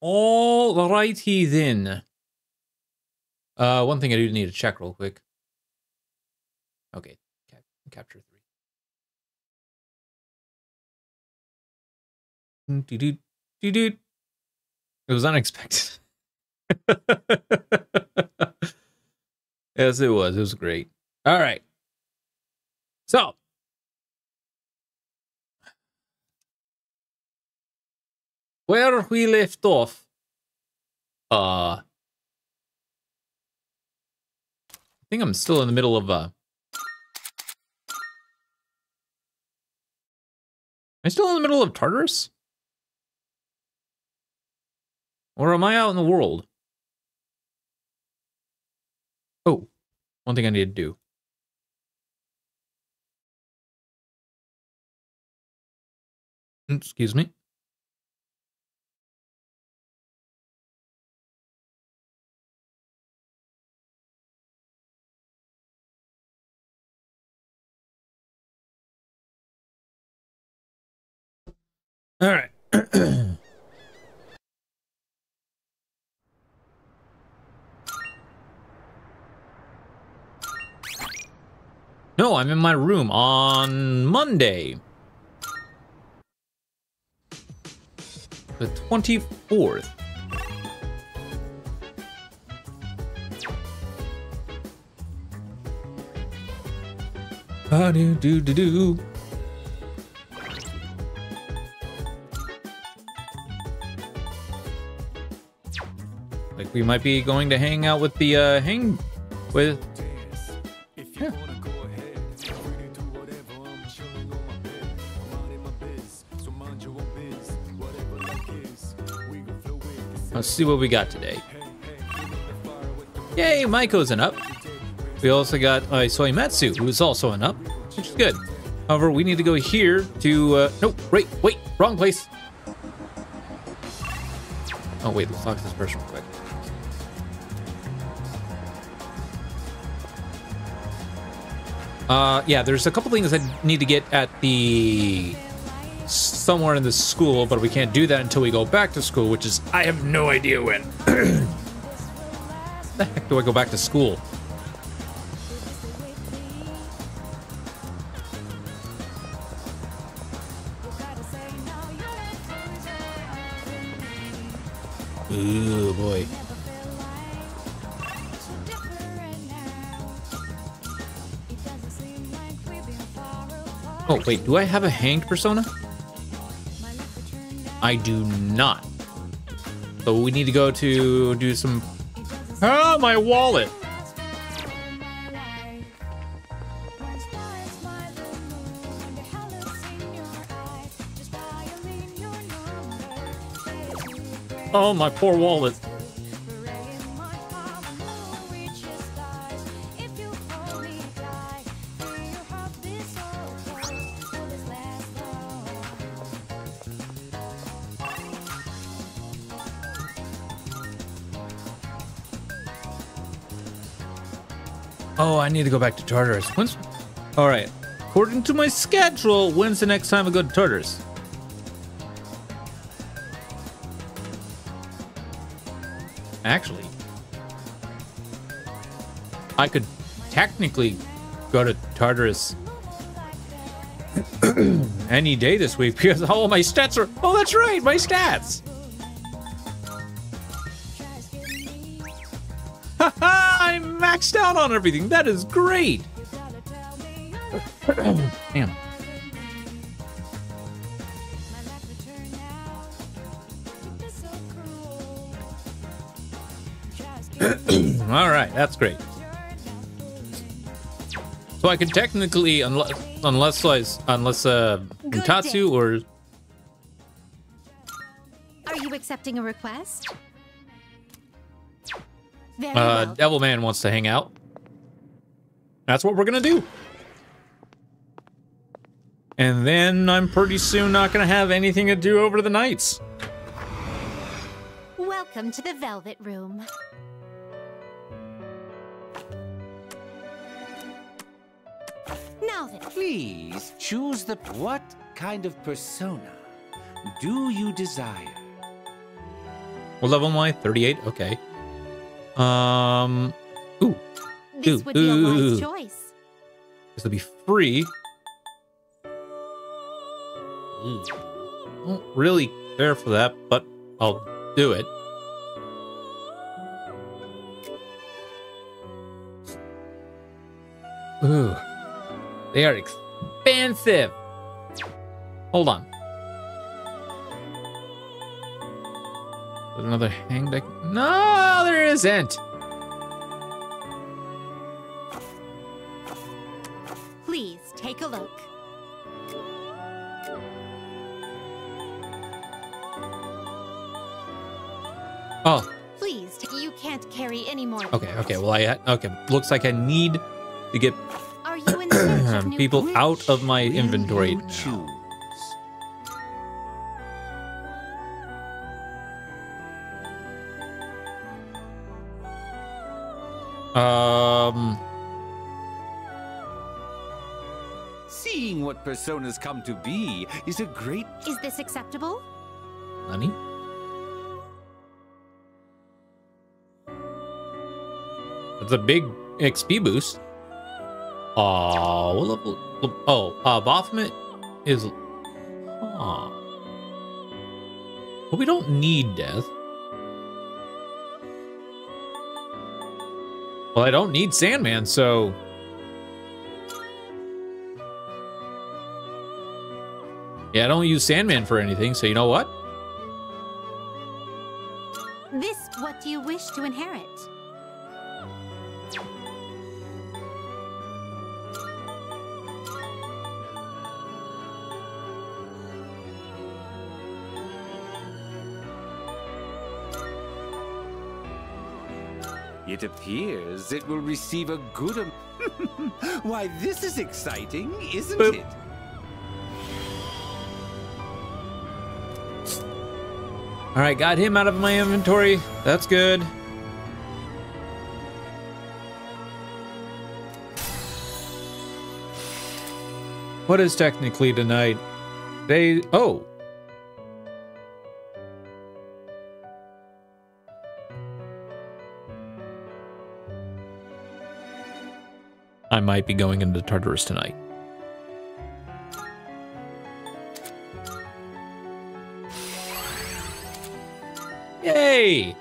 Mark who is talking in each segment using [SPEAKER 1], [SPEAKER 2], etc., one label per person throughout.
[SPEAKER 1] All righty then. Uh, one thing I do need to check real quick. Okay, cap capture three. Doo-doo, doo-doo. It was unexpected. yes, it was. It was great. All right. So, where we left off, uh, I think I'm still in the middle of, uh, am I still in the middle of Tartarus? Or am I out in the world? Oh, one thing I need to do. Excuse me. All right. no, I'm in my room on Monday. The 24th. Ah, do do do do. We might be going to hang out with the uh hang with. Let's see what we got today. Yay, Maiko's an up. We also got uh, Soimetsu, who's also an up, which is good. However, we need to go here to, uh, nope, wait, wait, wrong place. Oh, wait, let's talk to this person real quick. Uh, yeah, there's a couple things I need to get at the somewhere in the school, but we can't do that until we go back to school, which is I have no idea when. the heck do I go back to school? Wait, do I have a hanged persona? I do not. So we need to go to do some. Ah, my wallet. Oh, my poor wallet. I need to go back to Tartarus. When's... All right. According to my schedule, when's the next time I go to Tartarus? Actually, I could technically go to Tartarus any day this week because all my stats are. Oh, that's right, my stats. I'm out on everything. That is great. Damn. All right, that's great. So I can technically, unless unless I, unless uh,
[SPEAKER 2] Good
[SPEAKER 1] Tatsu or
[SPEAKER 2] Are you accepting a request? Very
[SPEAKER 1] uh,
[SPEAKER 2] well.
[SPEAKER 1] Devilman wants to hang out, that's what we're gonna do. And then I'm pretty soon not gonna have anything to do over the nights.
[SPEAKER 2] Welcome to the Velvet Room. Now then,
[SPEAKER 3] Please choose the. What kind of persona do you desire?
[SPEAKER 1] What level am I? 38? Okay. Um, ooh,
[SPEAKER 2] This
[SPEAKER 1] Ooh,
[SPEAKER 2] would be a
[SPEAKER 1] ooh.
[SPEAKER 2] wise choice.
[SPEAKER 1] this will be free. Hmm. Ooh. Don't really care for that, but I'll do it. Ooh, they are expensive. Hold on. There's another hang deck. No, there isn't.
[SPEAKER 2] Take a look.
[SPEAKER 1] Oh,
[SPEAKER 2] Please, you can't carry any more.
[SPEAKER 1] okay, okay. Well, I okay. Looks like I need to get
[SPEAKER 2] Are you in search of new
[SPEAKER 1] people
[SPEAKER 2] Which
[SPEAKER 1] out of my
[SPEAKER 3] Will
[SPEAKER 1] inventory.
[SPEAKER 3] you
[SPEAKER 1] now.
[SPEAKER 3] choose?
[SPEAKER 1] Um,
[SPEAKER 3] what personas come to be is a great
[SPEAKER 2] Is this acceptable?
[SPEAKER 1] honey. That's a big XP boost. Oh, what level? Oh, uh, Baphomet is. Huh. But we don't need death. Well, I don't need Sandman, so. Yeah, I don't use Sandman for anything, so you know what?
[SPEAKER 2] This, what do you wish to inherit?
[SPEAKER 3] It appears it will receive a good. Why, this is exciting, isn't
[SPEAKER 1] Boop.
[SPEAKER 3] it?
[SPEAKER 1] All right, got him out of my inventory. That's good. What is technically tonight? They oh. I might be going into Tartarus tonight. Yay!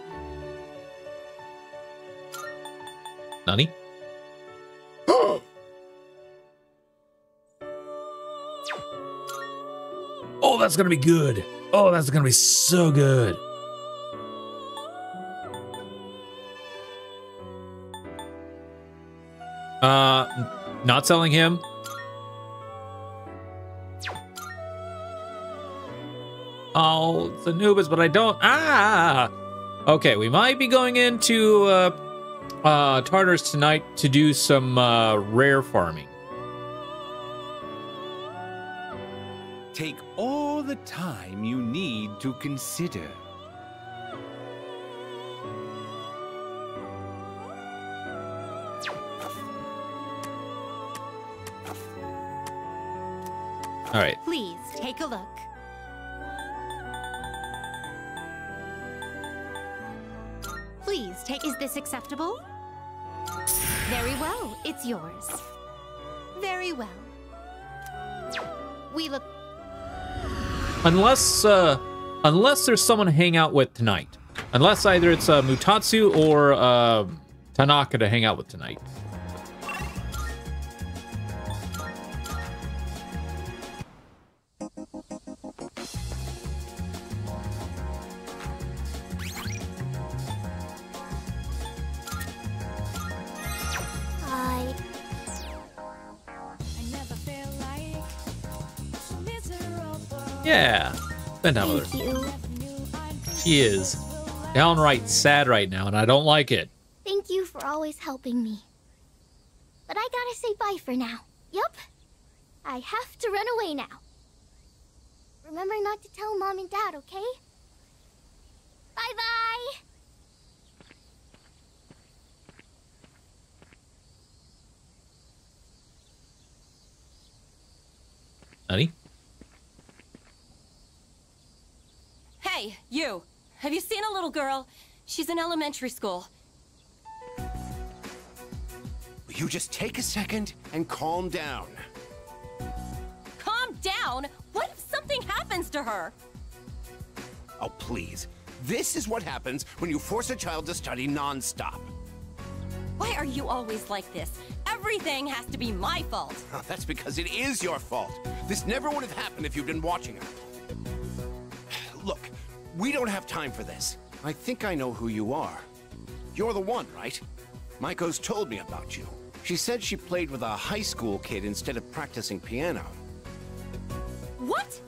[SPEAKER 1] Nani? oh, that's gonna be good. Oh, that's gonna be so good. Uh, not selling him. Oh, it's Anubis, but I don't. Ah! Okay, we might be going into uh, uh, Tartarus tonight to do some uh, rare farming.
[SPEAKER 3] Take all the time you need to consider.
[SPEAKER 1] All right.
[SPEAKER 2] Please take a look. This acceptable? Very well, it's yours. Very well. We look.
[SPEAKER 1] Unless, uh, unless there's someone to hang out with tonight. Unless either it's uh, Mutatsu or uh, Tanaka to hang out with tonight. Spend time with her.
[SPEAKER 4] you.
[SPEAKER 1] She is downright sad right now, and I don't like it.
[SPEAKER 4] Thank you for always helping me. But I gotta say bye for now. Yup. I have to run away now. Remember not to tell mom and dad, okay? Bye bye.
[SPEAKER 1] Honey?
[SPEAKER 5] Hey, you!
[SPEAKER 6] have you seen a little girl? She's in elementary school.
[SPEAKER 7] Will You just take a second and calm down.
[SPEAKER 6] Calm down? What if something happens to her?
[SPEAKER 7] Oh, please. This is what happens when you force a child to study non-stop.
[SPEAKER 6] Why are you always like this? Everything has to be my fault.
[SPEAKER 7] Oh, that's because it is your fault. This never would have happened if you'd been watching her. Look, we don't have time for this. I think I know who you are. You're the one, right? Maiko's told me about you. She said she played with a high school kid instead of practicing piano.
[SPEAKER 6] What?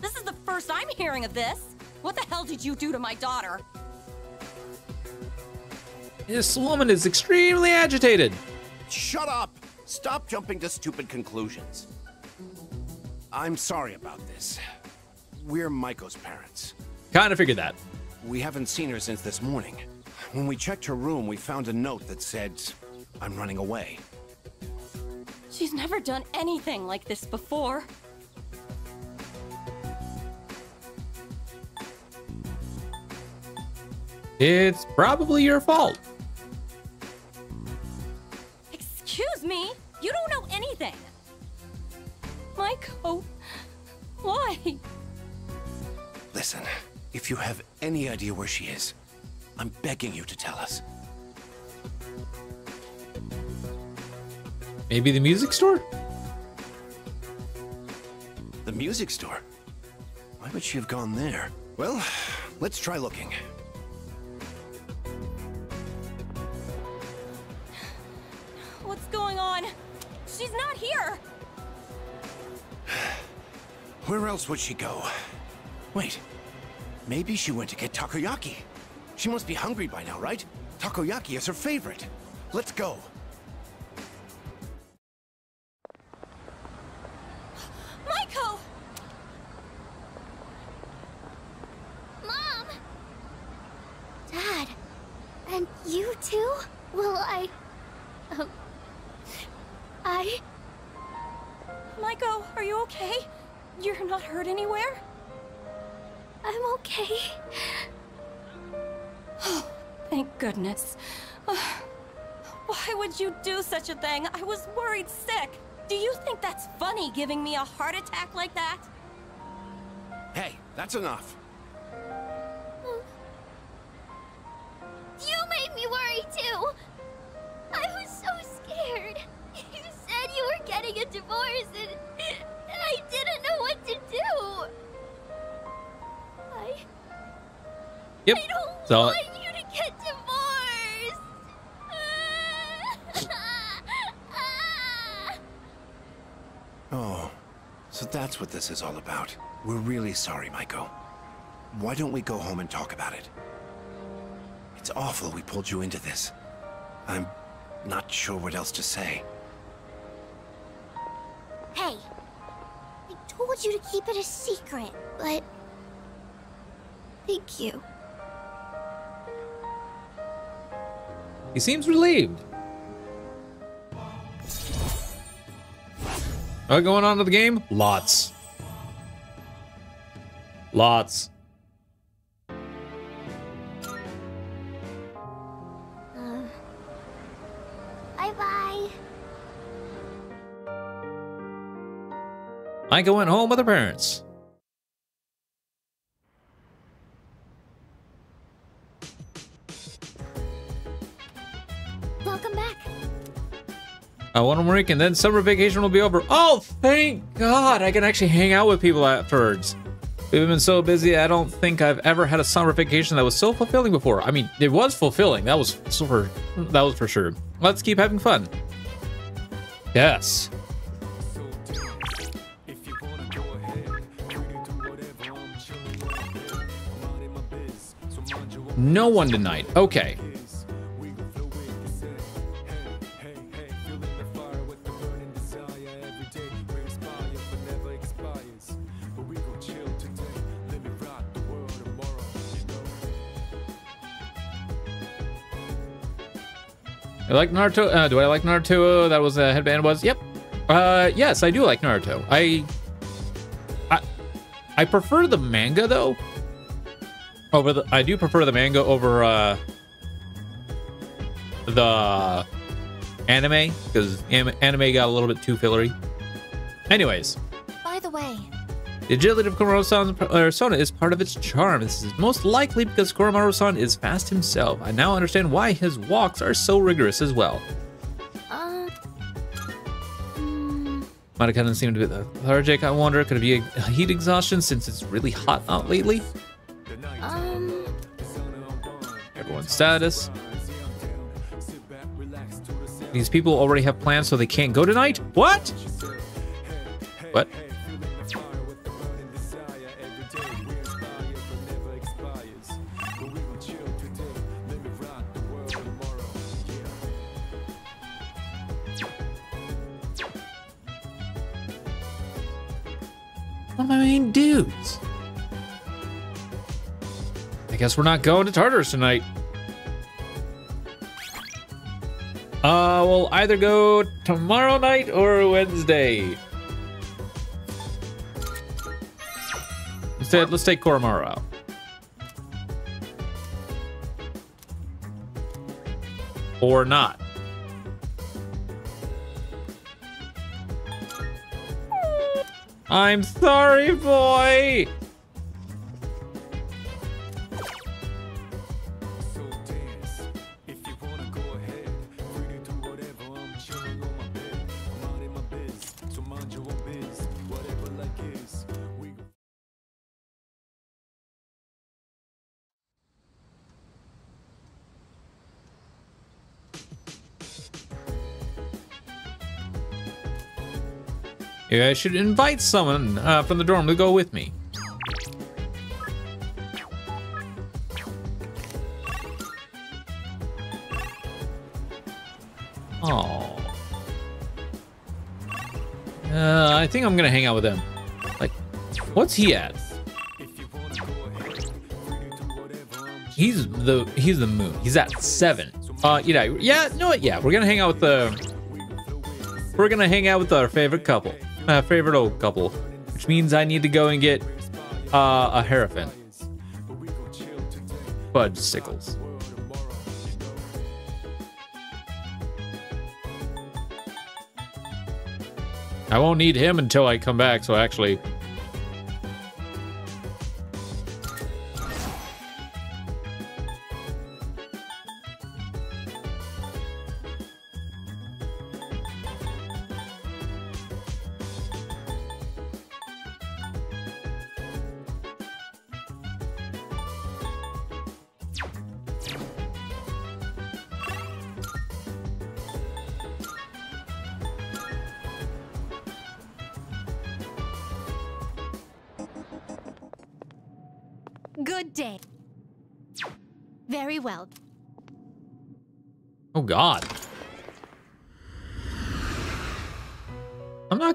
[SPEAKER 6] This is the first I'm hearing of this. What the hell did you do to my daughter?
[SPEAKER 1] This woman is extremely agitated.
[SPEAKER 7] Shut up! Stop jumping to stupid conclusions. I'm sorry about this. We're Maiko's parents.
[SPEAKER 1] Kind of figured that.
[SPEAKER 7] We haven't seen her since this morning. When we checked her room, we found a note that said, I'm running away.
[SPEAKER 6] She's never done anything like this before.
[SPEAKER 1] It's probably your fault.
[SPEAKER 6] Excuse me? You don't know anything. Maiko, oh, why?
[SPEAKER 7] Listen, if you have any idea where she is, I'm begging you to tell us.
[SPEAKER 1] Maybe the music store?
[SPEAKER 7] The music store? Why would she have gone there? Well, let's try looking.
[SPEAKER 6] What's going on? She's not here.
[SPEAKER 7] Where else would she go? Wait, maybe she went to get takoyaki. She must be hungry by now, right? Takoyaki is her favorite. Let's go.
[SPEAKER 6] Attack like that?
[SPEAKER 7] Hey, that's enough.
[SPEAKER 8] You made me worry too! I was so scared. You said you were getting a divorce and, and I didn't know what to do. I,
[SPEAKER 1] Yep.
[SPEAKER 8] I don't
[SPEAKER 1] So
[SPEAKER 8] want
[SPEAKER 7] this is all about. We're really sorry, Maiko. Why don't we go home and talk about it? It's awful we pulled you into this. I'm not sure what else to say.
[SPEAKER 8] hey, I told you to keep it a secret, but thank you.
[SPEAKER 1] he seems relieved. What going on to the game? Lots. Lots.
[SPEAKER 8] Uh.
[SPEAKER 1] Maiko went home with her parents.
[SPEAKER 8] Welcome back.
[SPEAKER 1] Uh, one more week and then summer vacation will be over. Oh, thank God. I can actually hang out with people afterwards. We've been so busy, I don't think I've ever had a summer vacation that was so fulfilling before. I mean, it was fulfilling. That was for that was for sure. Let's keep having fun. Yes.
[SPEAKER 9] If you wanna go
[SPEAKER 1] I like Naruto. Uh, do I like Naruto? That was a headband. Was yep. Uh, yes, I do like Naruto. I, I, I prefer the manga though. Over the, I do prefer the manga over uh, the anime because anime got a little bit too fillery. Anyways,
[SPEAKER 4] By the way,
[SPEAKER 1] the agility of Koromaru-san's persona is part of its charm. This is most likely because Koromaru-san is fast himself. I now understand why his walks are so rigorous as well.
[SPEAKER 4] uh, mm,
[SPEAKER 1] Monica doesn't seem to be lethargic. I wonder, could it be a heat exhaustion since it's really hot out lately?
[SPEAKER 4] um,
[SPEAKER 1] Everyone's status. These people already have plans, so they can't go tonight? What? What? One of my main dudes. I guess we're not going to Tartarus tonight. Uh, we'll either go tomorrow night or Wednesday. Instead, let's take Koromaru out. Or not. I'm sorry, boy. Yeah, I should invite someone uh, from the dorm to go with me. Oh. Uh, I think I'm gonna hang out with him. Like, what's he at? He's the he's the moon. He's at seven. Uh, you know, yeah, no. Yeah, we're gonna hang out with the. We're gonna hang out with our favorite couple, uh, favorite old couple, which means I need to go and get uh, a Hierophant. Fudge sickles. I won't need him until I come back, so actually.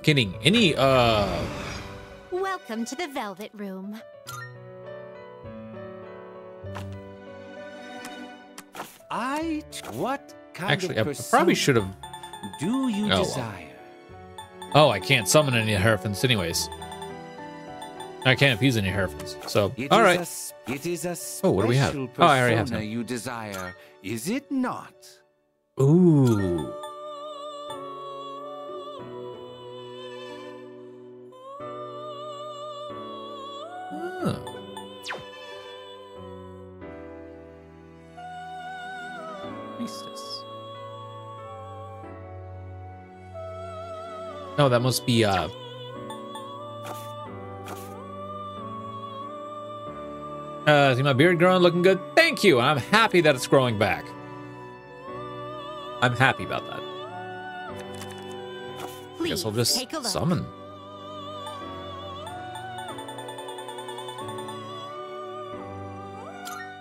[SPEAKER 1] I'm not getting any uh
[SPEAKER 2] Welcome to the Velvet Room.
[SPEAKER 3] I. What kind of
[SPEAKER 1] actually I probably should have
[SPEAKER 3] do you
[SPEAKER 1] Oh, well.
[SPEAKER 3] desire?
[SPEAKER 1] Oh, I can't summon any Hierophants anyways. I can't use any Hierophants. So
[SPEAKER 3] It
[SPEAKER 1] all
[SPEAKER 3] is
[SPEAKER 1] right.
[SPEAKER 3] a s- it is a
[SPEAKER 1] Oh, what do we have?
[SPEAKER 3] special
[SPEAKER 1] Oh, I already have
[SPEAKER 3] persona
[SPEAKER 1] some.
[SPEAKER 3] you desire, is it not?
[SPEAKER 1] Ooh. No, that must be uh Uh, see my beard growing, looking good. Thank you. I'm happy that it's growing back. I'm happy about that.
[SPEAKER 2] Please
[SPEAKER 1] Guess I'll just
[SPEAKER 2] take a look.
[SPEAKER 1] summon.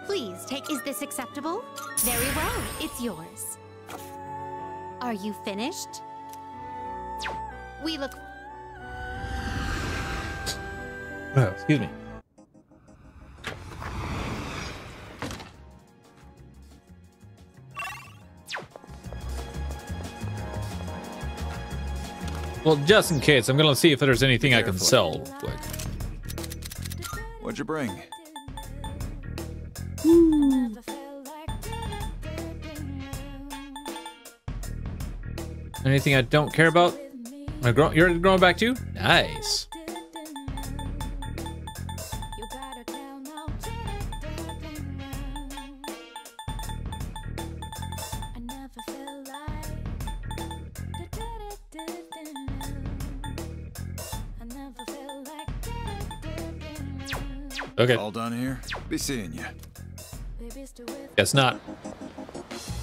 [SPEAKER 2] Please take. Is this acceptable? Very well. It's yours. Are you finished? We look.
[SPEAKER 1] Oh, excuse me. Well, just in case, I'm gonna see if there's anything I can sell. quick.
[SPEAKER 10] What'd you bring?
[SPEAKER 1] Anything I don't care about? Uh, Grow- You're growing back too? Nice. Okay,
[SPEAKER 10] All done here? Be seeing you.
[SPEAKER 1] guess not.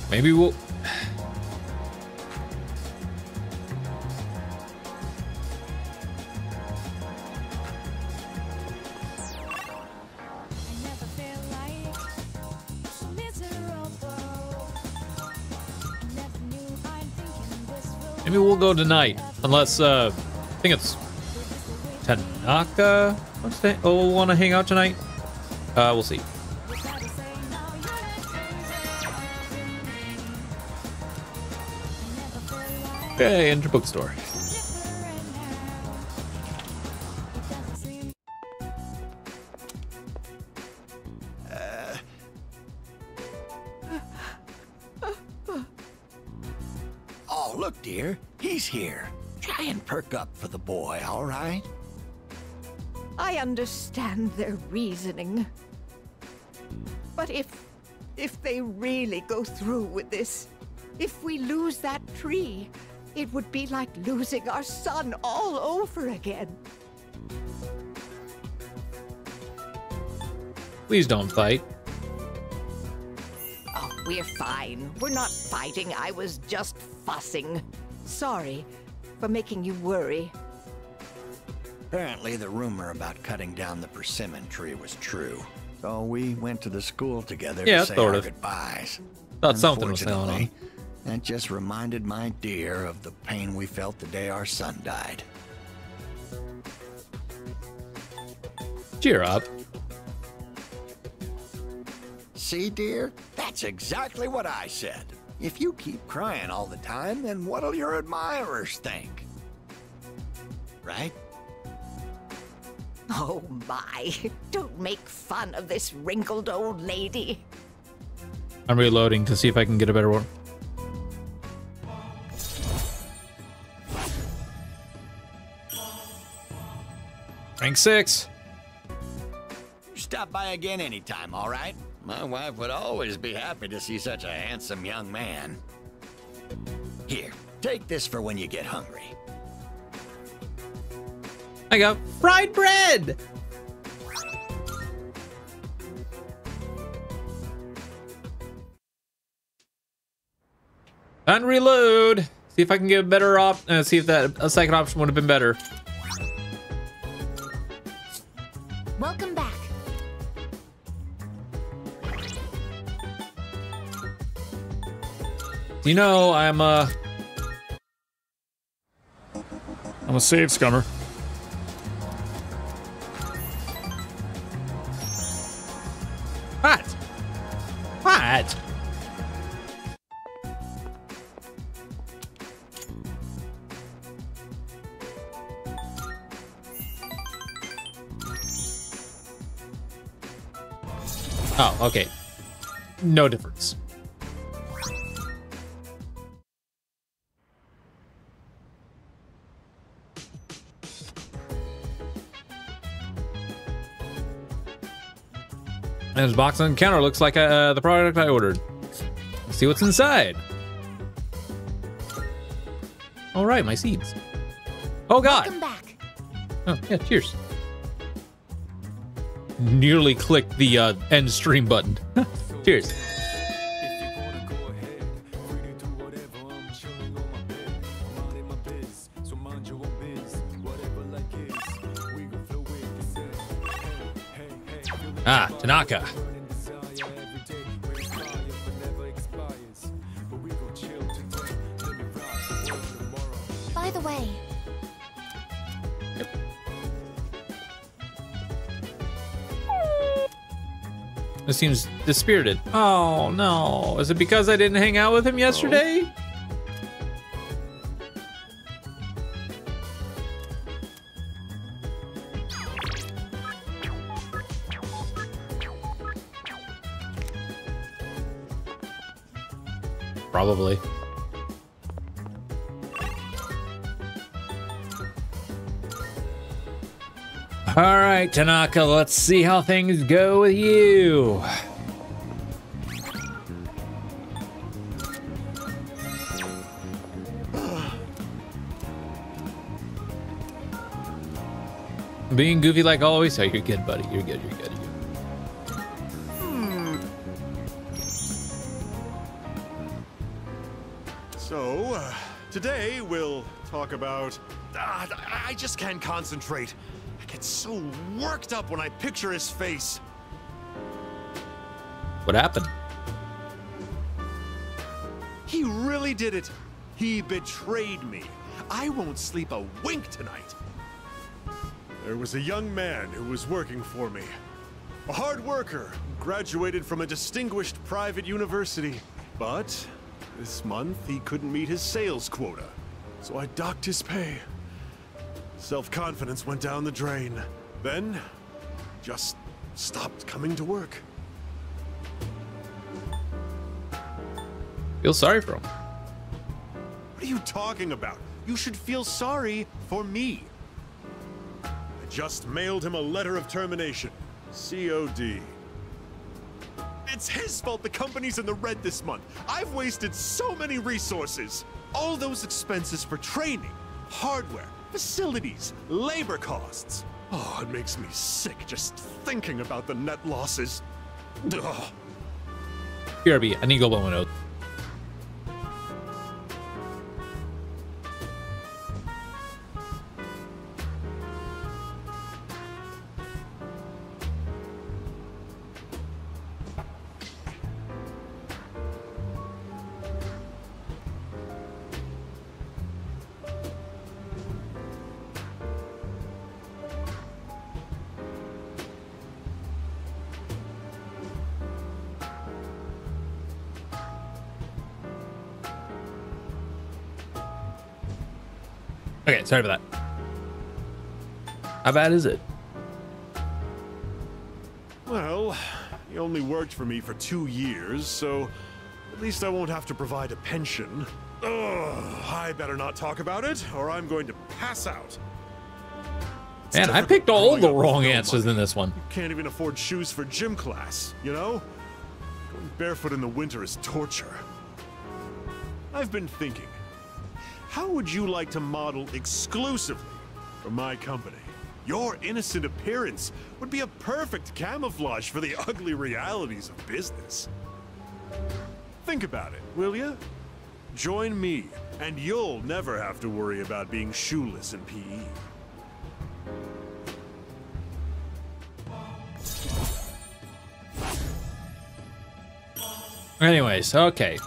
[SPEAKER 1] Maybe we'll. Go tonight, unless uh, I think it's Tanaka. What's that? Oh, want to hang out tonight. Uh, we'll see. Okay, enter bookstore.
[SPEAKER 11] Understand their reasoning. But if if they really go through with this, if we lose that tree, it would be like losing our son all over again.
[SPEAKER 1] Please don't fight.
[SPEAKER 11] Oh, we're fine. We're not fighting. I was just fussing. Sorry for making you worry.
[SPEAKER 12] Apparently, the rumor about cutting down the persimmon tree was true. So we went to the school together
[SPEAKER 1] Yeah,
[SPEAKER 12] to say our
[SPEAKER 1] of.
[SPEAKER 12] goodbyes.
[SPEAKER 1] Thought something was going on.
[SPEAKER 12] That just reminded my dear of the pain we felt the day our son died.
[SPEAKER 1] Cheer up.
[SPEAKER 12] See, dear? That's exactly what I said. If you keep crying all the time, then what'll your admirers think? Right?
[SPEAKER 11] Oh my, don't make fun of this wrinkled old lady.
[SPEAKER 1] I'm reloading to see if I can get a better one. Rank six.
[SPEAKER 12] Stop by again anytime, all right? My wife would always be happy to see such a handsome young man. Here, take this for when you get hungry.
[SPEAKER 1] I got fried bread. And reload. See if I can get a better op. Uh, see if that a second option would have been better.
[SPEAKER 2] Welcome back.
[SPEAKER 1] You know, I'm uh
[SPEAKER 13] I'm a save scummer.
[SPEAKER 1] What? Oh, okay. No difference. And his box on the counter looks like uh, the product I ordered. Let's see what's inside. All right, my seeds. Oh God!
[SPEAKER 2] Welcome back.
[SPEAKER 1] Oh yeah, cheers. Nearly clicked the uh, end stream button. cheers.
[SPEAKER 9] Tomorrow.
[SPEAKER 2] By the way,
[SPEAKER 1] This seems dispirited. Oh no! Is it because I didn't hang out with him yesterday? Probably. All right, Tanaka, let's see how things go with you. Being goofy like always. Oh, you're good, buddy. You're good. You're good.
[SPEAKER 14] Talk about. Ah, I- I just can't concentrate. I get so worked up when I picture his face.
[SPEAKER 1] What happened?
[SPEAKER 14] He really did it. He betrayed me. I won't sleep a wink tonight. There was a young man who was working for me. A hard worker, graduated from a distinguished private university. But this month he couldn't meet his sales quota, so I docked his pay. Self-confidence went down the drain. Then, just stopped coming to work.
[SPEAKER 1] Feel sorry for him.
[SPEAKER 14] What are you talking about? You should feel sorry for me. I just mailed him a letter of termination. COD. It's his fault the company's in the red this month. I've wasted so many resources. All those expenses for training, hardware, facilities, labor costs. Oh, it makes me sick just thinking about the net losses. Ugh.
[SPEAKER 1] BRB, I need to go blow my nose. Sorry for that. How bad is it?
[SPEAKER 14] Well, he only worked for me for two years, so at least I won't have to provide a pension. Ugh, I better not talk about it, or I'm going to pass out. It's
[SPEAKER 1] Man, I picked all the wrong answers
[SPEAKER 14] money.
[SPEAKER 1] in this one.
[SPEAKER 14] You Can't even afford shoes for gym class, you know? Going barefoot in the winter is torture. I've been thinking, how would you like to model exclusively for my company? Your innocent appearance would be a perfect camouflage for the ugly realities of business. Think about it, will you? Join me, and you'll never have to worry about being shoeless in. PE.
[SPEAKER 1] Anyways, okay.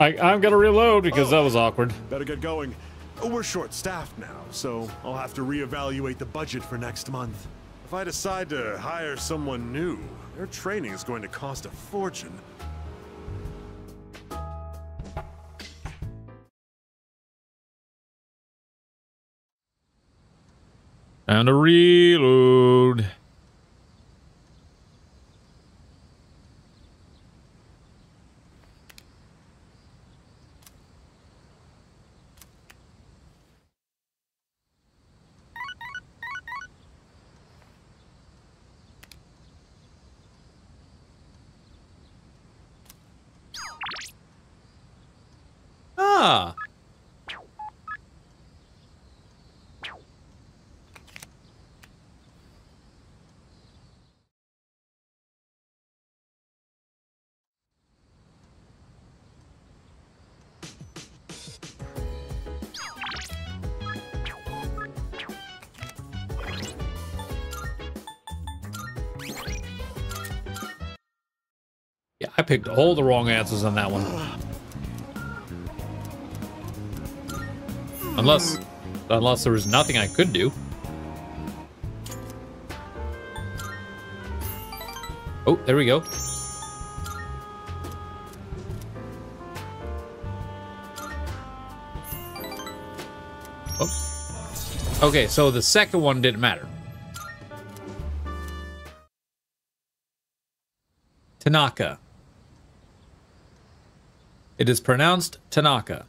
[SPEAKER 1] I, I'm gonna reload because that was awkward.
[SPEAKER 14] Better get going. Oh, We're short-staffed now, so I'll have to reevaluate the budget for next month. If I decide to hire someone new, their training is going to cost a fortune.
[SPEAKER 1] And a reload. I picked all the wrong answers on that one. Unless, unless there was nothing I could do. Oh, there we go. Oh. Okay, so the second one didn't matter. Tanaka. It is pronounced Tanaka.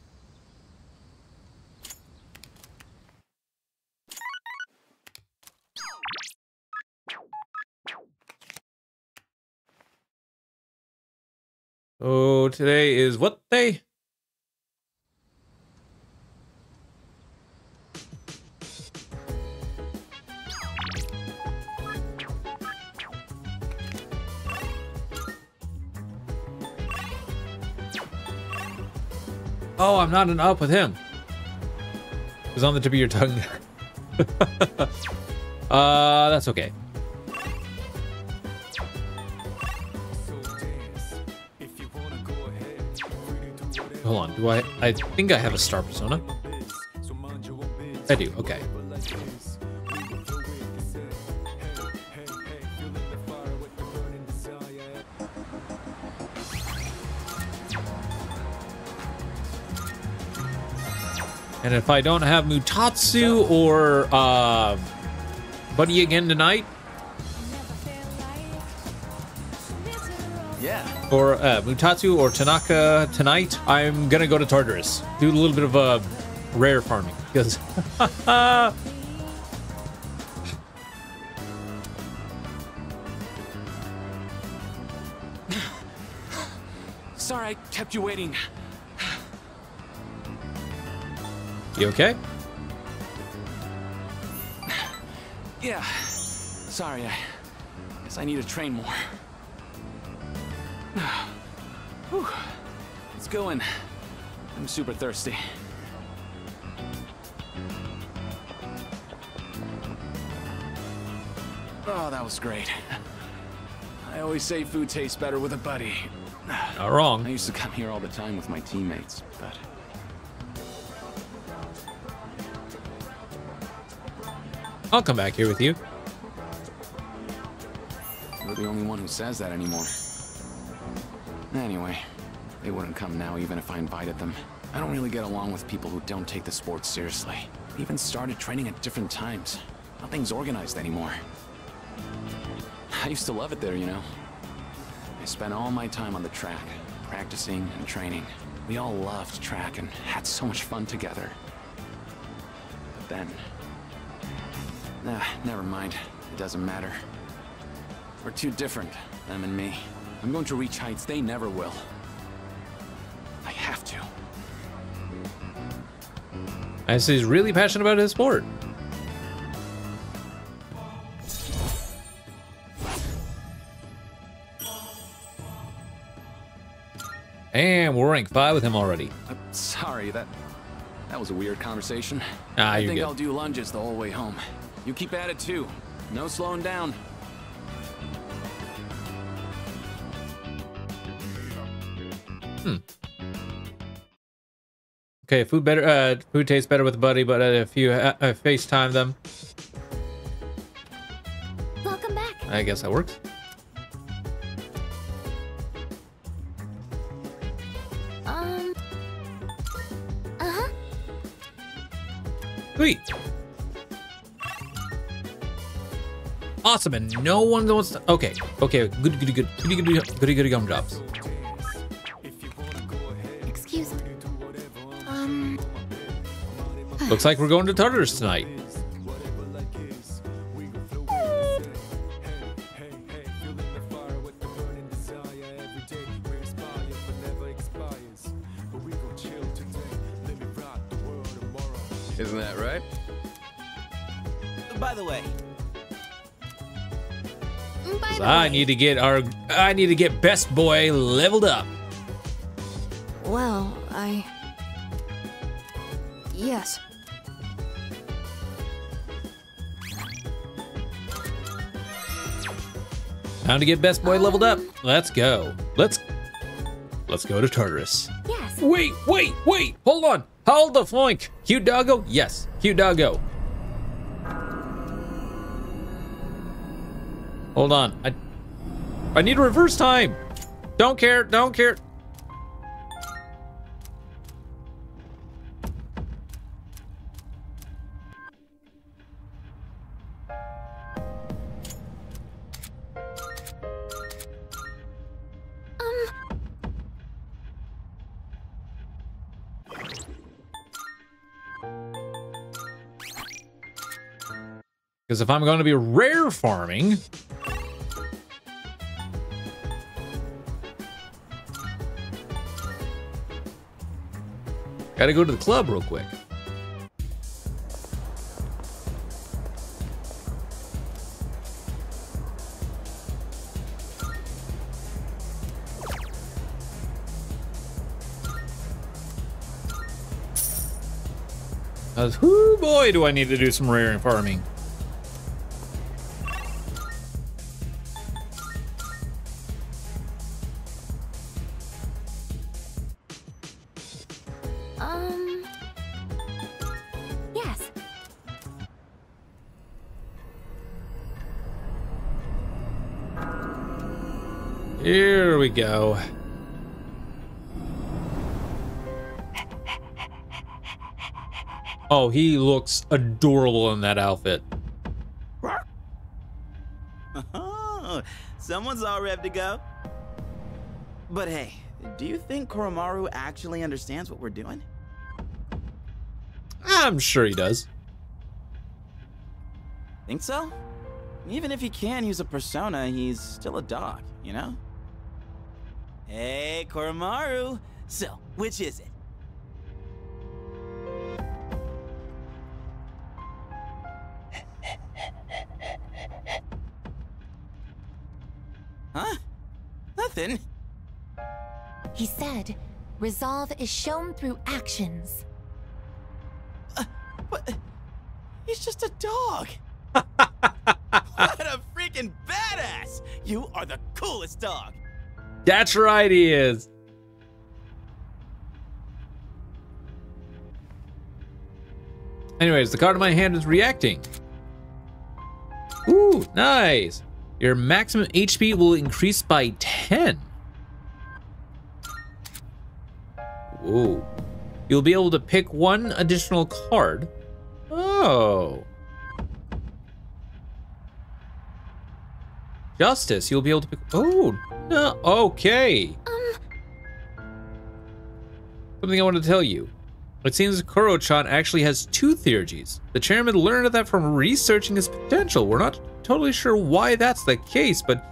[SPEAKER 1] Oh, today is what day? Oh, I'm not an up with him. It's on the tip of your tongue. uh, that's okay. Hold on, do I? I think I have a star persona. I do, okay. And if I don't have Mutatsu or uh, Buddy again tonight,
[SPEAKER 15] Yeah.
[SPEAKER 1] or uh, Mutatsu or Tanaka tonight, I'm gonna go to Tartarus. Do a little bit of uh, rare farming because
[SPEAKER 15] Sorry I kept you waiting.
[SPEAKER 1] You okay?
[SPEAKER 15] Yeah. Sorry, I guess I need to train more. Whew. Let's go in. I'm super thirsty. Oh, that was great. I always say food tastes better with a buddy.
[SPEAKER 1] Not wrong.
[SPEAKER 15] I used to come here all the time with my teammates, but
[SPEAKER 1] I'll come back here with you.
[SPEAKER 15] you're the only one who says that anymore. Anyway, they wouldn't come now even if I invited them. I don't really get along with people who don't take the sport seriously. Even started training at different times. Nothing's organized anymore. I used to love it there, you know. I spent all my time on the track, practicing and training. We all loved track and had so much fun together. But then... Nah, never mind. It doesn't matter. We're too different, them and me. I'm going to reach heights they never will. I have to.
[SPEAKER 1] I see he's really passionate about his sport. And we're rank five with him already.
[SPEAKER 15] Sorry, that that was a weird conversation.
[SPEAKER 1] Ah,
[SPEAKER 15] I think
[SPEAKER 1] good.
[SPEAKER 15] I'll do lunges the whole way home. You keep at it too. No slowing down.
[SPEAKER 1] Hmm. Okay, food better. Uh, food tastes better with a buddy, but uh, if you uh, uh, FaceTime them,
[SPEAKER 9] Welcome back.
[SPEAKER 1] I guess that works.
[SPEAKER 9] Um. Uh huh.
[SPEAKER 1] Sweet. Awesome, and no one wants to. Okay, okay, good, good, good, goody, goody, goody, goody gum drops.
[SPEAKER 9] Excuse me. Um.
[SPEAKER 1] Looks like we're going to Tartarus tonight. Need to get our. I need to get best boy leveled up.
[SPEAKER 2] Well, I. Yes.
[SPEAKER 1] Time to get best boy leveled up. Let's go. Let's. Let's go to Tartarus.
[SPEAKER 9] Yes.
[SPEAKER 1] Wait, wait, wait. Hold on. Hold the flank. Cute doggo? Yes. Cute doggo. Hold on. I I need reverse time. Don't care. Don't care. Um. Because if I'm going to be rare farming, gotta go to the club real quick. Because, whoo boy, do I need to do some rare farming. Go. Oh, he looks adorable in that outfit.
[SPEAKER 16] Oh, someone's all ready to go. But hey, do you think Koromaru actually understands what we're doing?
[SPEAKER 1] I'm sure he does.
[SPEAKER 16] Think so? Even if he can use a persona, he's still a dog, you know? Hey, Koromaru! So, which is it? Huh? Nothing.
[SPEAKER 2] He said, resolve is shown through actions.
[SPEAKER 16] Uh, but he's just a dog. what a freaking badass! You are the coolest dog.
[SPEAKER 1] That's right, he is. Anyways, the card in my hand is reacting. Ooh, nice. Your maximum HP will increase by 10. Whoa. You'll be able to pick one additional card. Oh. Justice, you'll be able to pick. Oh, no. Okay. Um. Something I want to tell you. It seems Koro-chan actually has two theurgies. The chairman learned that from researching his potential. We're not totally sure why that's the case, but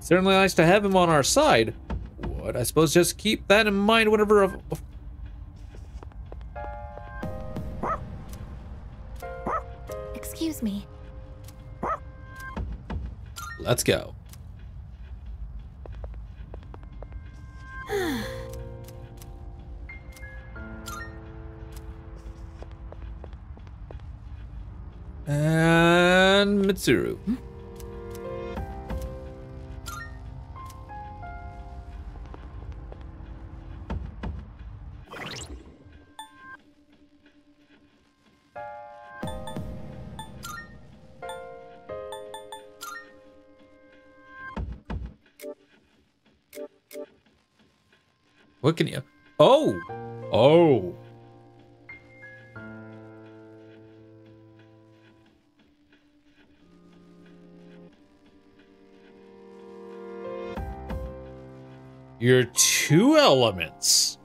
[SPEAKER 1] certainly nice to have him on our side. What? I suppose just keep that in mind whenever.
[SPEAKER 2] Excuse me.
[SPEAKER 1] Let's go. And Mitsuru. Hmm? What can you? Oh, oh. You're two elements.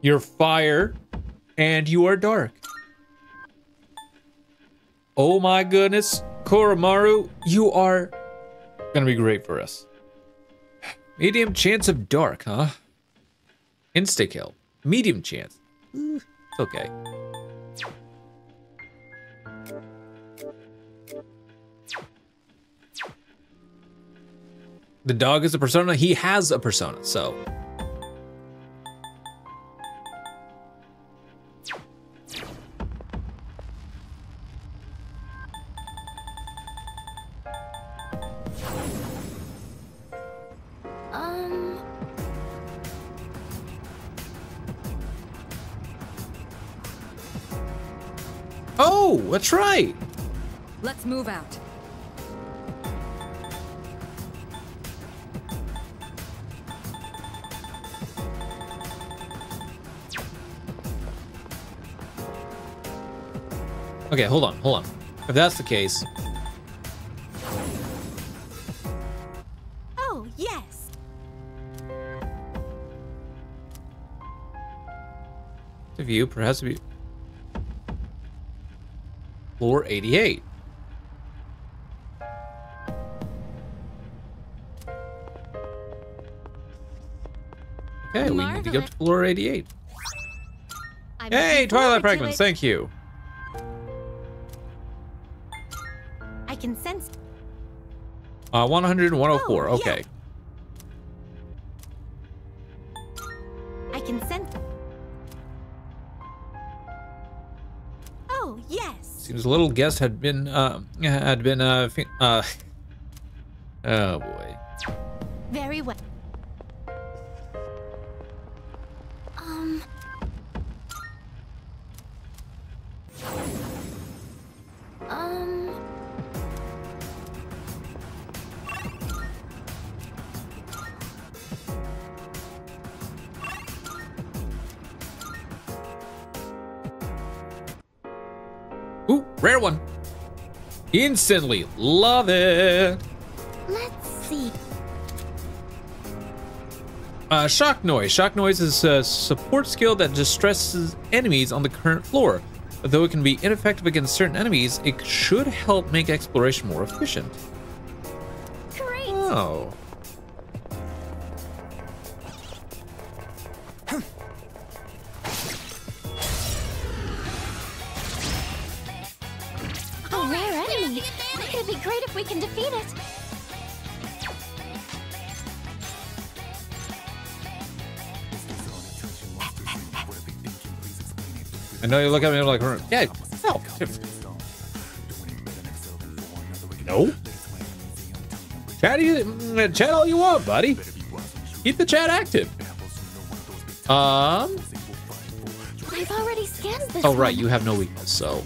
[SPEAKER 1] You're fire and you are dark. Oh my goodness, Koromaru, you are gonna be great for us. Medium chance of dark, huh? Insta kill. Medium chance. Eh, okay. The dog is a persona. He has a persona, so. That's right.
[SPEAKER 6] Let's move out.
[SPEAKER 1] Okay, hold on, hold on. If that's the case,
[SPEAKER 2] Oh, yes.
[SPEAKER 1] the view perhaps be floor 88. Okay, we need to go to floor 88.
[SPEAKER 2] I'm
[SPEAKER 1] hey, Twilight Fragments, thank you.
[SPEAKER 2] I can sense...
[SPEAKER 1] Uh, 100 104,
[SPEAKER 2] oh, oh okay.
[SPEAKER 1] Yeah. A little guest had been, uh, had been, uh, uh, oh boy. Instantly love it.
[SPEAKER 2] Let's see.
[SPEAKER 1] Uh, shock noise. Shock noise is a support skill that distresses enemies on the current floor. Though it can be ineffective against certain enemies, it should help make exploration more efficient.
[SPEAKER 2] Great.
[SPEAKER 1] Oh. Know you look at me like, yeah, no. No. Chat, you, mm, chat all you want, buddy. Keep the chat active. Um.
[SPEAKER 2] I've already scanned this.
[SPEAKER 1] Oh, right. You have no weakness, so.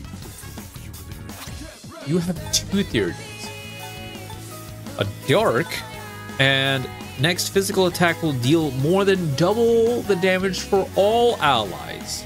[SPEAKER 1] You have two theories a dark, and next physical attack will deal more than double the damage for all allies.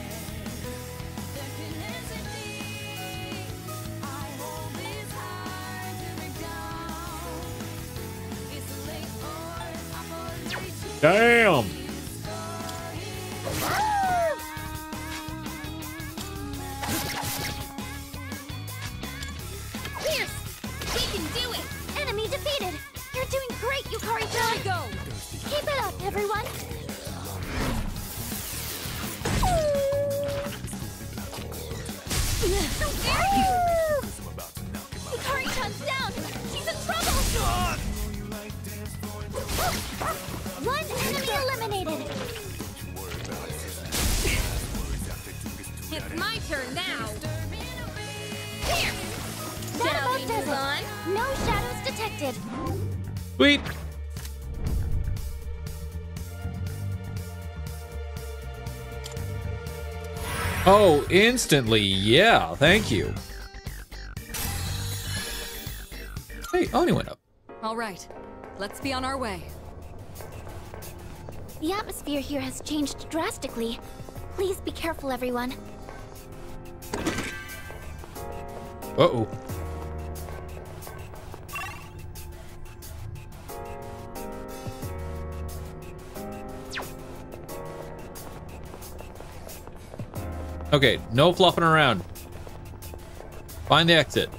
[SPEAKER 1] Instantly. Yeah, thank you. Hey, oh, Oni went up.
[SPEAKER 6] All right, let's be on our way.
[SPEAKER 2] The atmosphere here has changed drastically. Please be careful, everyone.
[SPEAKER 1] Uh-oh. Okay, no fluffing around. Find the exit.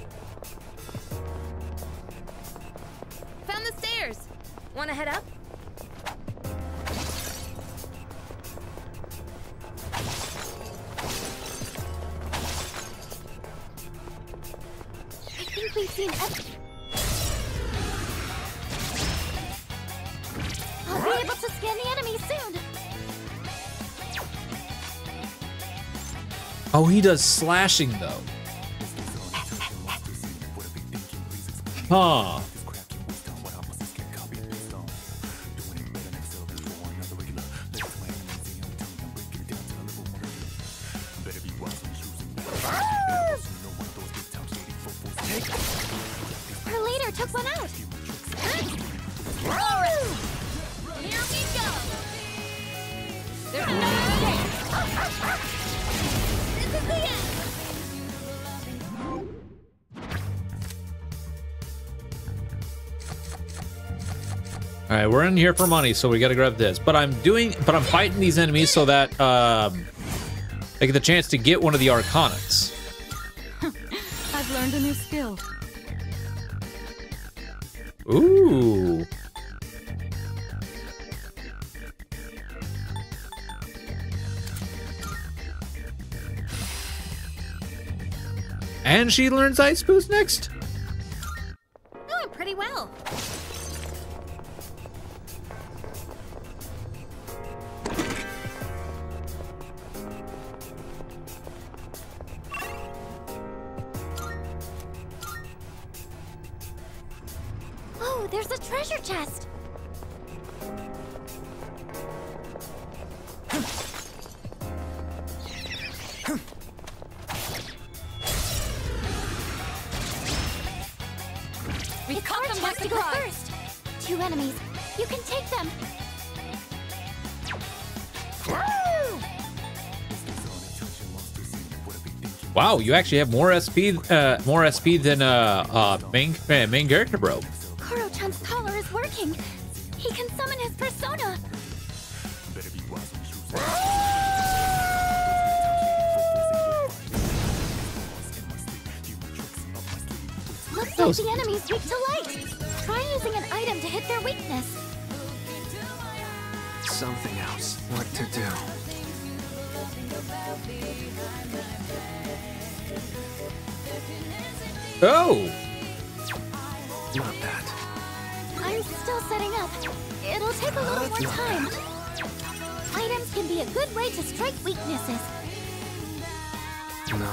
[SPEAKER 1] Does slashing though. Huh. we're in here for money, so we gotta grab this. But I'm doing, but I'm fighting these enemies so that um, I get the chance to get one of the Arcanics.
[SPEAKER 6] I've learned a new skill.
[SPEAKER 1] Ooh. And she learns Ice Boost next? Wow, you actually have more SP, uh, more SP than uh, uh, main uh, main character, bro. Oh,
[SPEAKER 17] Not that.
[SPEAKER 4] I'm still setting up. It'll take a little more time. Items can be a good way to strike weaknesses.
[SPEAKER 17] No.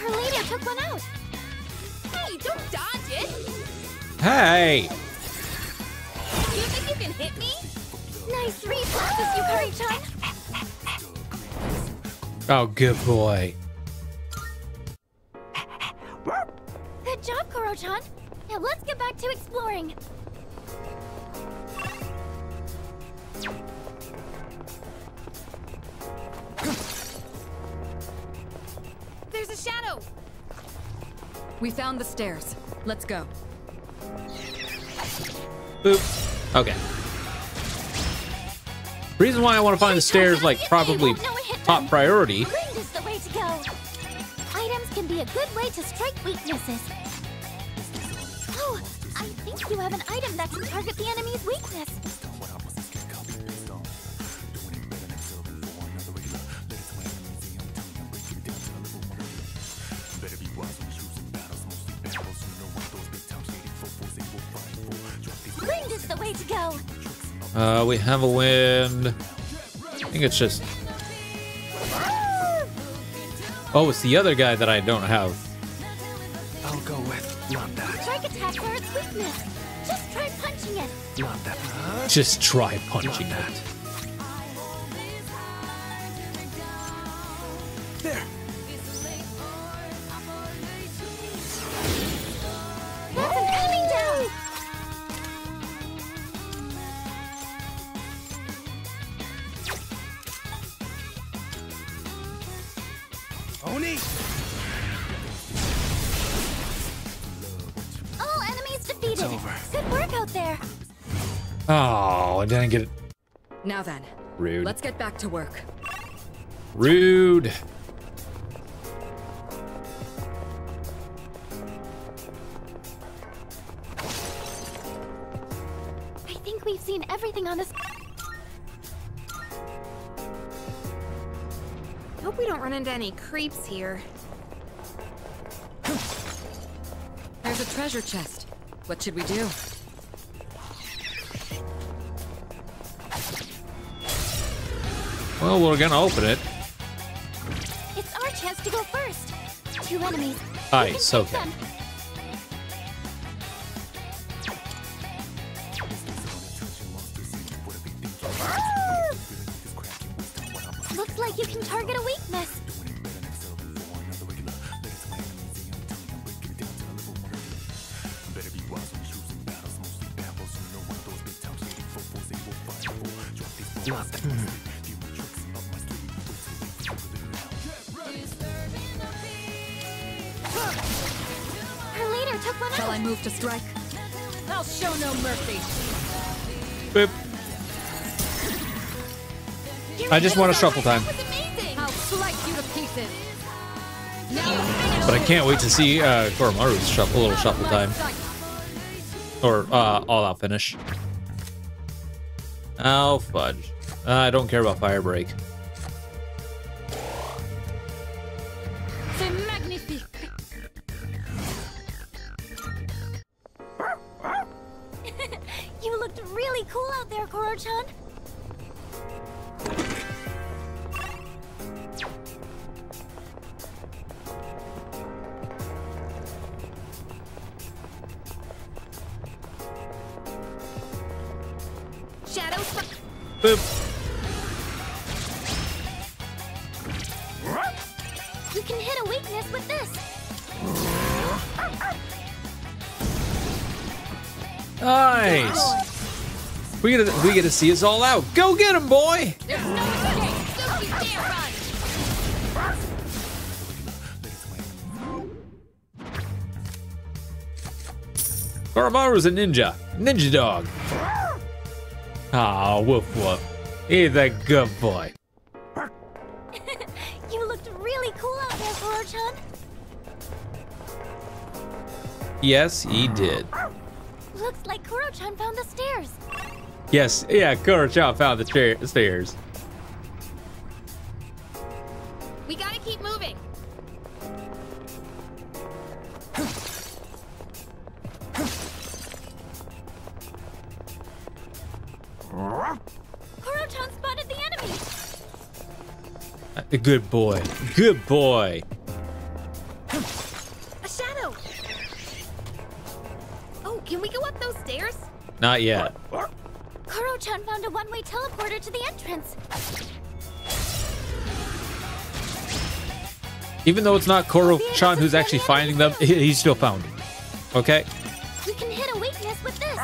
[SPEAKER 4] Her leader took one out.
[SPEAKER 6] Hey, don't dodge it!
[SPEAKER 1] hey.
[SPEAKER 6] You think you can hit me?
[SPEAKER 4] Nice reflexes, Yukari-chan.
[SPEAKER 1] Oh, good boy.
[SPEAKER 4] Job, Koro-chan. Now let's get back to exploring.
[SPEAKER 6] There's a shadow!
[SPEAKER 18] We found the stairs. Let's go.
[SPEAKER 1] Boop. Okay. Reason why I want to find the stairs, like, probably top priority.
[SPEAKER 4] Grind is the way to go. Items can be a good way to strike weaknesses. You have an item that can target the enemy's weakness. Grind is the way to go.
[SPEAKER 1] Uh, we have a wind. I think it's just. Oh, it's the other guy that I don't have.
[SPEAKER 4] Just try punching
[SPEAKER 17] that.
[SPEAKER 1] Rude.
[SPEAKER 18] let's get back to work.
[SPEAKER 1] Rude.
[SPEAKER 4] I think we've seen everything on this.
[SPEAKER 6] Hope we don't run into any creeps here.
[SPEAKER 18] There's a treasure chest. What should we do?
[SPEAKER 1] Well, we're gonna open it.
[SPEAKER 4] It's our chance to go first. Two enemies.
[SPEAKER 1] Ice, okay.
[SPEAKER 4] them.
[SPEAKER 18] I
[SPEAKER 1] just want a shuffle time, but I can't wait to see uh, Koromaru's shuffle, little shuffle time, or uh, all-out finish. Oh fudge! Uh, I don't care about fire to, we get to see us all out. Go get him, boy.
[SPEAKER 6] There's no escape! Don't you run!
[SPEAKER 1] Koromaru's a ninja. Ninja dog. Ah, woof woof. He's a good boy.
[SPEAKER 4] You looked really cool out there, Koro-chan.
[SPEAKER 1] Yes, he did. Yes, yeah, Koro-chan found the chair- stairs.
[SPEAKER 6] We gotta keep moving.
[SPEAKER 4] Spotted the enemy.
[SPEAKER 1] A good boy. Good boy.
[SPEAKER 6] A shadow! Oh, can we go up those stairs?
[SPEAKER 1] Not yet.
[SPEAKER 4] Teleporter to the entrance.
[SPEAKER 1] Even though it's not Koro-chan who's actually finding them, he, he still found them. Okay?
[SPEAKER 4] You can hit a weakness with this.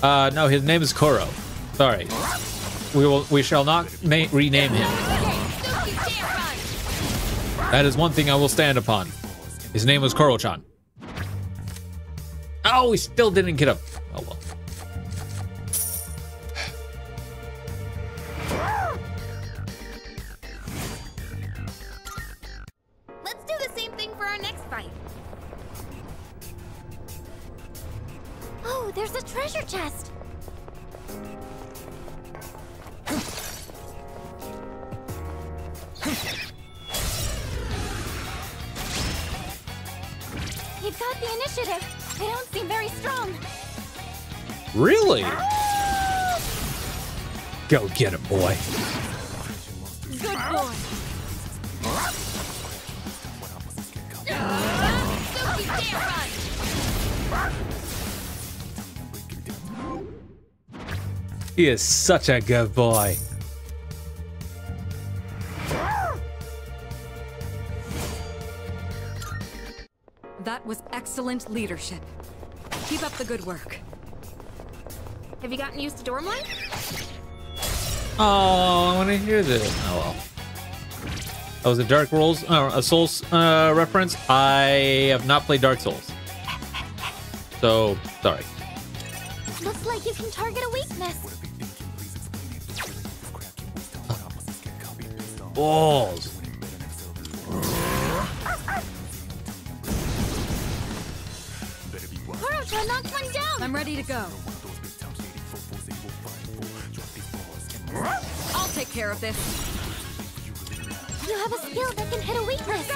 [SPEAKER 1] Uh, no, his name is Koro. Sorry. We will. We shall not rename him. That is one thing I will stand upon. His name was Koro-chan. Oh, we still didn't get him.
[SPEAKER 4] Got the initiative. They don't seem very strong.
[SPEAKER 1] Really? Ah! Go get him, boy.
[SPEAKER 4] Good boy.
[SPEAKER 6] Don't you dare run!
[SPEAKER 1] He is such a good boy.
[SPEAKER 18] Excellent leadership. Keep up the good work.
[SPEAKER 6] Have you gotten used to dorm life?
[SPEAKER 1] Oh, I want to hear this. Oh well. That was a Dark Souls, uh, a Souls uh, reference. I have not played Dark Souls, so sorry.
[SPEAKER 4] Looks like you can target a weakness.
[SPEAKER 1] Balls.
[SPEAKER 4] Koro-chan knocked one down.
[SPEAKER 18] I'm ready to go. I'll take care of this.
[SPEAKER 4] You have a skill that can hit a weakness.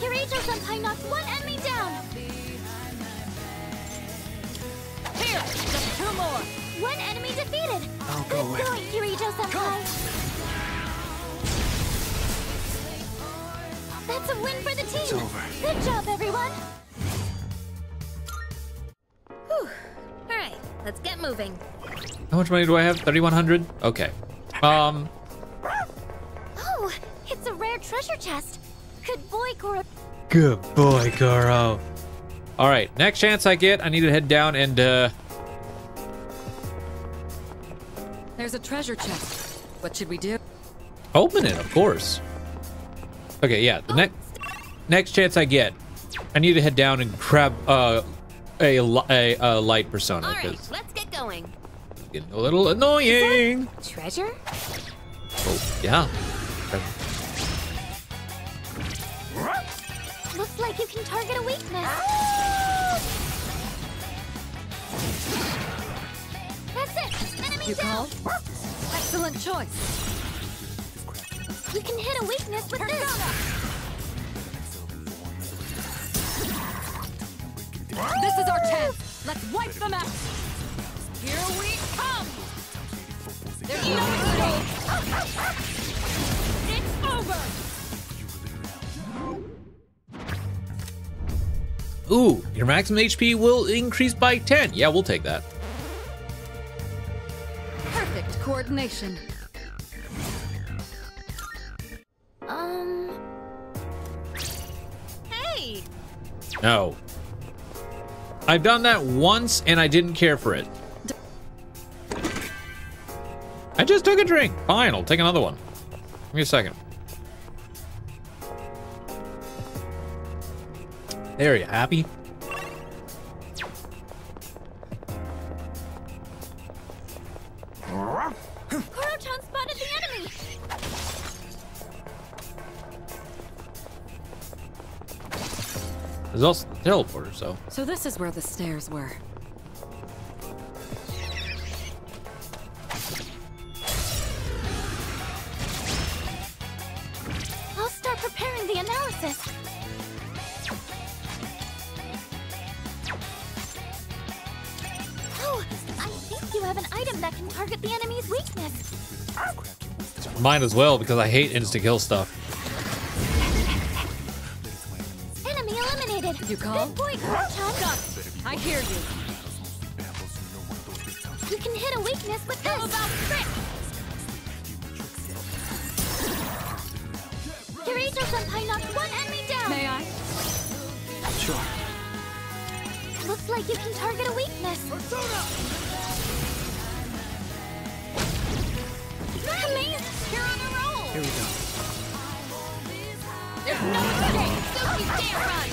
[SPEAKER 4] Kirijo Senpai knocked one enemy down.
[SPEAKER 5] Here, just two more.
[SPEAKER 4] One enemy defeated.
[SPEAKER 17] I'll
[SPEAKER 4] Good
[SPEAKER 17] go with-
[SPEAKER 4] going, Kirijo Senpai. That's a win for the team.
[SPEAKER 17] It's over.
[SPEAKER 4] Good job, everyone.
[SPEAKER 6] Whew. Alright, let's get moving.
[SPEAKER 1] How much money do I have? 3,100? Okay. Um,
[SPEAKER 4] Oh, it's a rare treasure chest. Good boy, Koro.
[SPEAKER 1] good boy, Goro. All right, next chance I get, I need to head down and, uh,
[SPEAKER 18] There's a treasure chest. What should we do?
[SPEAKER 1] open it, of course. Okay, yeah, the next next chance I get, I need to head down and grab, uh, a, a, a light persona,
[SPEAKER 6] Alright, let's get going.
[SPEAKER 1] it's getting a little annoying.
[SPEAKER 6] Treasure?
[SPEAKER 1] Oh, yeah.
[SPEAKER 4] Looks like you can target a weakness. That's Six! Enemy
[SPEAKER 18] You
[SPEAKER 4] down!
[SPEAKER 18] call? Excellent choice.
[SPEAKER 4] You can hit a weakness with this!
[SPEAKER 18] This is our chance. Let's wipe them out. Here we come. There's no escape. It's over.
[SPEAKER 1] Ooh, your maximum HP will increase by 10. Yeah, we'll take that.
[SPEAKER 18] Perfect coordination.
[SPEAKER 4] Um... Hey!
[SPEAKER 1] No. I've done that once and I didn't care for it. I just took a drink. Fine, I'll take another one. Give me a second. There, you happy? There's also the teleporter, so.
[SPEAKER 18] So this is where the stairs were.
[SPEAKER 4] I'll start preparing the analysis. Oh, I think you have an item that can target the enemy's weakness.
[SPEAKER 1] Mine as well, because I hate insta-kill stuff.
[SPEAKER 18] You call?
[SPEAKER 4] Good boy, Koro-chan.
[SPEAKER 18] I hear you.
[SPEAKER 4] You can hit a weakness with this. about trick? Kirijo Senpai knocked one enemy down.
[SPEAKER 18] May I?
[SPEAKER 17] Sure.
[SPEAKER 4] Looks like you can target a weakness. Amazing! You're on a roll!
[SPEAKER 17] Here we go.
[SPEAKER 4] There's no escape! Run!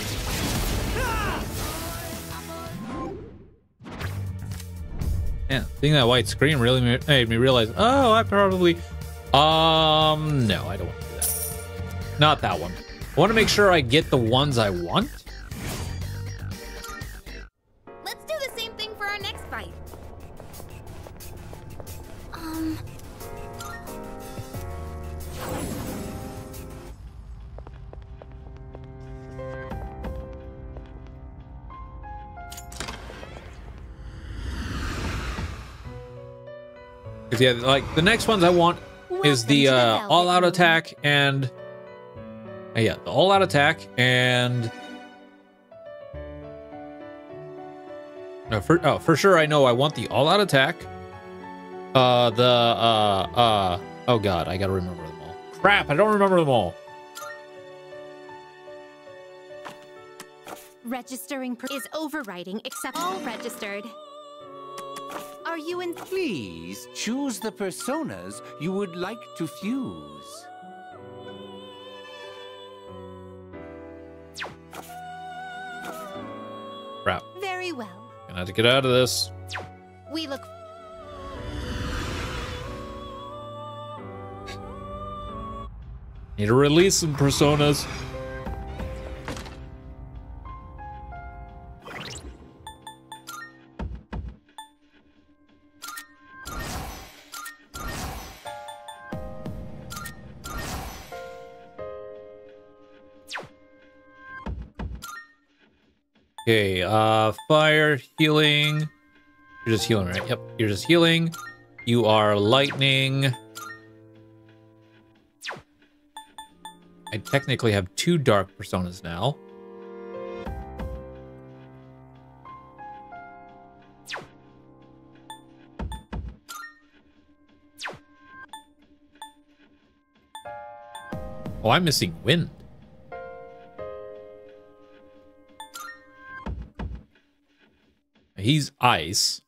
[SPEAKER 1] Yeah, seeing that white screen really made me realize, oh, I probably... Um, no, I don't want to do that. Not that one. I want to make sure I get the ones I want. Because yeah, like the next ones I want is the uh, all-out attack and uh, yeah, the all-out attack and no, for oh for sure I know I want the all-out attack. Uh, the uh uh oh god, I gotta remember them all. Crap, I don't remember them all.
[SPEAKER 2] Registering per- is overriding except all registered. Are you in?
[SPEAKER 3] Please choose the personas you would like to fuse.
[SPEAKER 1] Crap,
[SPEAKER 2] Very well.
[SPEAKER 1] gonna have to get out of this.
[SPEAKER 2] We look.
[SPEAKER 1] Need to release some personas. Uh, fire, healing. You're just healing, right? Yep, you're just healing. You are lightning. I technically have two dark personas now. Oh, I'm missing wind. He's ice.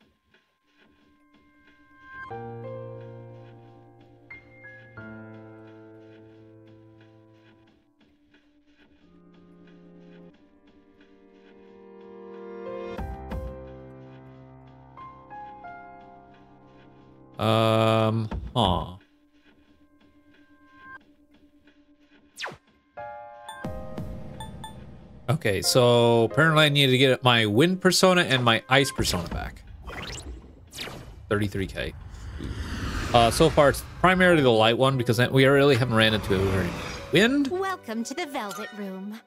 [SPEAKER 1] Okay, so apparently I need to get my wind persona and my ice persona back. 33k. Uh, so far, it's primarily the light one because we really haven't ran into any wind.
[SPEAKER 2] Welcome to the Velvet Room.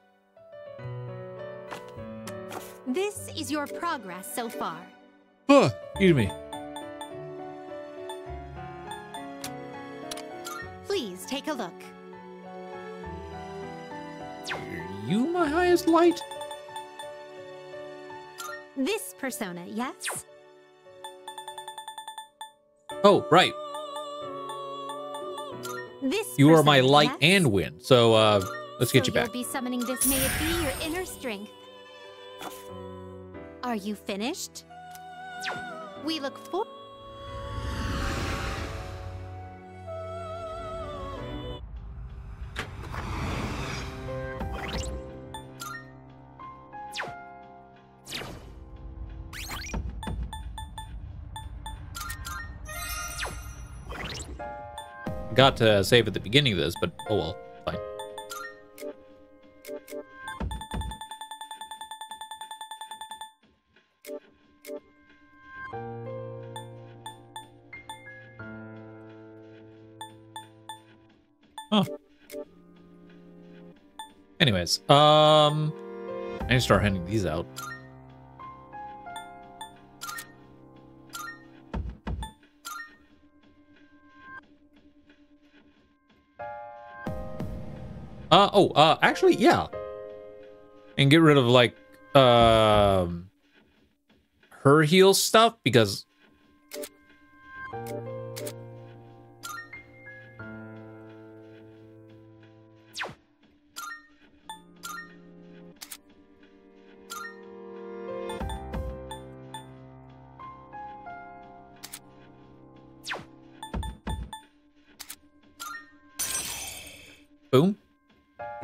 [SPEAKER 2] This is your progress so far.
[SPEAKER 1] Huh, excuse me.
[SPEAKER 2] Please take a look.
[SPEAKER 1] My light?
[SPEAKER 2] This persona, yes?
[SPEAKER 1] Oh, right.
[SPEAKER 2] This
[SPEAKER 1] You are my light
[SPEAKER 2] yes?
[SPEAKER 1] and wind. So uh, let's get
[SPEAKER 2] so
[SPEAKER 1] you back.
[SPEAKER 2] You'll be summoning this. May it be your inner strength. Are you finished? We look for.
[SPEAKER 1] Got to save at the beginning of this, but oh well, fine. Huh. Anyways, um, I need to start handing these out. Uh oh, uh actually yeah. And get rid of like um her heal stuff because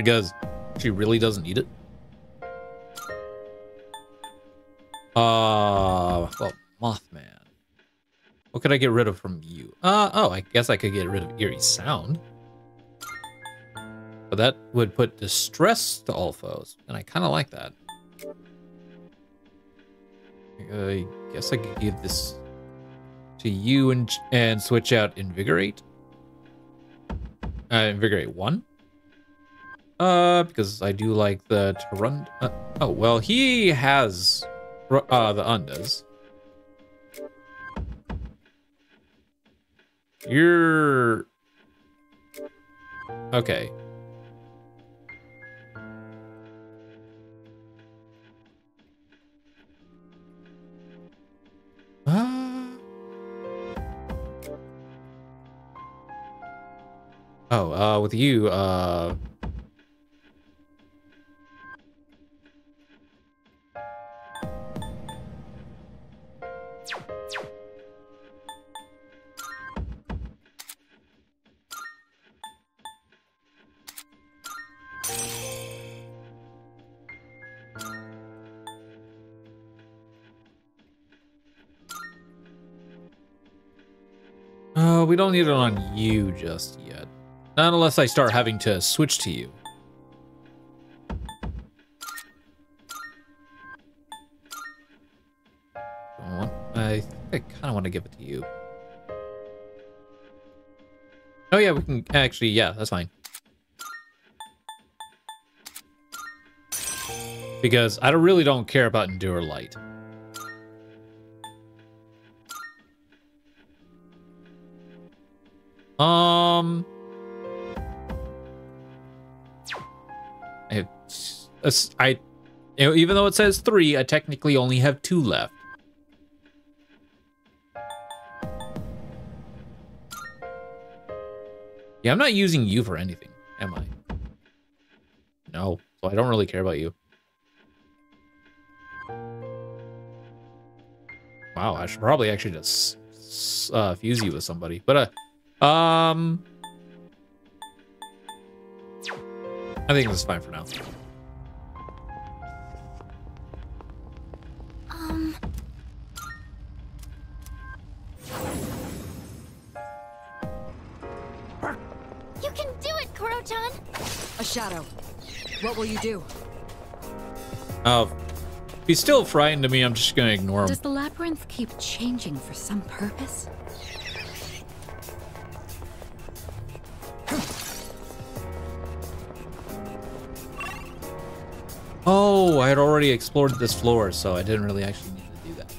[SPEAKER 1] Because she really doesn't need it. Uh, well, Mothman. What could I get rid of from you? Uh, oh, I guess I could get rid of Eerie Sound. But that would put distress to all foes, and I kind of like that. I guess I could give this to you and and switch out Invigorate. Uh, Invigorate 1. Uh, because I do like the Tarund. Uh, oh, well, he has uh, the Undas. You're... Okay. Uh... Oh, uh, with you, uh... don't need it on you just yet. Not unless I start having to switch to you. I I kind of want to give it to you. Oh yeah, we can actually, yeah, that's fine. Because I really don't care about Endure Light. Um, I, you know, even though it says three, I technically only have two left. Yeah, I'm not using you for anything, am I? No, so I don't really care about you. Wow, I should probably actually just uh, fuse you with somebody, but uh, um, I think this is fine for now.
[SPEAKER 4] Um. You can do it, Koro-chan!
[SPEAKER 18] A shadow. What will you do?
[SPEAKER 1] Oh, he's still frightened of me, I'm just gonna ignore him.
[SPEAKER 18] Does the labyrinth keep changing for some purpose?
[SPEAKER 1] Oh, I had already explored this floor, so I didn't really actually need to do that.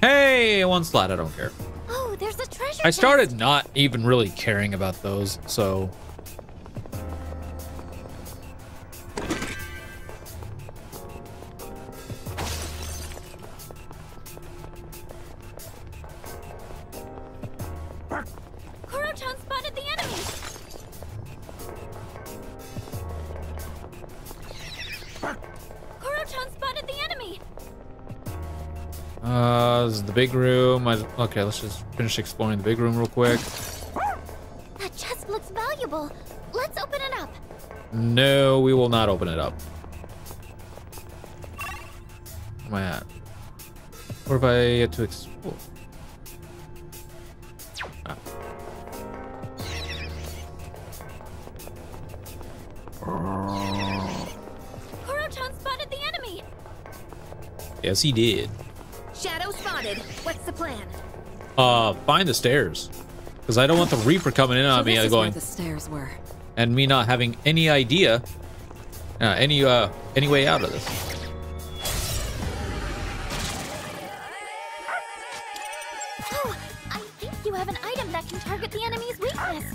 [SPEAKER 1] Hey, one slot, I don't care.
[SPEAKER 4] Oh, there's a treasure
[SPEAKER 1] I
[SPEAKER 4] chest.
[SPEAKER 1] started not even really caring about those, so big room. I, okay, let's just finish exploring the big room real quick.
[SPEAKER 4] That chest looks valuable. Let's open it up.
[SPEAKER 1] No, we will not open it up. Where am I at? Where have I yet to explore? Ah.
[SPEAKER 4] Spotted the enemy.
[SPEAKER 1] Yes, he did.
[SPEAKER 6] Plan?
[SPEAKER 1] Uh, find the stairs. Because I don't want the Reaper coming in
[SPEAKER 18] so
[SPEAKER 1] on me and going,
[SPEAKER 18] the stairs were.
[SPEAKER 1] and me not having any idea, uh, any uh, any way out of this.
[SPEAKER 4] Oh, I think you have an item that can target the enemy's weakness.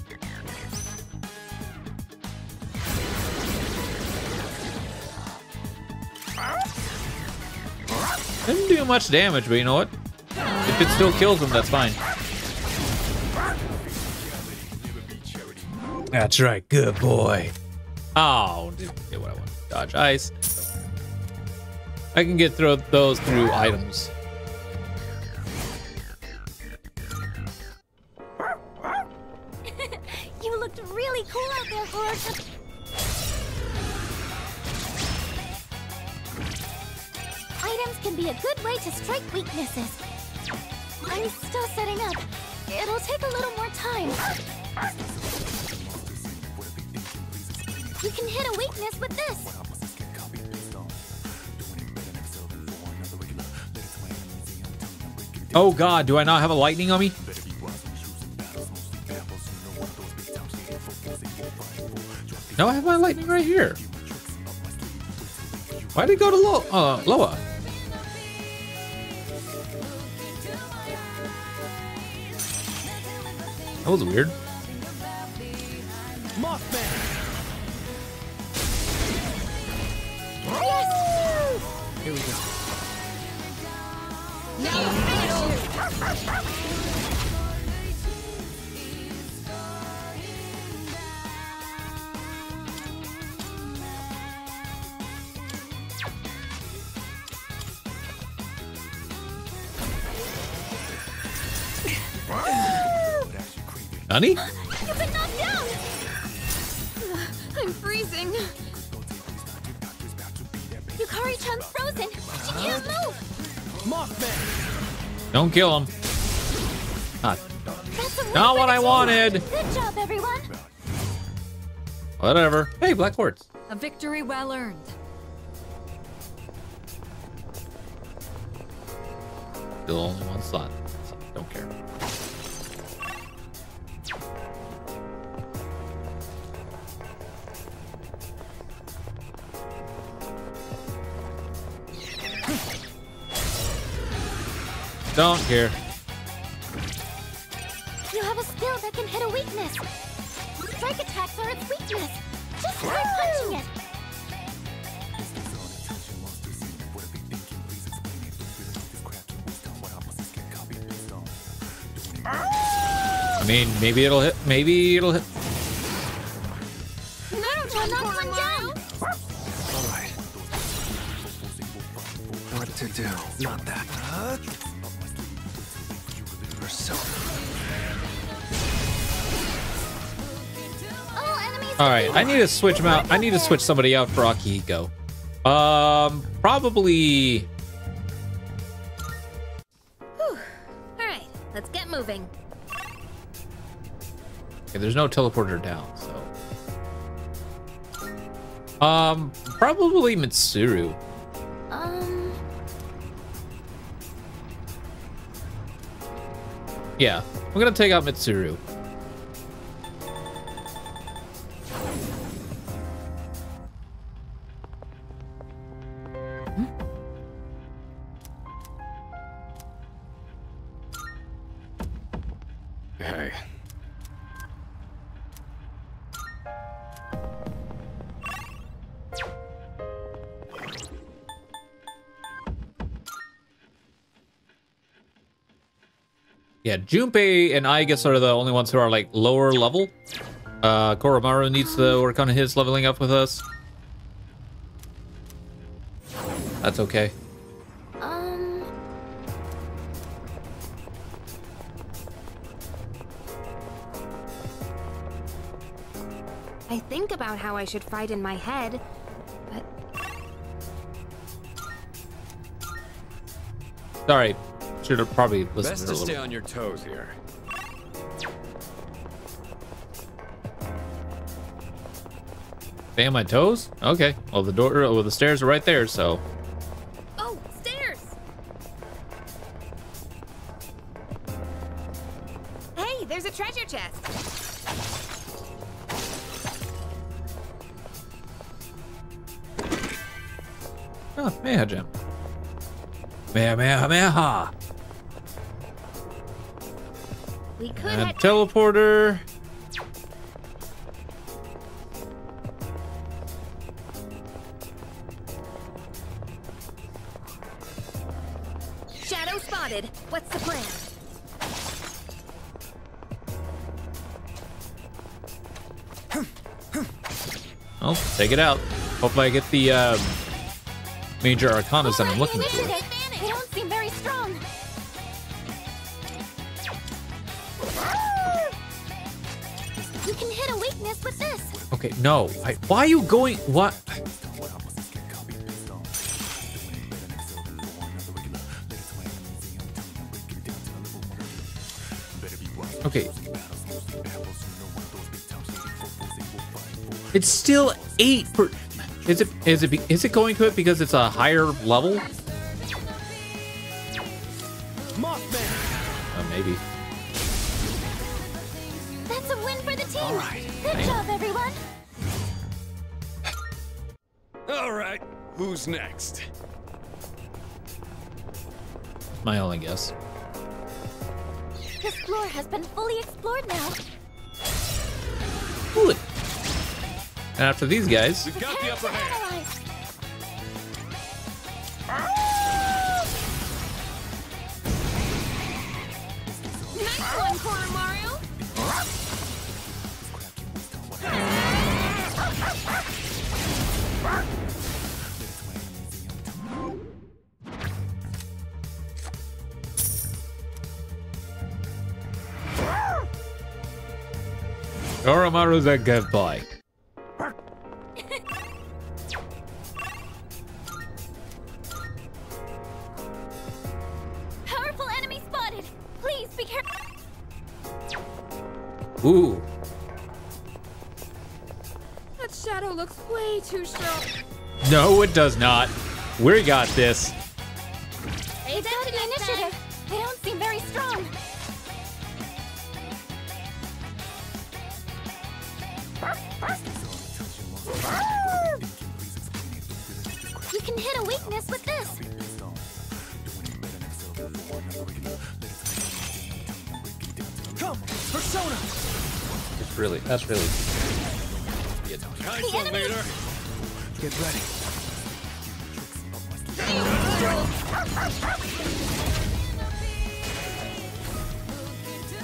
[SPEAKER 1] Didn't do much damage, but you know what? If it still kills him, that's fine. That's right, good boy. Oh, didn't get what I wanted. Dodge ice. I can get through those through items. God, do I not have a lightning on me? No, I have my lightning right here. Why did it go to Lo uh, Loa? That was weird. Nani?
[SPEAKER 4] You've been knocked down! I'm freezing. Yukari-chan's frozen. She can't move.
[SPEAKER 7] Mothman!
[SPEAKER 1] Don't kill him. Not,
[SPEAKER 4] That's a win
[SPEAKER 1] not what I wanted.
[SPEAKER 4] Good job, everyone.
[SPEAKER 1] Whatever. Hey, Black Quartz.
[SPEAKER 18] A victory well earned.
[SPEAKER 1] Still only one slot. Don't care.
[SPEAKER 4] You have a skill that can hit a weakness. Strike attacks are its weakness. Just try punching it.
[SPEAKER 1] I mean, maybe it'll hit. Maybe it'll hit.
[SPEAKER 4] Naruto knocked
[SPEAKER 12] All right,
[SPEAKER 1] I need to switch him out. I need to switch somebody out for Akihiko. Um, probably. Whew.
[SPEAKER 6] All right, let's get moving.
[SPEAKER 1] Okay, there's no teleporter down, so. Um, probably Mitsuru. Um. Yeah, I'm gonna take out Mitsuru.
[SPEAKER 15] Hey.
[SPEAKER 1] Yeah, Junpei and I guess are the only ones who are like lower level. Uh, Koromaru needs to work on his leveling up with us. That's okay.
[SPEAKER 2] About how I should fight in my head, but
[SPEAKER 1] Sorry, should have probably listened
[SPEAKER 15] Best
[SPEAKER 1] to her
[SPEAKER 15] to stay on your toes here.
[SPEAKER 1] Stay on my toes? Okay. Well, the door, well, the stairs are right there, so. Teleporter.
[SPEAKER 6] Shadow spotted. What's the plan?
[SPEAKER 1] Well, take it out. Hopefully I get the um, major arcanas that I'm looking for. No. I, why are you going? What? Okay. It's still eight per. Is it? Is it? Is it going to it because it's a higher level? Guess.
[SPEAKER 4] This floor has been fully explored now.
[SPEAKER 1] Good. And after these guys,
[SPEAKER 15] got the
[SPEAKER 1] Oromaru's a good boy.
[SPEAKER 4] Powerful enemy spotted. Please be careful.
[SPEAKER 1] Ooh.
[SPEAKER 6] That shadow looks way too strong.
[SPEAKER 1] No, it does not. We got this. That's really.
[SPEAKER 15] Leader.
[SPEAKER 7] Get ready.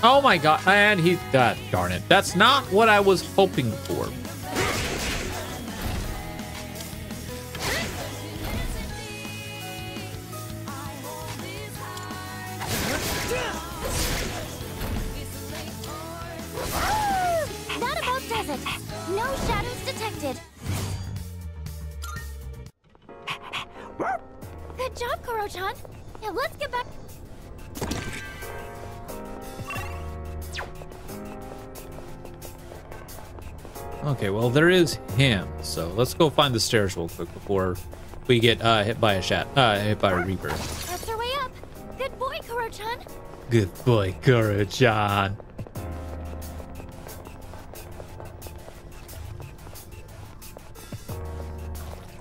[SPEAKER 1] Oh my god, and he, God darn it. That's not what I was hoping for.
[SPEAKER 4] Let's
[SPEAKER 1] go find the stairs real quick before we get uh, hit by a shat, uh, hit by a reaper.
[SPEAKER 4] That's our way up. Good boy, Koro-chan.
[SPEAKER 1] Good boy, Koro-chan.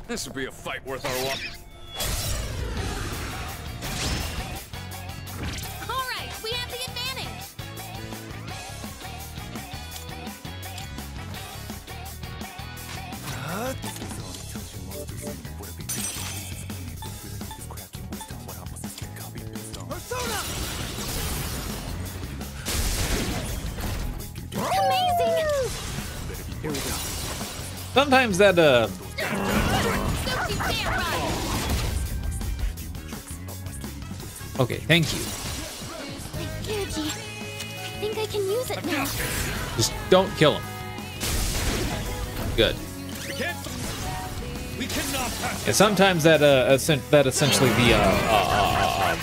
[SPEAKER 15] This would be a fight worth our while.
[SPEAKER 1] Sometimes that uh Okay, thank you.
[SPEAKER 4] I think I can use it now.
[SPEAKER 1] Just don't kill him. Good. And sometimes that uh that essentially the uh, uh, uh,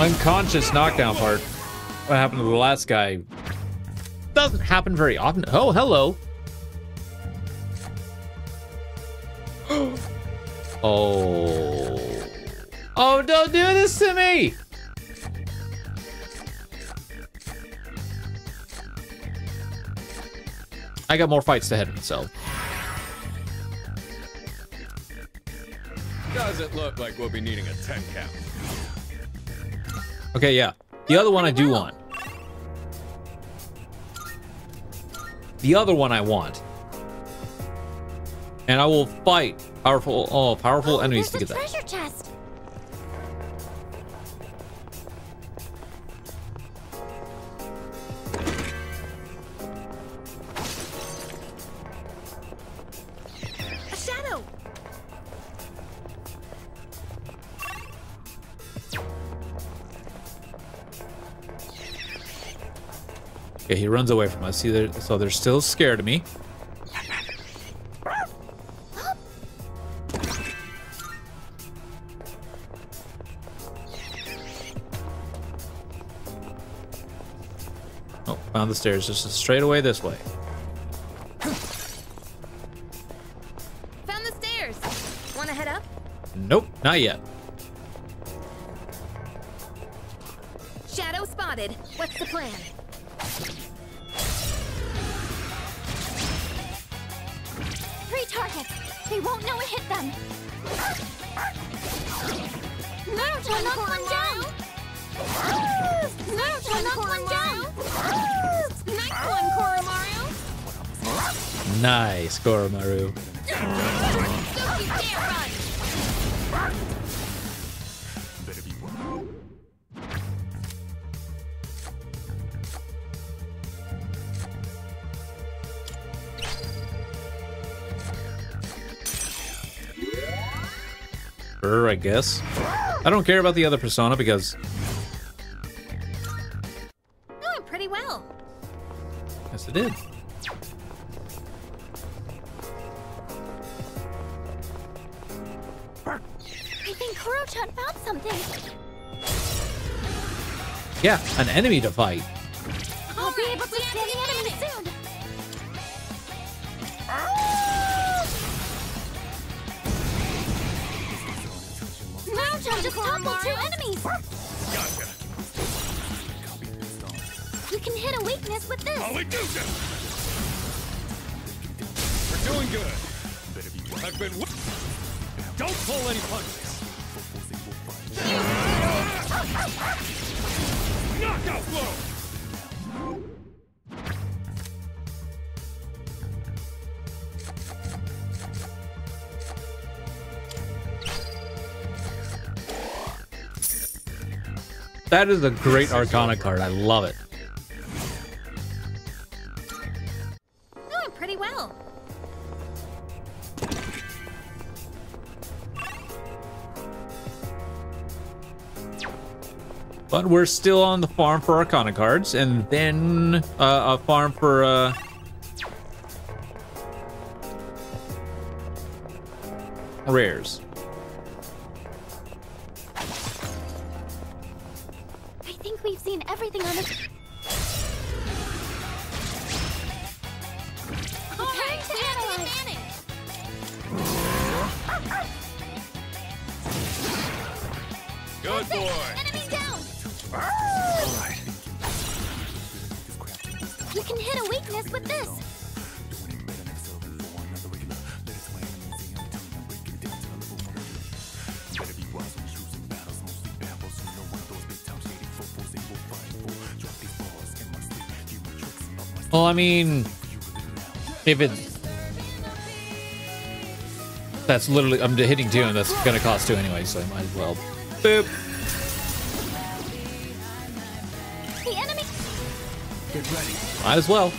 [SPEAKER 1] uh, unconscious knockdown part, what happened to the last guy, doesn't happen very often. Oh, hello. oh. Oh, don't do this to me! I got more fights ahead of me, so.
[SPEAKER 15] Doesn't look like we'll be needing a 10 count.
[SPEAKER 1] Okay, yeah. The other one I do want. The other one I want. And I will fight powerful, oh, powerful enemies to get
[SPEAKER 4] a
[SPEAKER 1] that.
[SPEAKER 4] treasure chest.
[SPEAKER 2] A shadow.
[SPEAKER 1] Okay, he runs away from us. See, so they're still scared of me. Found the stairs. Just straight away this way.
[SPEAKER 6] Found the stairs. Want to head up?
[SPEAKER 1] Nope, not yet. Sure, I guess. I don't care about the other persona because an enemy to fight. That is a great Arcana card. I love it.
[SPEAKER 2] Doing pretty well.
[SPEAKER 1] But we're still on the farm for Arcana cards, and then uh, a farm for uh, rares. Mean, if it that's literally I'm hitting two and that's gonna cost two anyway, so I might as well. Boop.
[SPEAKER 4] The enemy.
[SPEAKER 7] Get ready.
[SPEAKER 1] Might as well.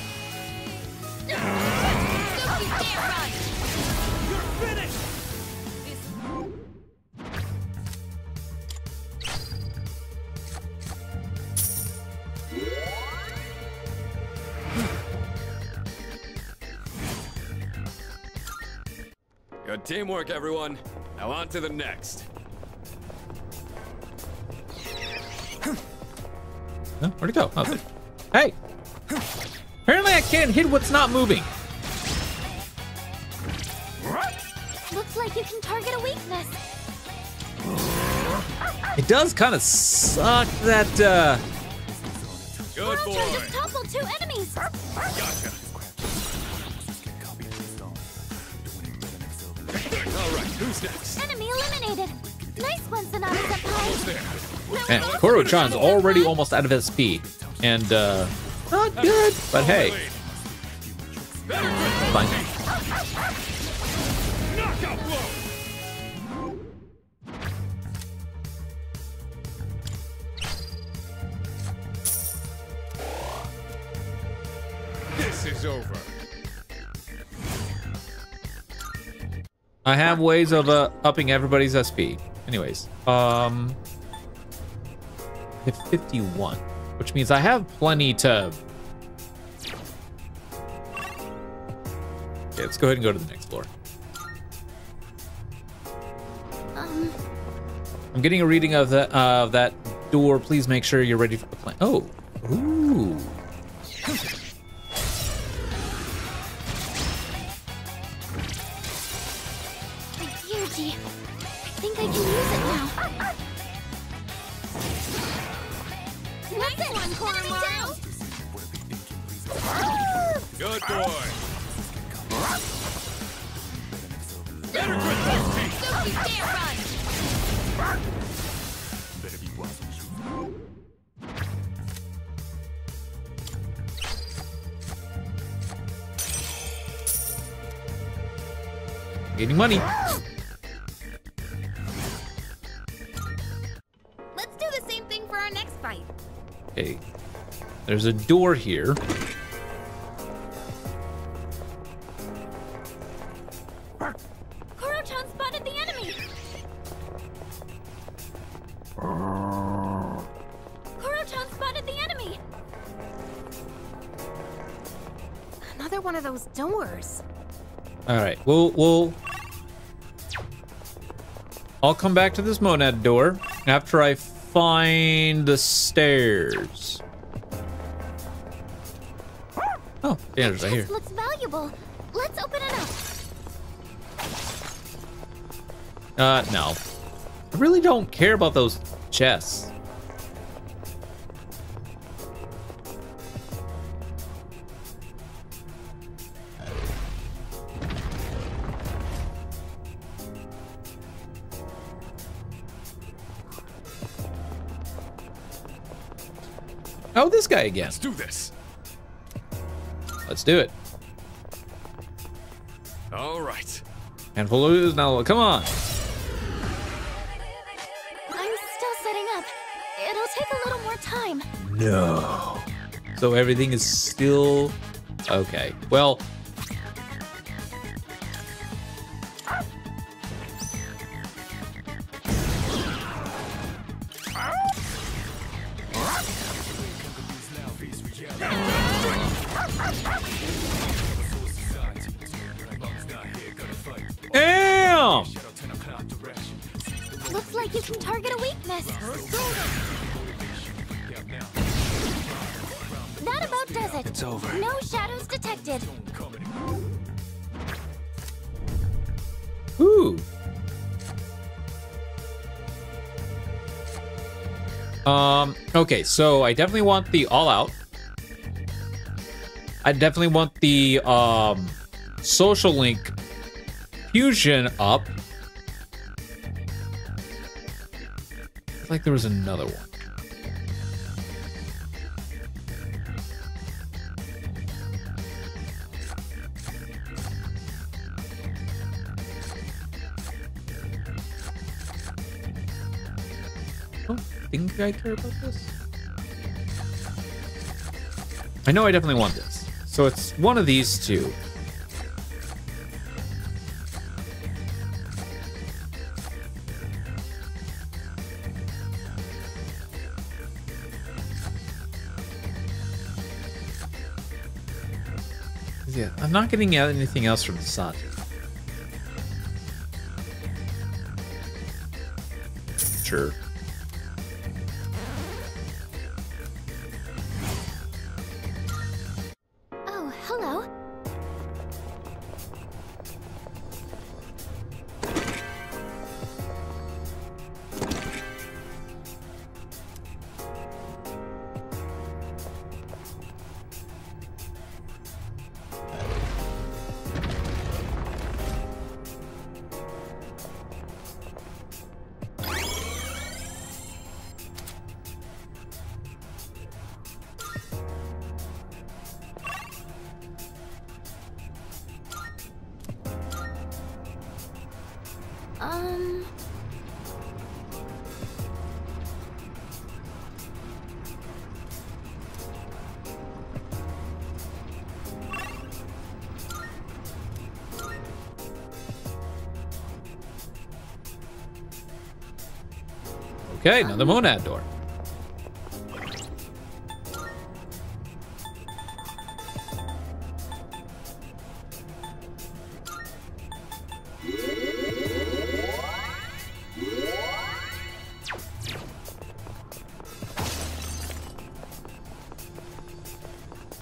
[SPEAKER 15] Good teamwork, everyone. Now on to the next.
[SPEAKER 1] Huh? Where'd it go? Oh, hey! Apparently I can't hit what's not moving.
[SPEAKER 4] Looks like you can target a weakness.
[SPEAKER 1] It does kind of suck that, uh...
[SPEAKER 15] Good boy.
[SPEAKER 1] Man, Koro-chan's already almost out of SP. And, uh... Not good, but hey. Fine.
[SPEAKER 15] This is over.
[SPEAKER 1] I have ways of uh, upping everybody's SP. Anyways, um, hit 51, which means I have plenty to. Okay, let's go ahead and go to the next floor.
[SPEAKER 4] Um,
[SPEAKER 1] I'm getting a reading of that uh, of that door. Please make sure you're ready for the plan. Oh, ooh. There's a door here.
[SPEAKER 4] Koro-chan spotted the enemy. Koro-chan spotted the enemy.
[SPEAKER 6] Another one of those doors.
[SPEAKER 1] All right. We'll we'll. I'll come back to this monad door after I find the stairs. The answer's right here.
[SPEAKER 4] This looks valuable. Let's open it up.
[SPEAKER 1] Uh, no. I really don't care about those chests. Oh, this guy again.
[SPEAKER 15] Let's do this.
[SPEAKER 1] Let's do it.
[SPEAKER 15] All right.
[SPEAKER 1] And of lose now. Come on.
[SPEAKER 4] I'm still setting up. It'll take a little more time.
[SPEAKER 1] No. So everything is still okay. Well, okay, so I definitely want the all out. I definitely want the um, social link fusion up. I like there was another one. I don't think I care about this. I know I definitely want this. So it's one of these two. Yeah, I'm not getting anything else from the sun. Sure. Another monad door.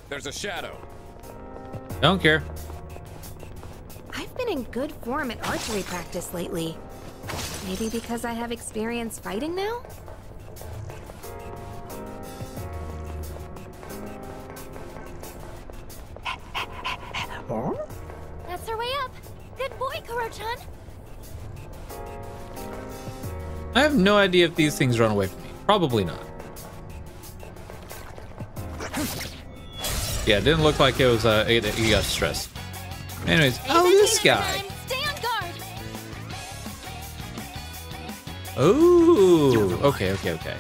[SPEAKER 15] There's a shadow.
[SPEAKER 1] Don't care.
[SPEAKER 6] I've been in good form at archery practice lately. Maybe because I have experience fighting now?
[SPEAKER 1] No idea if these things run away from me. Probably not. Yeah, it didn't look like it was, uh, it, he got stressed. Anyways, oh, this guy. Oh, okay, okay, okay.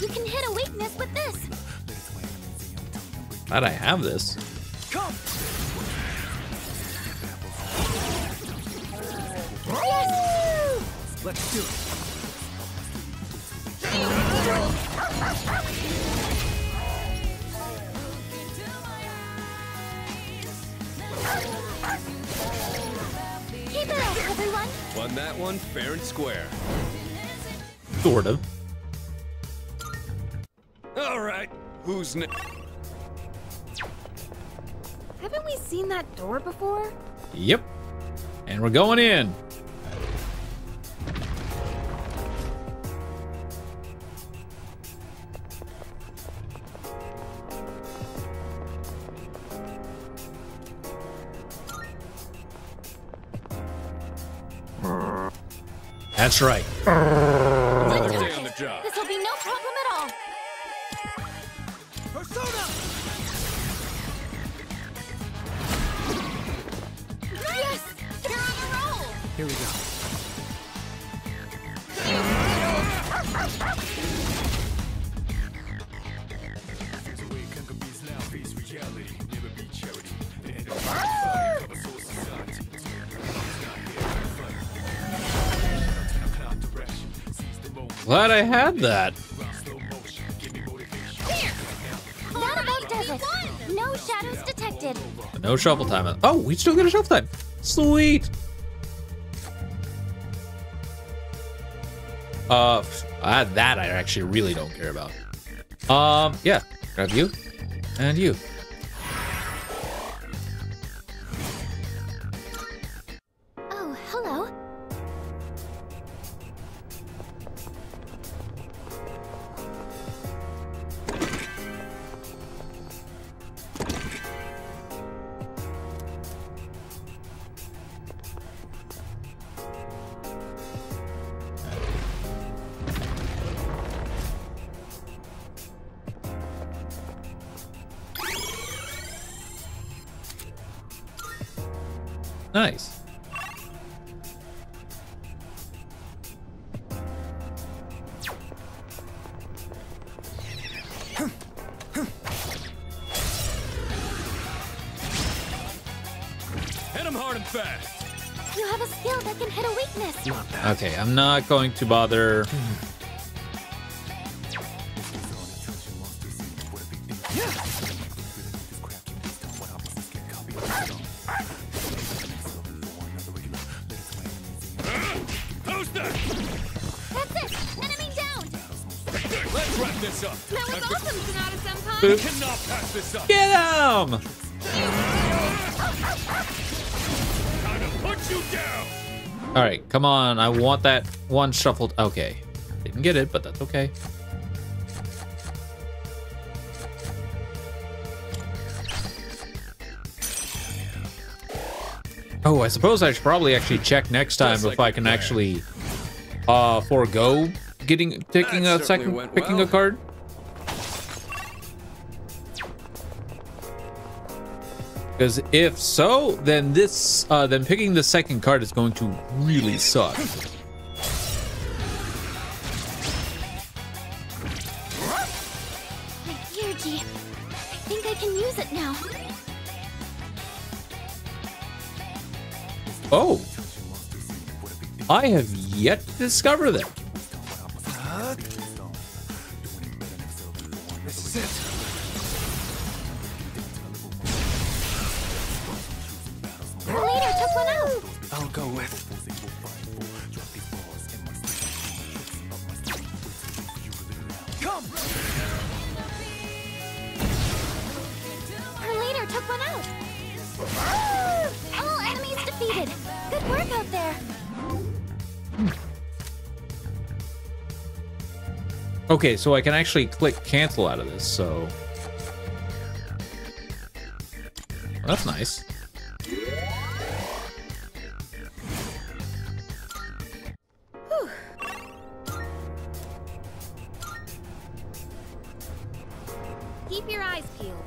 [SPEAKER 4] You can hit a weakness with this.
[SPEAKER 1] Glad I have this.
[SPEAKER 7] Let's do it.
[SPEAKER 4] Keep it up, everyone.
[SPEAKER 15] Won that one fair and square.
[SPEAKER 1] Sort of.
[SPEAKER 15] All right, who's next?
[SPEAKER 6] Haven't we seen that door before?
[SPEAKER 1] Yep. And we're going in. That's right. That.
[SPEAKER 4] That about does it. No shadows detected.
[SPEAKER 1] No shuffle time. Oh, we still get a shuffle time. Sweet. Uh, uh, that I actually really don't care about. Um, yeah. Grab you and you.
[SPEAKER 15] Cannot pass this up.
[SPEAKER 1] Get him!
[SPEAKER 15] To put you down.
[SPEAKER 1] All right, come on. I want that one shuffled. Okay. Didn't get it, but that's okay. Oh, I suppose I should probably actually check next time
[SPEAKER 15] Just
[SPEAKER 1] if
[SPEAKER 15] like
[SPEAKER 1] I can
[SPEAKER 15] plan.
[SPEAKER 1] actually uh forego getting taking
[SPEAKER 15] That
[SPEAKER 1] a second picking
[SPEAKER 15] well.
[SPEAKER 1] a card. Because if so, then this uh then picking the second card is going to really suck.
[SPEAKER 4] I
[SPEAKER 1] have yet to discover that. Okay, so I can actually click cancel out of this, so. Well, that's nice.
[SPEAKER 6] Keep your eyes peeled.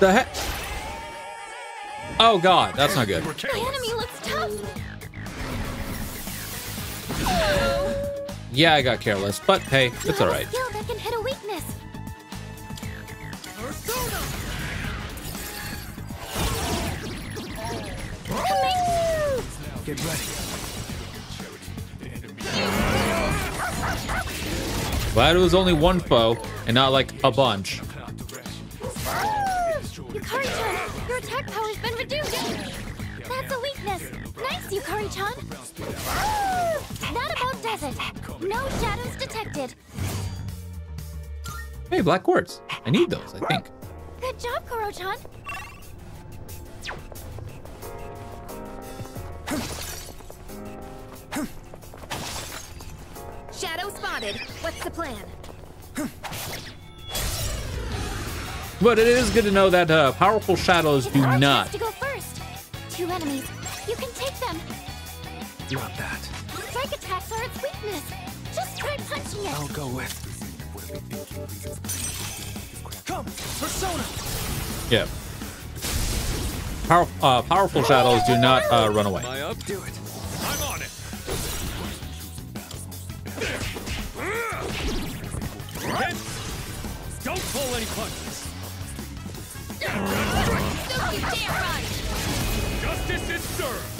[SPEAKER 1] The heck? Oh god, that's not good. Yeah, I got careless, but hey, it's
[SPEAKER 4] You have a
[SPEAKER 1] alright.
[SPEAKER 4] skill that can hit a weakness. Command!
[SPEAKER 12] Get ready.
[SPEAKER 1] Glad it was only one foe and not like a bunch. Hey, black quartz. I need those, I think.
[SPEAKER 4] Good job, Koro-chan.
[SPEAKER 6] Shadow spotted. What's the plan?
[SPEAKER 1] But it is good to know that uh, powerful shadows
[SPEAKER 4] It's
[SPEAKER 1] do not.
[SPEAKER 4] chance to go first. Two enemies. You can take them.
[SPEAKER 12] Not that.
[SPEAKER 4] Strike attacks are its weakness. Just try punching it.
[SPEAKER 12] I'll go with. Come, Persona!
[SPEAKER 1] Yeah. Power, uh, powerful shadows do not uh, run away.
[SPEAKER 15] I up?
[SPEAKER 12] Do it.
[SPEAKER 15] I'm on it. Hit. Don't pull any punches.
[SPEAKER 18] Don't you dare run!
[SPEAKER 15] Justice is served.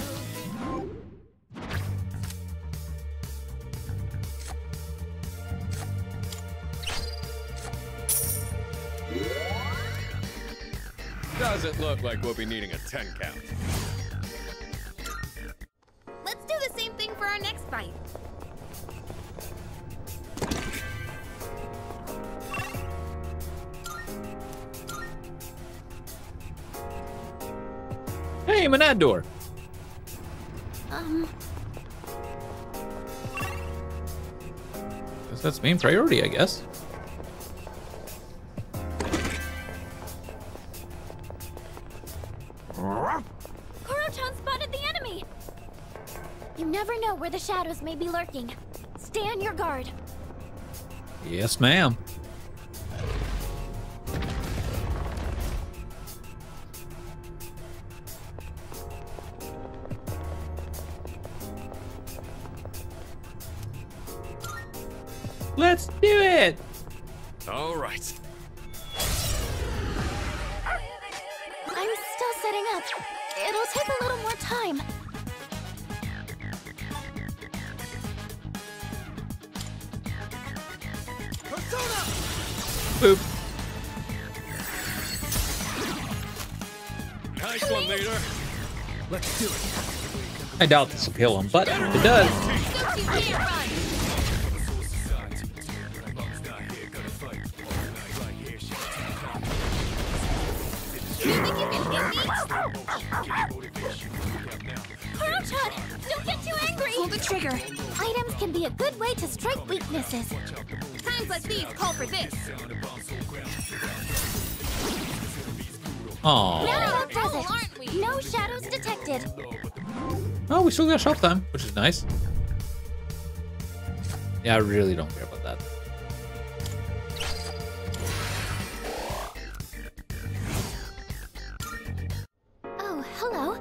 [SPEAKER 15] Look like we'll be needing a 10 count.
[SPEAKER 6] Let's do the same thing for our next fight.
[SPEAKER 1] Hey, Monad door.
[SPEAKER 4] Um,
[SPEAKER 1] Guess that's main priority, I guess.
[SPEAKER 4] Lurking. Stay on your guard.
[SPEAKER 1] Yes, ma'am. I doubt this will kill him, but it does. We still got shop time, which is nice. Yeah, I really don't care about that.
[SPEAKER 4] Oh, hello.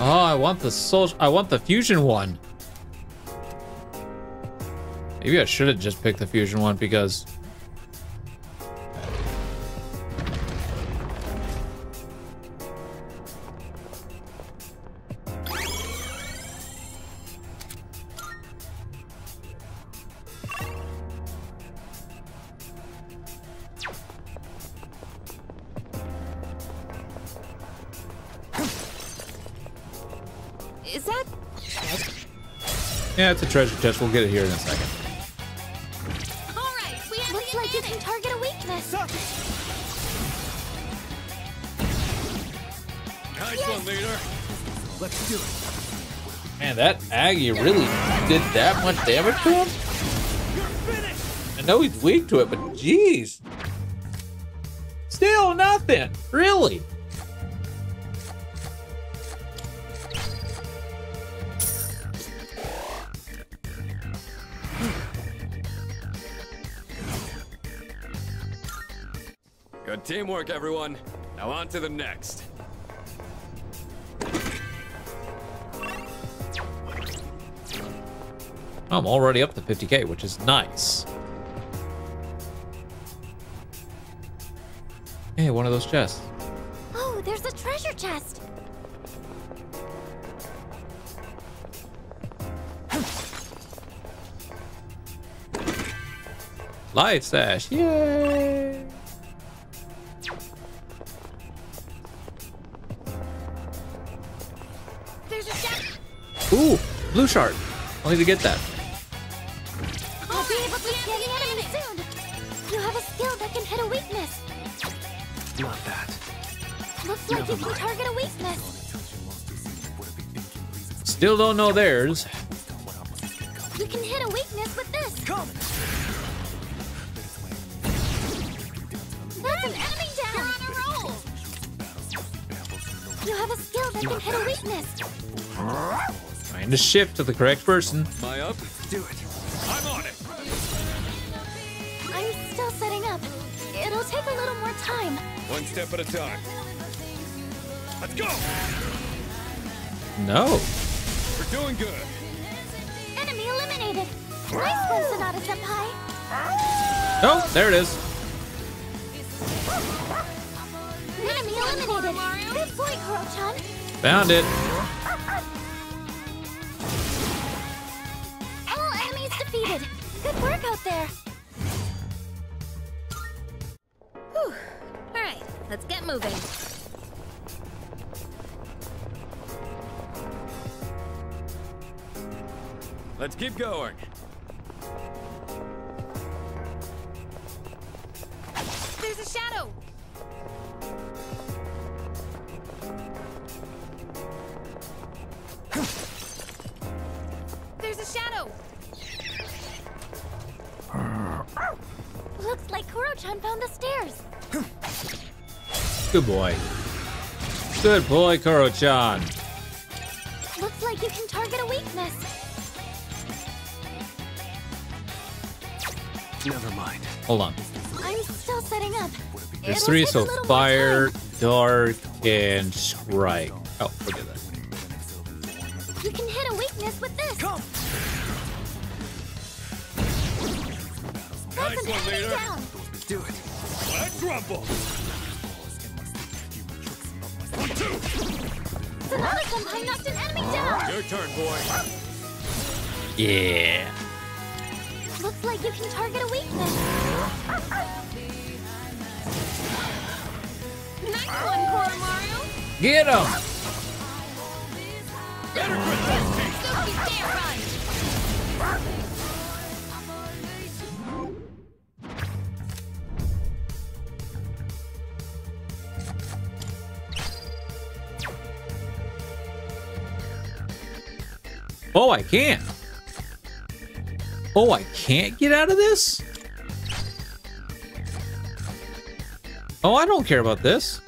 [SPEAKER 1] Oh, I want the soul. I want the fusion one. Maybe I should have just picked the fusion one because. Treasure chest. We'll get it here in a second.
[SPEAKER 4] Alright, we have Looks like you can target a weakness.
[SPEAKER 15] Nice one, leader.
[SPEAKER 3] Let's do it.
[SPEAKER 1] Man, that Agi really did that much damage to him? I know he's weak to it, but jeez. Still nothing. Really?
[SPEAKER 15] Good teamwork, everyone. Now on to the next.
[SPEAKER 1] I'm already up to 50k, which is nice. Hey, one of those chests.
[SPEAKER 4] Oh, there's a treasure chest.
[SPEAKER 1] Life sash. Yay! Blue shard. I'll need to get that.
[SPEAKER 4] I'll be able to the enemy soon. You have a skill that can hit a weakness.
[SPEAKER 3] Not that.
[SPEAKER 4] Looks like you can target a weakness.
[SPEAKER 1] Still don't know theirs.
[SPEAKER 4] Weakness.
[SPEAKER 1] Trying to shift to the correct person.
[SPEAKER 15] Am I up?
[SPEAKER 3] Do it.
[SPEAKER 15] I'm on it.
[SPEAKER 4] I'm still setting up. It'll take a little more time.
[SPEAKER 15] One step at a time. Let's go.
[SPEAKER 1] No.
[SPEAKER 15] We're doing good.
[SPEAKER 4] Enemy eliminated. Nice one, Sanada Senpai.
[SPEAKER 1] Oh, there it is.
[SPEAKER 4] Enemy eliminated. Good point, Koro-chan.
[SPEAKER 1] Found it.
[SPEAKER 4] Defeated. Good work out there.
[SPEAKER 6] Whew. All right, let's get moving.
[SPEAKER 15] Let's keep going.
[SPEAKER 1] Boy. Good boy, Koro-chan.
[SPEAKER 4] Looks like you can target a weakness.
[SPEAKER 3] Never mind.
[SPEAKER 1] Hold on.
[SPEAKER 4] I'm still setting up.
[SPEAKER 1] There's
[SPEAKER 4] It'll
[SPEAKER 1] three, so fire,
[SPEAKER 4] time.
[SPEAKER 1] dark, and strike. Can't get out of this? Oh, I don't care about this.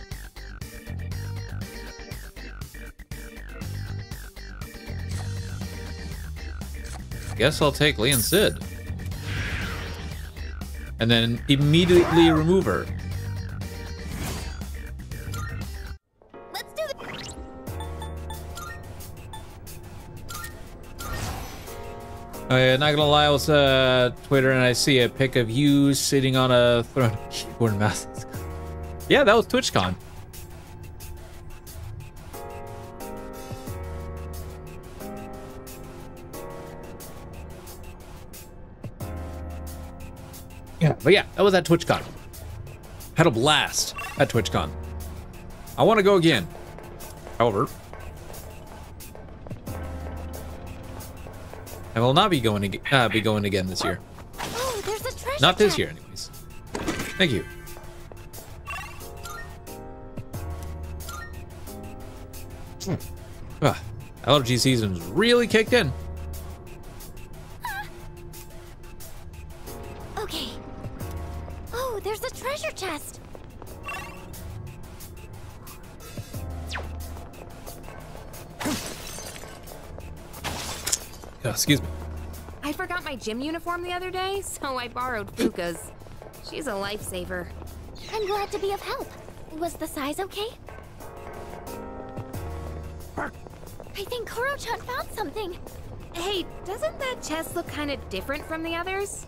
[SPEAKER 1] Guess I'll take Leanan Sidhe. And then immediately remove her. Uh, not gonna lie, I was uh, Twitter and I see a pic of you sitting on a throne of keyboard mouse. Yeah, that was TwitchCon. Yeah, but yeah, that was at TwitchCon. Had a blast at TwitchCon. I want to go again. However, I will not be going ag- uh, be going again this year.
[SPEAKER 4] Oh, there's a treasure
[SPEAKER 1] Not this year, anyways. Thank you. Ah, allergy season's really kicked in. Excuse me.
[SPEAKER 6] I forgot my gym uniform the other day, so I borrowed Fuuka's. She's a lifesaver.
[SPEAKER 4] I'm glad to be of help. Was the size okay? I think Koro-chan found something.
[SPEAKER 6] Hey, doesn't that chest look kind of different from the others?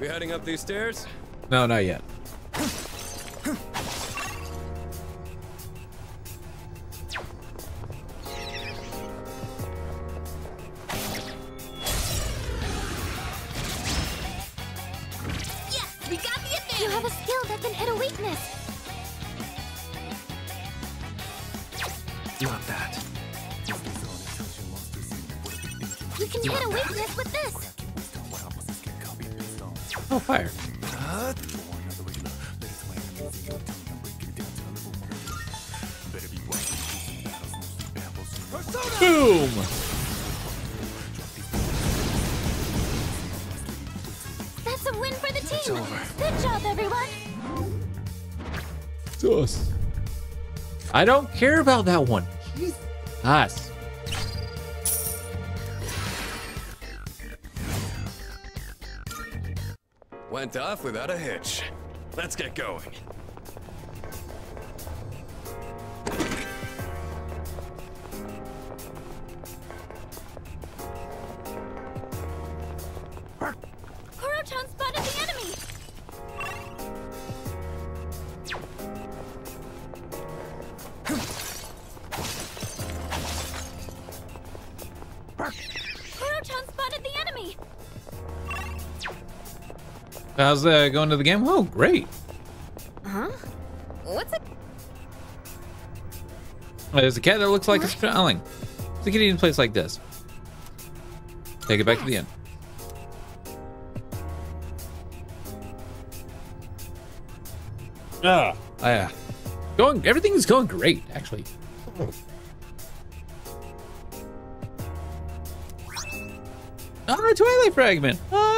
[SPEAKER 15] We heading up these stairs?
[SPEAKER 1] No, not yet. I don't care about that one. Us.
[SPEAKER 15] Went off without a hitch. Let's get going.
[SPEAKER 1] How's uh, going to the game? Oh, great.
[SPEAKER 6] Huh? What's it?
[SPEAKER 1] Uh, There's a cat that looks like it's drowning. It's a kitty in a place like this. Take it back to the end. Ah, yeah. Going, everything is going great, actually. Ah, Twilight Fragment. Oh.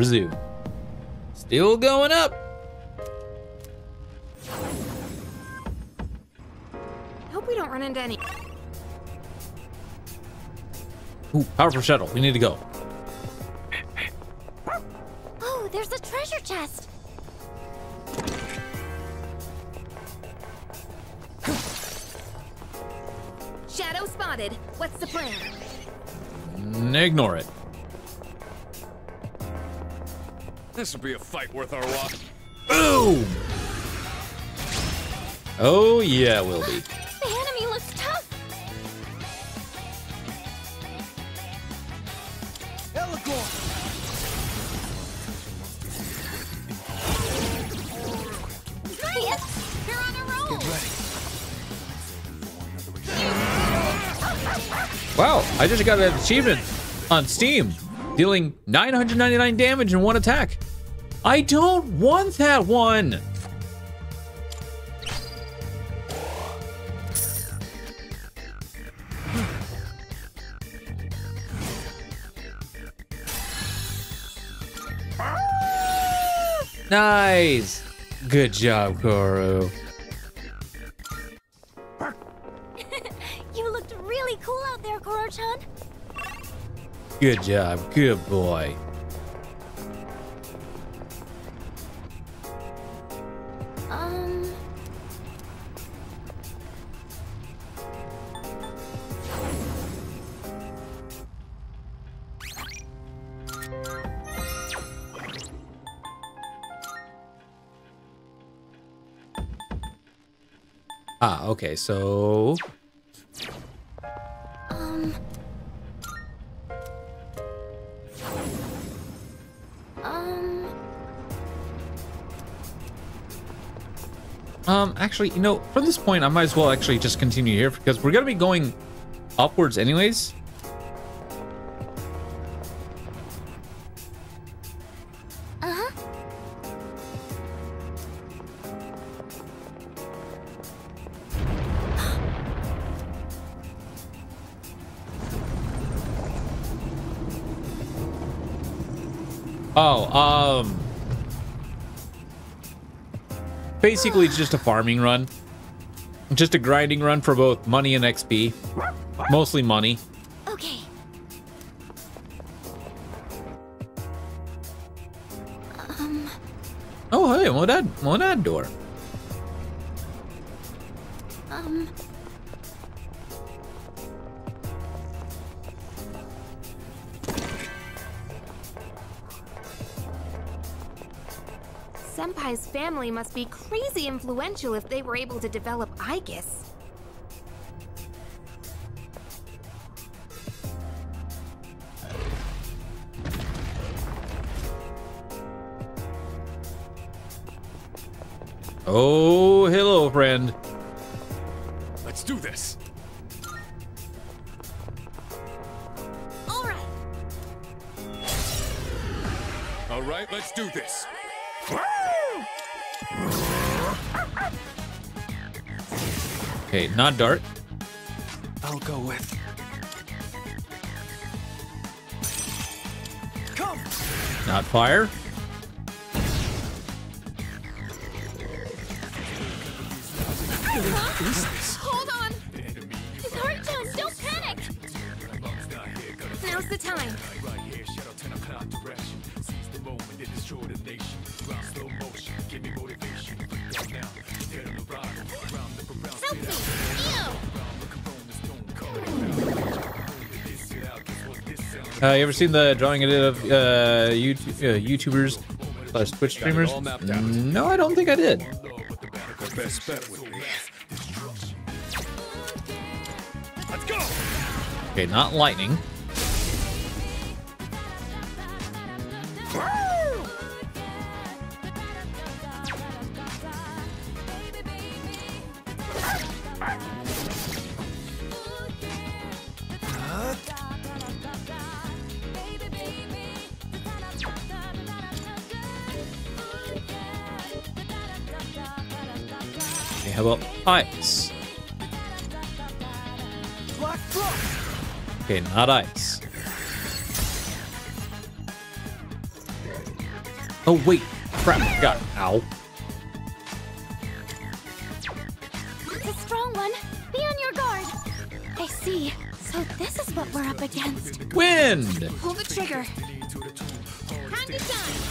[SPEAKER 1] Resume. Still going up.
[SPEAKER 6] Hope we don't run into any.
[SPEAKER 1] Ooh, powerful shuttle. We need to go.
[SPEAKER 4] Oh, there's a treasure chest.
[SPEAKER 6] Shadow spotted. What's the plan?
[SPEAKER 1] Ignore it.
[SPEAKER 15] This will be a fight worth our while.
[SPEAKER 1] Boom! Oh, yeah, it will be.
[SPEAKER 4] The enemy looks tough.
[SPEAKER 18] Nice! You're on a roll!
[SPEAKER 1] Wow, I just got an achievement on Steam, dealing 999 damage in one attack. I don't want that one. Nice. Good job, Koru.
[SPEAKER 4] you looked really cool out there, Koro-chan.
[SPEAKER 1] Good job. Good boy. Okay, so
[SPEAKER 4] Um. Um.
[SPEAKER 1] Um, actually, you know, from this point, I might as well actually just continue here because we're gonna be going upwards anyways. Basically it's just a farming run, just a grinding run for both money and XP, mostly money.
[SPEAKER 4] Okay. Um.
[SPEAKER 1] Oh, hey, Monad, Monad door.
[SPEAKER 6] Family must be crazy influential if they were able to develop Aigis.
[SPEAKER 1] Oh, Okay, not dart.
[SPEAKER 15] I'll go with. Come.
[SPEAKER 1] Not fire. Uh, you ever seen the drawing of uh, YouTube, uh, YouTubers slash Twitch streamers? No, I don't think I did. Okay, not lightning. Not ice. Oh wait, crap! Got it. Ow.
[SPEAKER 4] It's a strong one. Be on your guard. I see. So this is what we're up against.
[SPEAKER 1] Wind!
[SPEAKER 4] Pull the trigger. Time to shine.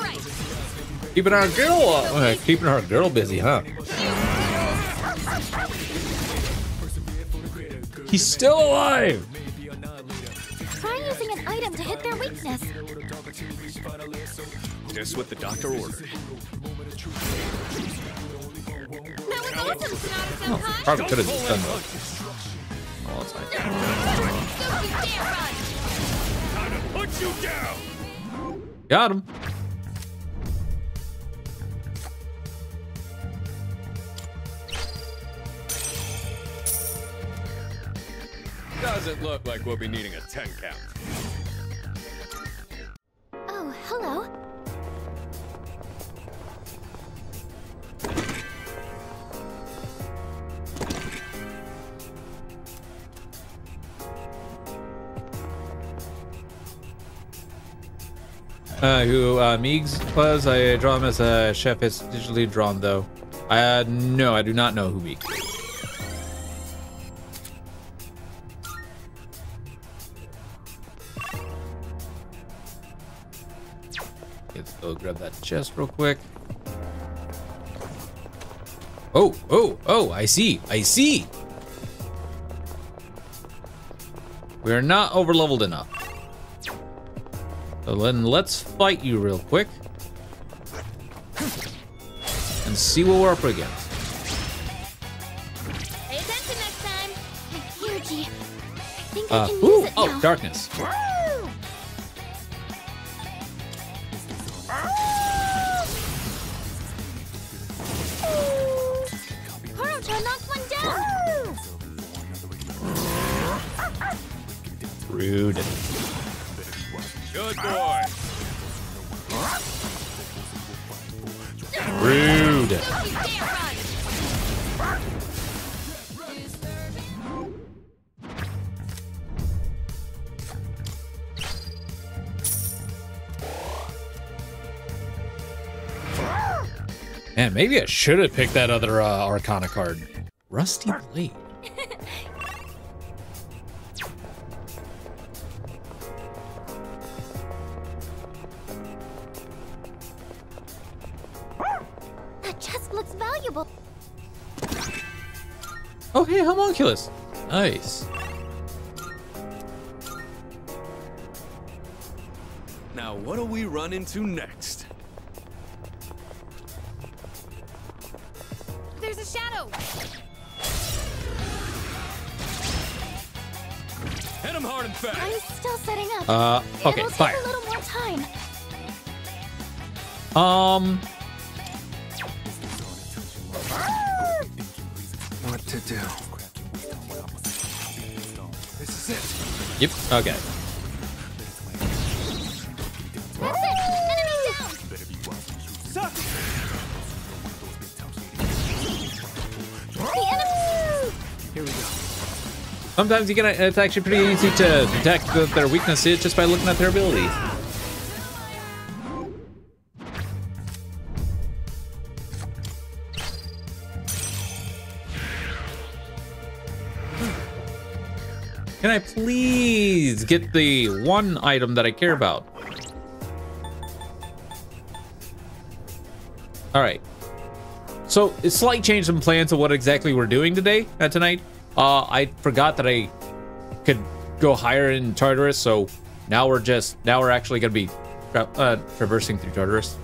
[SPEAKER 4] Right.
[SPEAKER 1] Keeping our girl, uh, keeping our girl busy, huh? He's still alive.
[SPEAKER 4] Try using an item to hit their weakness.
[SPEAKER 15] Just what the doctor ordered.
[SPEAKER 4] That was awesome, Sanada
[SPEAKER 1] Oh, probably could have just done that. Oh, it's fine.
[SPEAKER 15] Put you down!
[SPEAKER 1] Got him.
[SPEAKER 15] Doesn't look like we'll be needing a 10 count.
[SPEAKER 4] Oh, hello.
[SPEAKER 1] Uh, who uh, Meegs was? I draw him as a chef. It's digitally drawn though. Uh, no, I do not know who Meegs. Chest real quick. Oh, oh, oh, I see, I see. We are not over leveled enough. So then let's fight you real quick. And see what we're up against.
[SPEAKER 4] Pay attention next time. Yuji, I think I
[SPEAKER 1] Uh, ooh, oh, darkness. Maybe I should have picked that other uh, Arcana card. Rusty Blade.
[SPEAKER 4] That chest looks valuable.
[SPEAKER 1] Oh, hey, homunculus. Nice.
[SPEAKER 15] Now, what do we run into next?
[SPEAKER 1] Okay,
[SPEAKER 4] It'll
[SPEAKER 1] fire.
[SPEAKER 4] a little more time.
[SPEAKER 1] Um,
[SPEAKER 10] What to do?
[SPEAKER 15] This is it.
[SPEAKER 1] yep, okay. Sometimes you can, it's actually pretty easy to detect what their weakness is just by looking at their abilities. Can I please get the one item that I care about? All right. So, a slight change in plans of what exactly we're doing today, uh, tonight. Uh, I forgot that I could go higher in Tartarus, so now we're just, now we're actually going to be tra uh, traversing through Tartarus.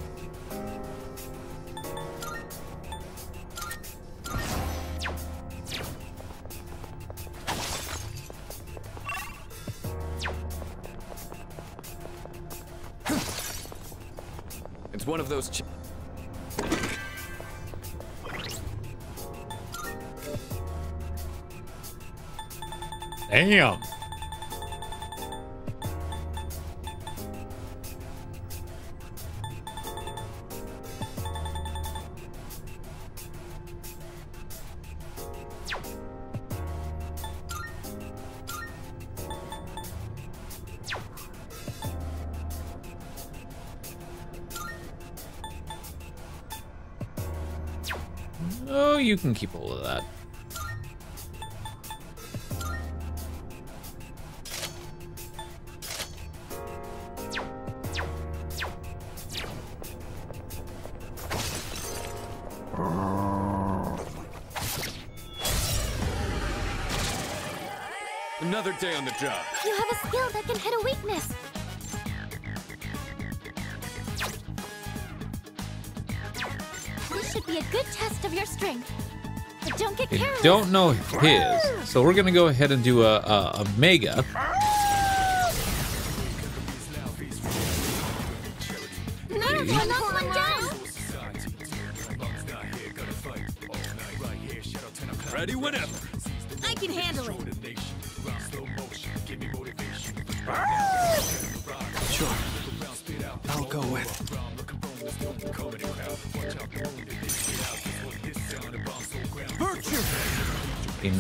[SPEAKER 4] Don't
[SPEAKER 1] know his, so we're gonna go ahead and do a, a, a mega.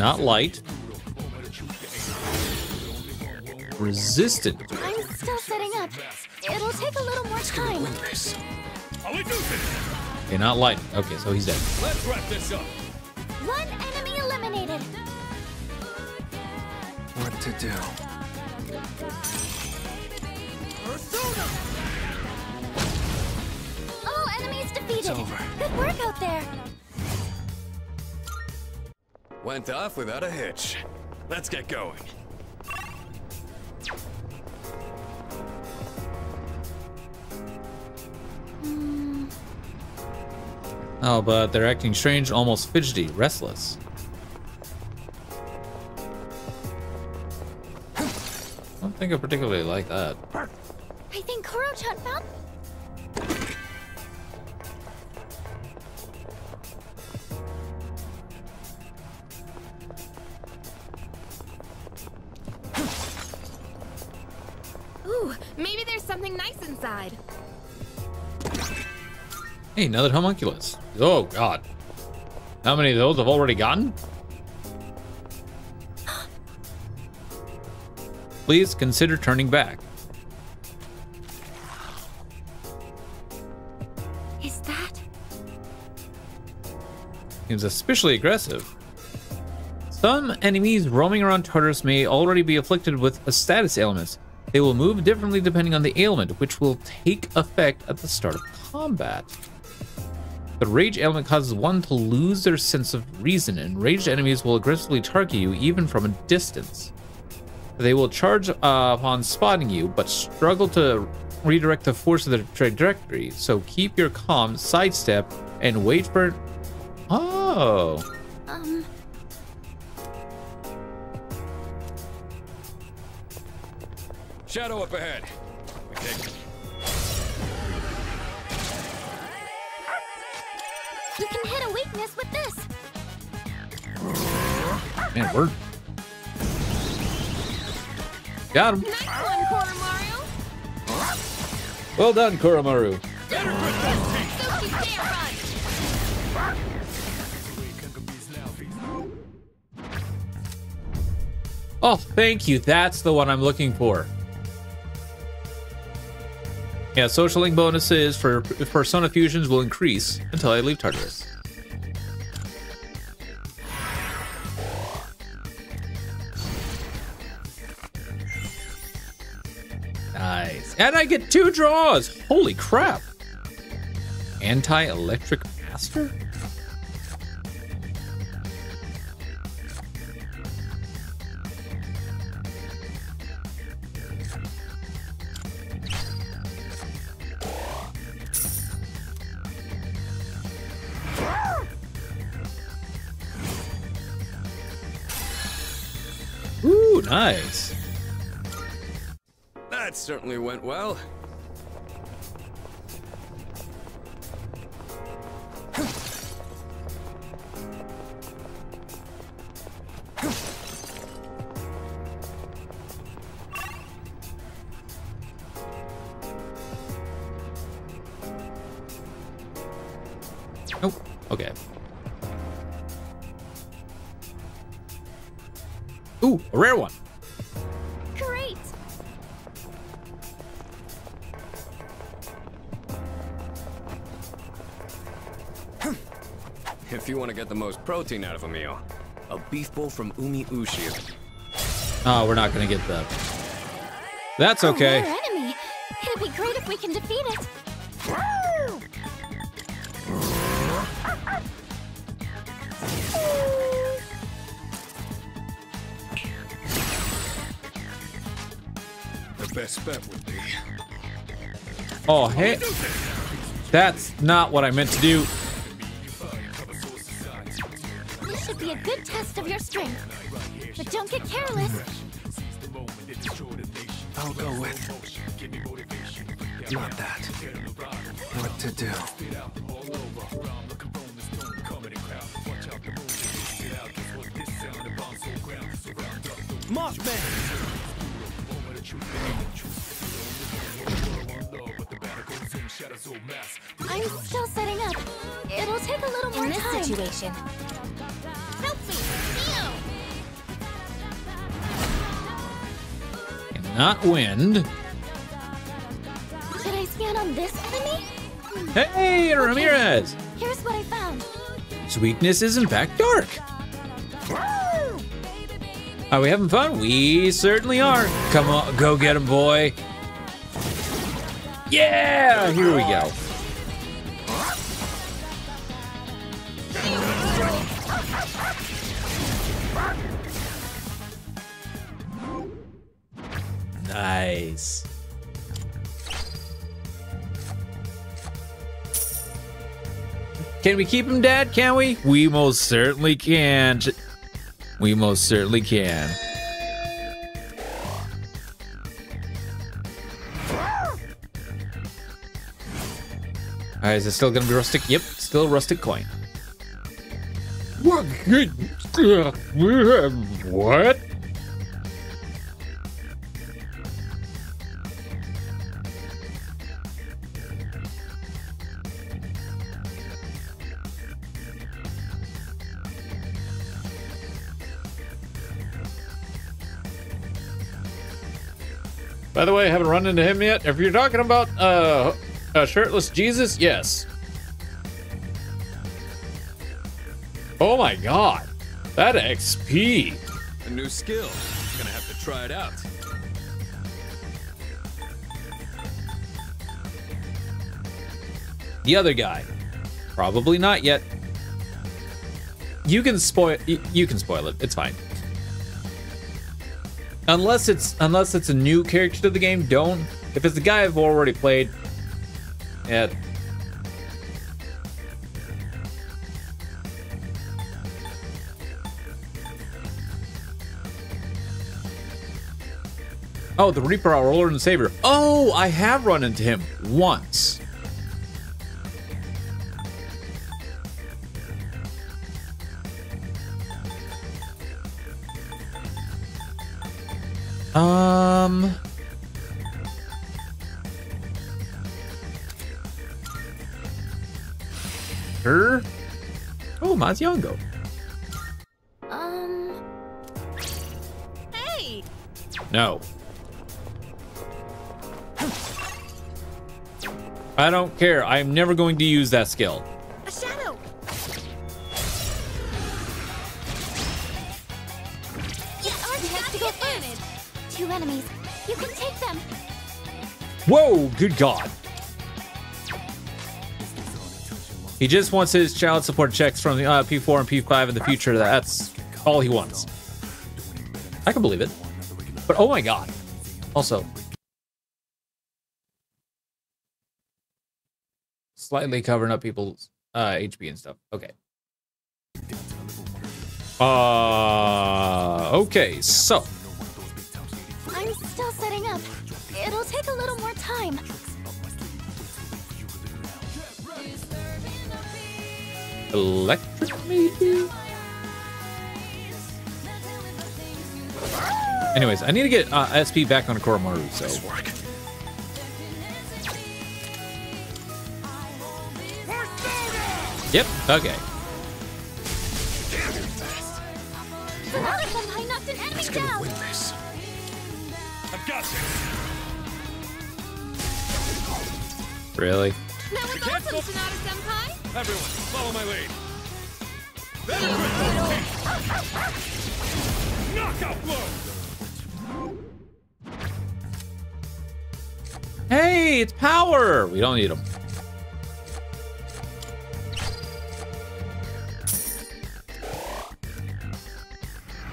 [SPEAKER 1] Not light. Resistant.
[SPEAKER 4] I'm still setting up. It'll take a little more time.
[SPEAKER 1] Okay, not light. Okay, so he's dead.
[SPEAKER 15] Let's wrap this up.
[SPEAKER 4] One enemy eliminated.
[SPEAKER 17] What to do?
[SPEAKER 4] All enemies defeated.
[SPEAKER 17] It's over.
[SPEAKER 4] Good work out there.
[SPEAKER 15] Went off without a hitch. Let's get going. Hmm.
[SPEAKER 1] Oh, but they're acting strange, almost fidgety, restless. I don't think I particularly like that.
[SPEAKER 4] I think Koro-chan found.
[SPEAKER 1] Hey, another homunculus. Oh, God. How many of those have already gotten? Please consider turning back.
[SPEAKER 4] Is that?
[SPEAKER 1] Seems especially aggressive. Some enemies roaming around Tartarus may already be afflicted with a status ailment. They will move differently depending on the ailment, which will take effect at the start of combat. The rage ailment causes one to lose their sense of reason, and raged enemies will aggressively target you even from a distance. They will charge uh, upon spotting you, but struggle to redirect the force of their trajectory. So keep your calm, sidestep, and wait for. Oh,
[SPEAKER 4] Um.
[SPEAKER 15] Shadow up ahead. Okay.
[SPEAKER 4] You can hit a weakness with this.
[SPEAKER 1] man, we're got him.
[SPEAKER 18] Nice one, Mario.
[SPEAKER 1] Well done, Koromaru.
[SPEAKER 18] Sushi Sand Run.
[SPEAKER 1] Oh, thank you. That's the one I'm looking for. Yeah, social link bonuses for Persona fusions will increase until I leave Tartarus. Nice. And I get two draws. Holy crap. Anti-electric master? Nice.
[SPEAKER 15] That certainly went well. The most protein out of a meal. A beef bowl from Umi Ushi.
[SPEAKER 1] Oh, ah, we're not gonna get that. That's okay.
[SPEAKER 4] rare enemy. It'd be great if we can defeat it.
[SPEAKER 9] The best bet would be.
[SPEAKER 1] Oh, hey. That's not what I meant to do.
[SPEAKER 4] Of your strength. But don't get careless.
[SPEAKER 17] I'll go with. Not that. What to do?
[SPEAKER 9] Mothman!
[SPEAKER 4] I'm still setting up. It'll take a little more
[SPEAKER 6] In this
[SPEAKER 4] time.
[SPEAKER 6] situation,
[SPEAKER 4] Help me,
[SPEAKER 1] Not wind.
[SPEAKER 4] Should I scan on this enemy?
[SPEAKER 1] Hey, Ramirez.
[SPEAKER 4] Here's what I found.
[SPEAKER 1] His weakness is in fact dark. Are we having fun? We certainly are. Come on, go get him, boy. Yeah, here we go. Nice. Can we keep him, Dad? Can we? We most certainly can. We most certainly can. Alright, is it still gonna be rustic? Yep, still rustic coin. What? By the way, I haven't run into him yet. If you're talking about uh, a shirtless Jesus, yes. Oh my god. That XP.
[SPEAKER 15] A new skill. Gonna have to try it out.
[SPEAKER 1] The other guy. Probably not yet. You can spoil you can spoil it. It's fine. Unless it's unless it's a new character to the game, don't. If it's a guy I've already played, yeah. Oh, the Reaper, our Lord and Savior. Oh, I have run into him once. Um. Her? Oh, Mazionga.
[SPEAKER 4] Um. Hey!
[SPEAKER 1] No. I don't care. I'm never going to use that skill. Whoa, good God. He just wants his child support checks from the uh, P4 and P5 in the future. That's all he wants. I can believe it. But oh my God. Also, slightly covering up people's uh, HP and stuff. Okay. Uh, okay, so electric maybe? Anyways, I need to get uh, SP back on Koromaru, so. Yep, okay.
[SPEAKER 4] Another senpai knocked an
[SPEAKER 9] this.
[SPEAKER 15] I've got this.
[SPEAKER 1] Really?
[SPEAKER 18] That was awesome, Sanada Senpai!
[SPEAKER 15] Everyone, follow my lead. Knockout blow!
[SPEAKER 1] Hey, it's power. We don't need him.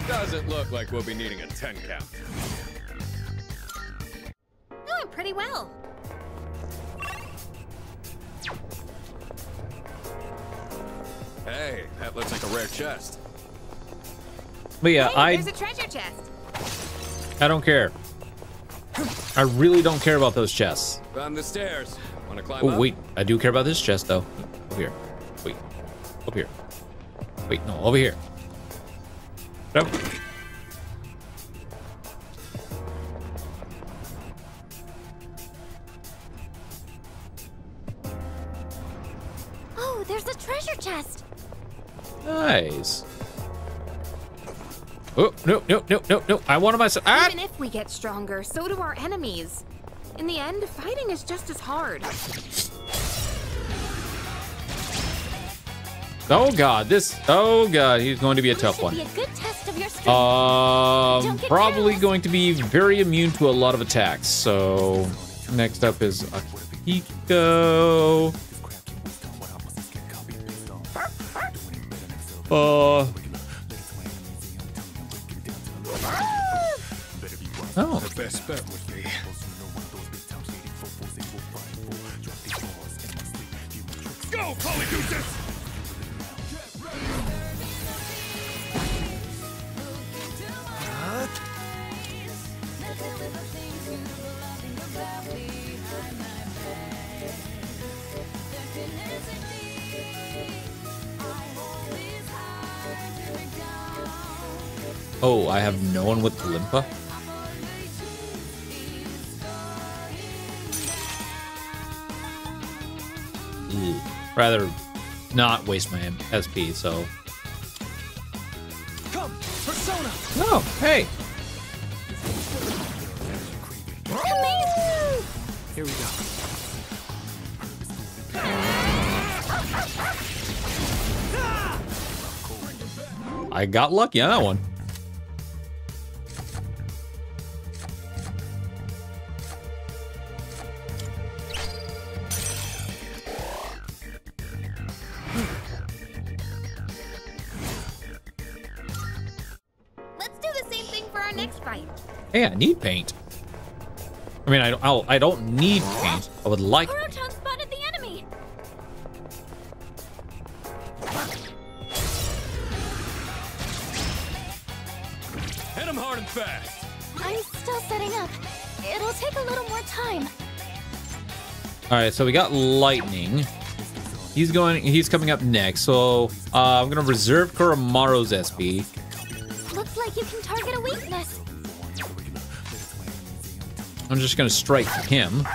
[SPEAKER 15] Doesn't look like we'll be needing a 10 count.
[SPEAKER 6] Doing pretty well.
[SPEAKER 15] Hey, that looks like a rare chest.
[SPEAKER 1] But yeah,
[SPEAKER 6] hey,
[SPEAKER 1] I
[SPEAKER 6] there's a treasure chest.
[SPEAKER 1] I don't care. I really don't care about those chests.
[SPEAKER 15] Found the stairs. Wanna climb
[SPEAKER 1] Oh
[SPEAKER 15] up?
[SPEAKER 1] wait, I do care about this chest though. Over here. Wait. Over here. Wait, no, over here. Nope. Nice. Oh, no, no, no, no, no. I wanted myself. Ah!
[SPEAKER 6] Even if we get stronger, so do our enemies. In the end, fighting is just as hard.
[SPEAKER 1] Oh god, this. Oh god, he's going to be a tough one.
[SPEAKER 4] be a good test of your.
[SPEAKER 1] Um, probably going to be very immune to a lot of attacks. So next up is Akiko. Uh. Oh.
[SPEAKER 15] Go, Polydeuces!
[SPEAKER 1] Oh, I have no one with Limpa. Ew. Rather not waste my SP, so.
[SPEAKER 9] Come, Persona!
[SPEAKER 1] Oh, hey.
[SPEAKER 4] Amazing!
[SPEAKER 9] Here we go.
[SPEAKER 1] I got lucky on that one. Hey, I need paint. I mean, I don't, I'll, I don't need paint. I would like.
[SPEAKER 4] Koro-chan spotted the enemy.
[SPEAKER 15] Hit him hard and fast!
[SPEAKER 4] I'm still setting up. It'll take a little more time.
[SPEAKER 1] All right, so we got lightning. He's going. He's coming up next. So uh, I'm gonna reserve Koromaru's SP.
[SPEAKER 4] Looks like you can target a weakness.
[SPEAKER 1] I'm just gonna strike him.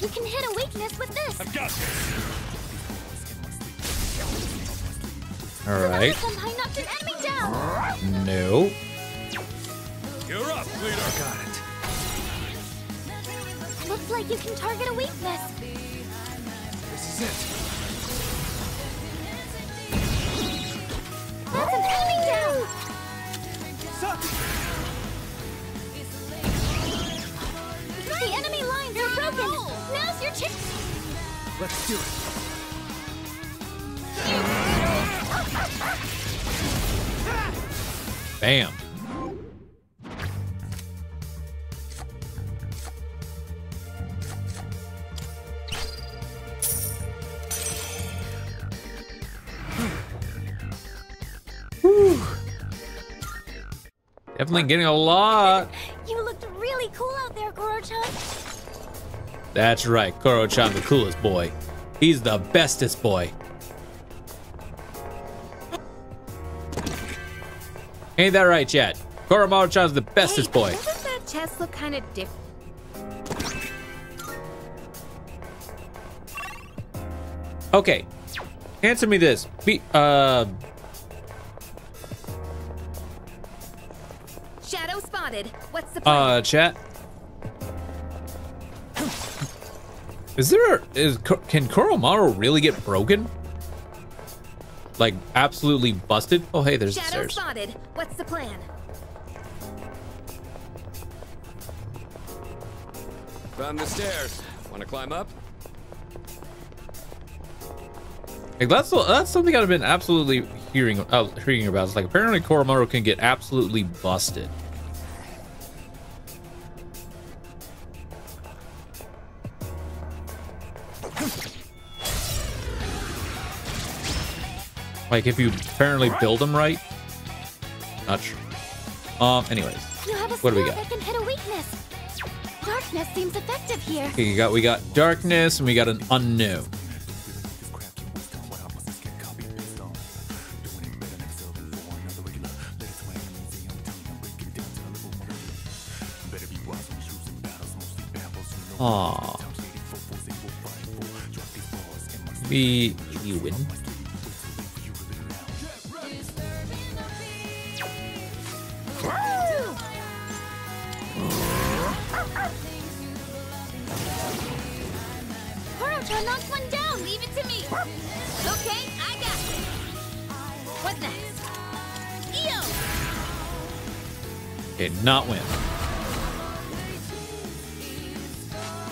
[SPEAKER 4] You can hit a weakness with this.
[SPEAKER 15] I've got this!
[SPEAKER 1] All right.
[SPEAKER 4] Senpai knocked an enemy down.
[SPEAKER 1] No.
[SPEAKER 15] You're up, leader!
[SPEAKER 9] Got it.
[SPEAKER 4] Looks like you can target a weakness.
[SPEAKER 9] This is it.
[SPEAKER 4] That's an enemy down. The enemy lines are broken. Now's your chance.
[SPEAKER 9] Let's do it.
[SPEAKER 1] Bam. Whew. Definitely getting a lot. That's right, Koro-chan, the coolest boy. He's the bestest boy. Ain't that right, Chad? Koromaru-chan's the bestest boy.
[SPEAKER 6] Doesn't that chest look kind of different?
[SPEAKER 1] Okay, answer me this. Be uh,
[SPEAKER 6] Shadow spotted. What's the plan?
[SPEAKER 1] uh, chat. Is there is Ko- can Koromaru really get broken? like absolutely busted. Oh, hey, there's the
[SPEAKER 6] Shadow
[SPEAKER 1] stairs.
[SPEAKER 6] spotted. What's the plan?
[SPEAKER 15] Found the stairs. Want to climb up?
[SPEAKER 1] Like that's that's something I've been absolutely hearing uh, hearing about. It's like apparently Koromaru can get absolutely busted. Like if you apparently build them right. Not sure. Um. Anyways,
[SPEAKER 4] You have a
[SPEAKER 1] what do we got?
[SPEAKER 4] that can hit a weakness. Darkness seems effective here.
[SPEAKER 1] Okay, you got we got darkness and we got an unknown. Aw. We you win.
[SPEAKER 4] Knocked one down. Leave it to me. Okay, I got it. What's next? Eo!
[SPEAKER 1] Okay, not win.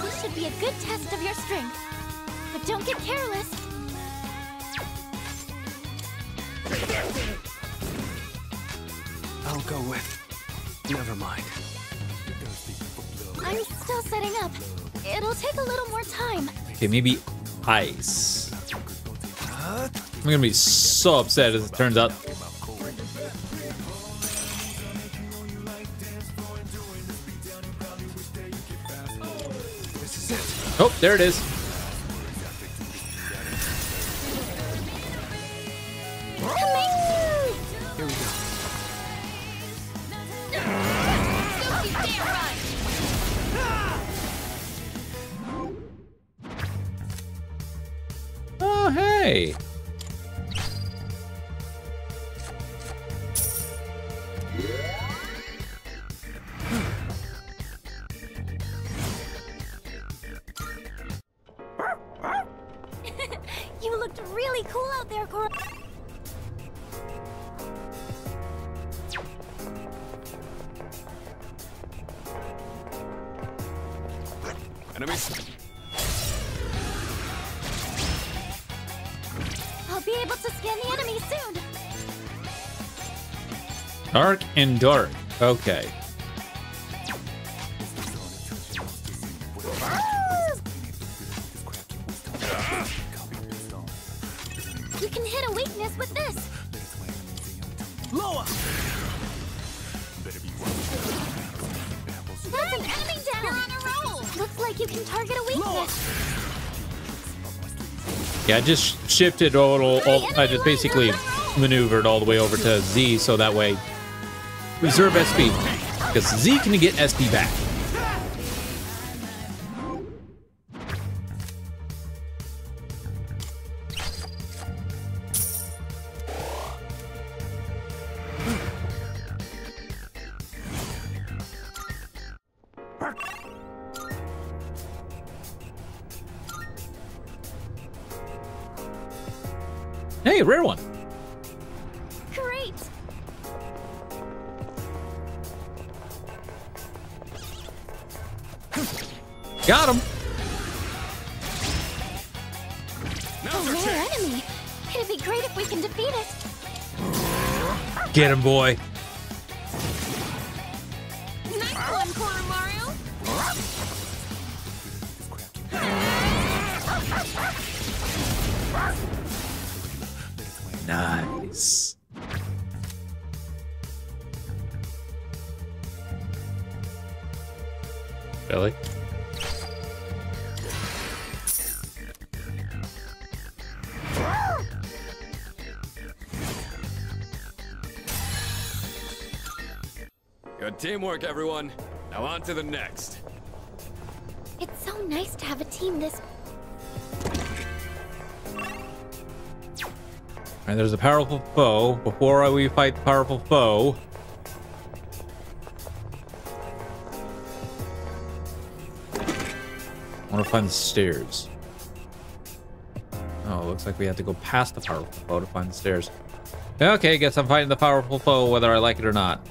[SPEAKER 4] This should be a good test of your strength. But don't get careless.
[SPEAKER 3] I'll go with. Never mind.
[SPEAKER 4] I'm still setting up. It'll take a little more time.
[SPEAKER 1] Okay, maybe ice. I'm gonna be so upset as it turns out. Oh, there it is. And dark. Okay.
[SPEAKER 4] You can hit a weakness with this.
[SPEAKER 7] Loa!
[SPEAKER 4] That's an enemy down. You're on a roll. Looks like you can target a weakness.
[SPEAKER 1] Yeah, I just shifted a little. All, I uh, just basically maneuvered all the way over to Z so that way reserve SP because Z can get SP back. Boy.
[SPEAKER 18] Nice one, Koromaru!
[SPEAKER 1] Nice. Really?
[SPEAKER 15] Teamwork, everyone. Now on to the next.
[SPEAKER 4] It's so nice to have a team this.
[SPEAKER 1] And there's a powerful foe. Before we fight the powerful foe, I want to find the stairs. Oh,
[SPEAKER 9] looks like we have to go past the powerful foe to find the stairs. Okay, guess I'm fighting the powerful foe whether I like it or not.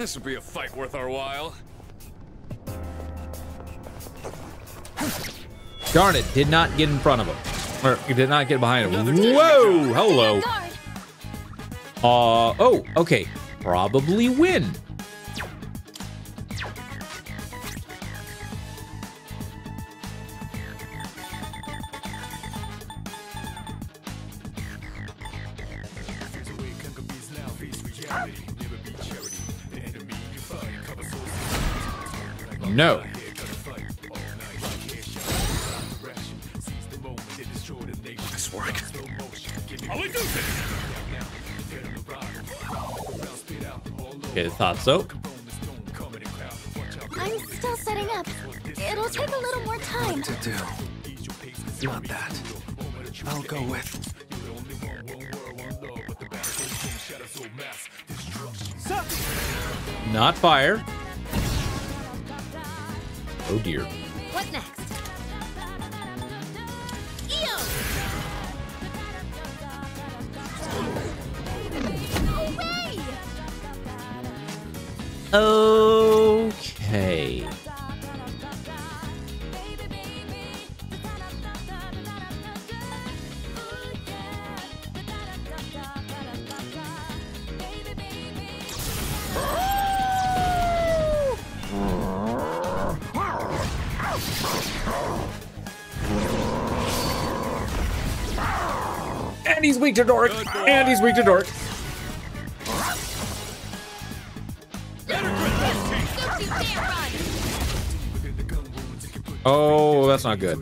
[SPEAKER 15] This would be a fight worth our while.
[SPEAKER 9] Darn it, did not get in front of him. Or did not get behind him. Whoa, hello. Uh, oh, okay. Probably win. Weak to Dork. And he's weak to Dork. Oh, that's not good.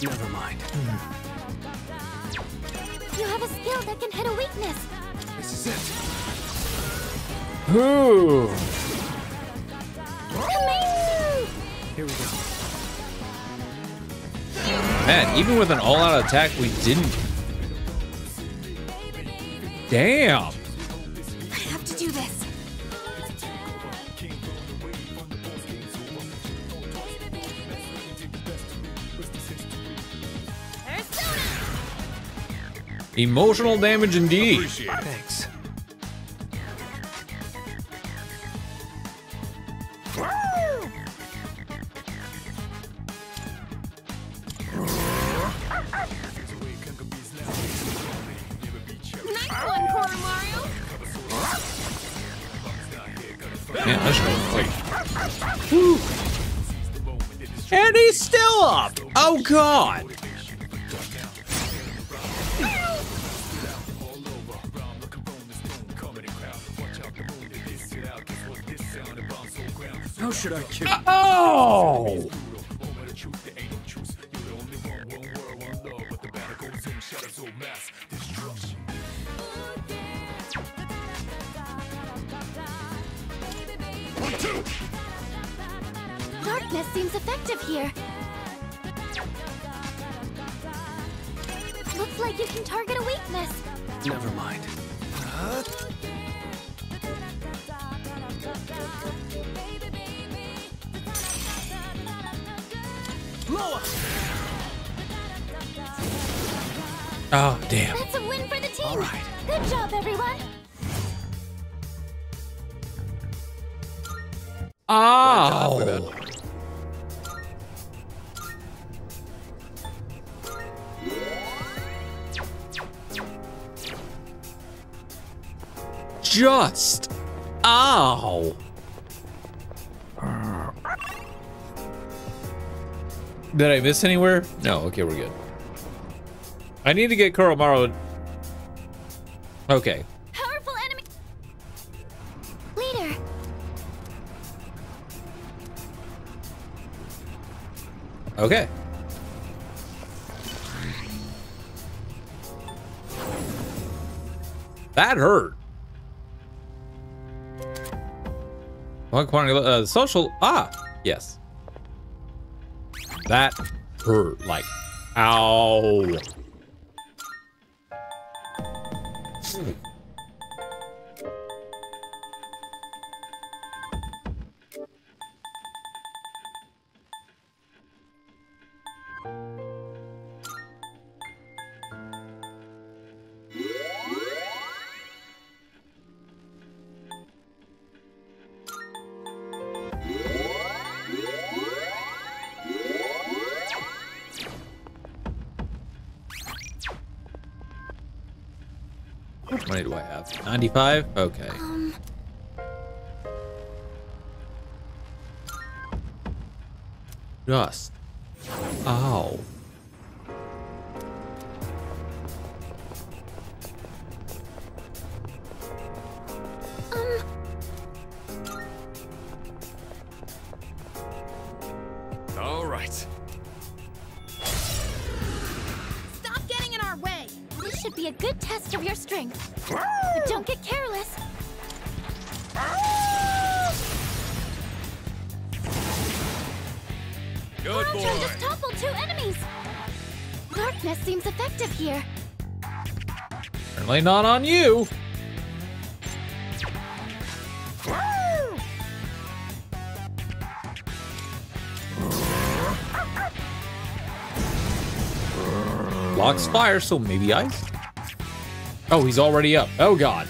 [SPEAKER 17] Never mind.
[SPEAKER 4] You have a skill that can hit a weakness.
[SPEAKER 17] This is it.
[SPEAKER 9] Ooh.
[SPEAKER 4] Amazing!
[SPEAKER 17] Here we go.
[SPEAKER 9] Man, even with an all-out attack, we didn't. Damn. Emotional damage indeed.
[SPEAKER 4] Darkness seems effective here. Looks like you can target a weakness.
[SPEAKER 17] Never mind.
[SPEAKER 9] Oh, damn.
[SPEAKER 4] That's a win for the team. Good job, everyone.
[SPEAKER 9] Oh. Just. Oh. Ow. Did I miss anywhere? No, okay, we're good. I need to get Koromaru. Okay.
[SPEAKER 4] Powerful enemy. Leader.
[SPEAKER 9] Okay.
[SPEAKER 1] That hurt. What quantity, uh, social, ah, yes. That hurt, like, ow. Have? 95? Okay.
[SPEAKER 4] Um,
[SPEAKER 1] Just. Certainly not on you. Blocks fire, so maybe ice? Oh, he's already up. Oh, God.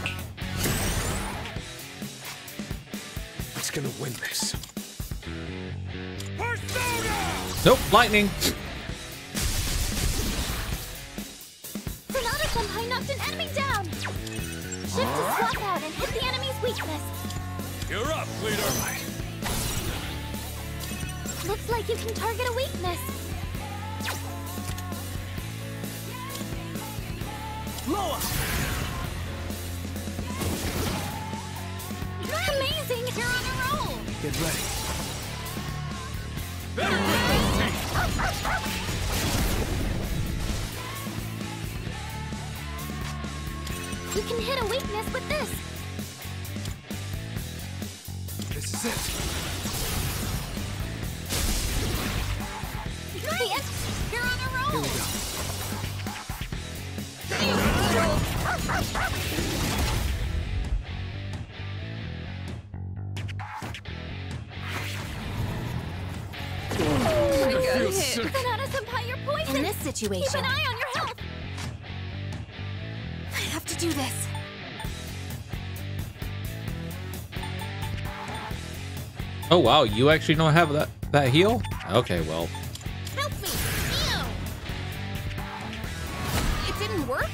[SPEAKER 15] Who's gonna win this?
[SPEAKER 1] Nope, lightning.
[SPEAKER 6] Situation.
[SPEAKER 4] Keep an eye on your health.
[SPEAKER 6] I have to do this.
[SPEAKER 1] Oh, wow. You actually don't have that, that heal? Okay, well.
[SPEAKER 4] Help me! Ew! It didn't work?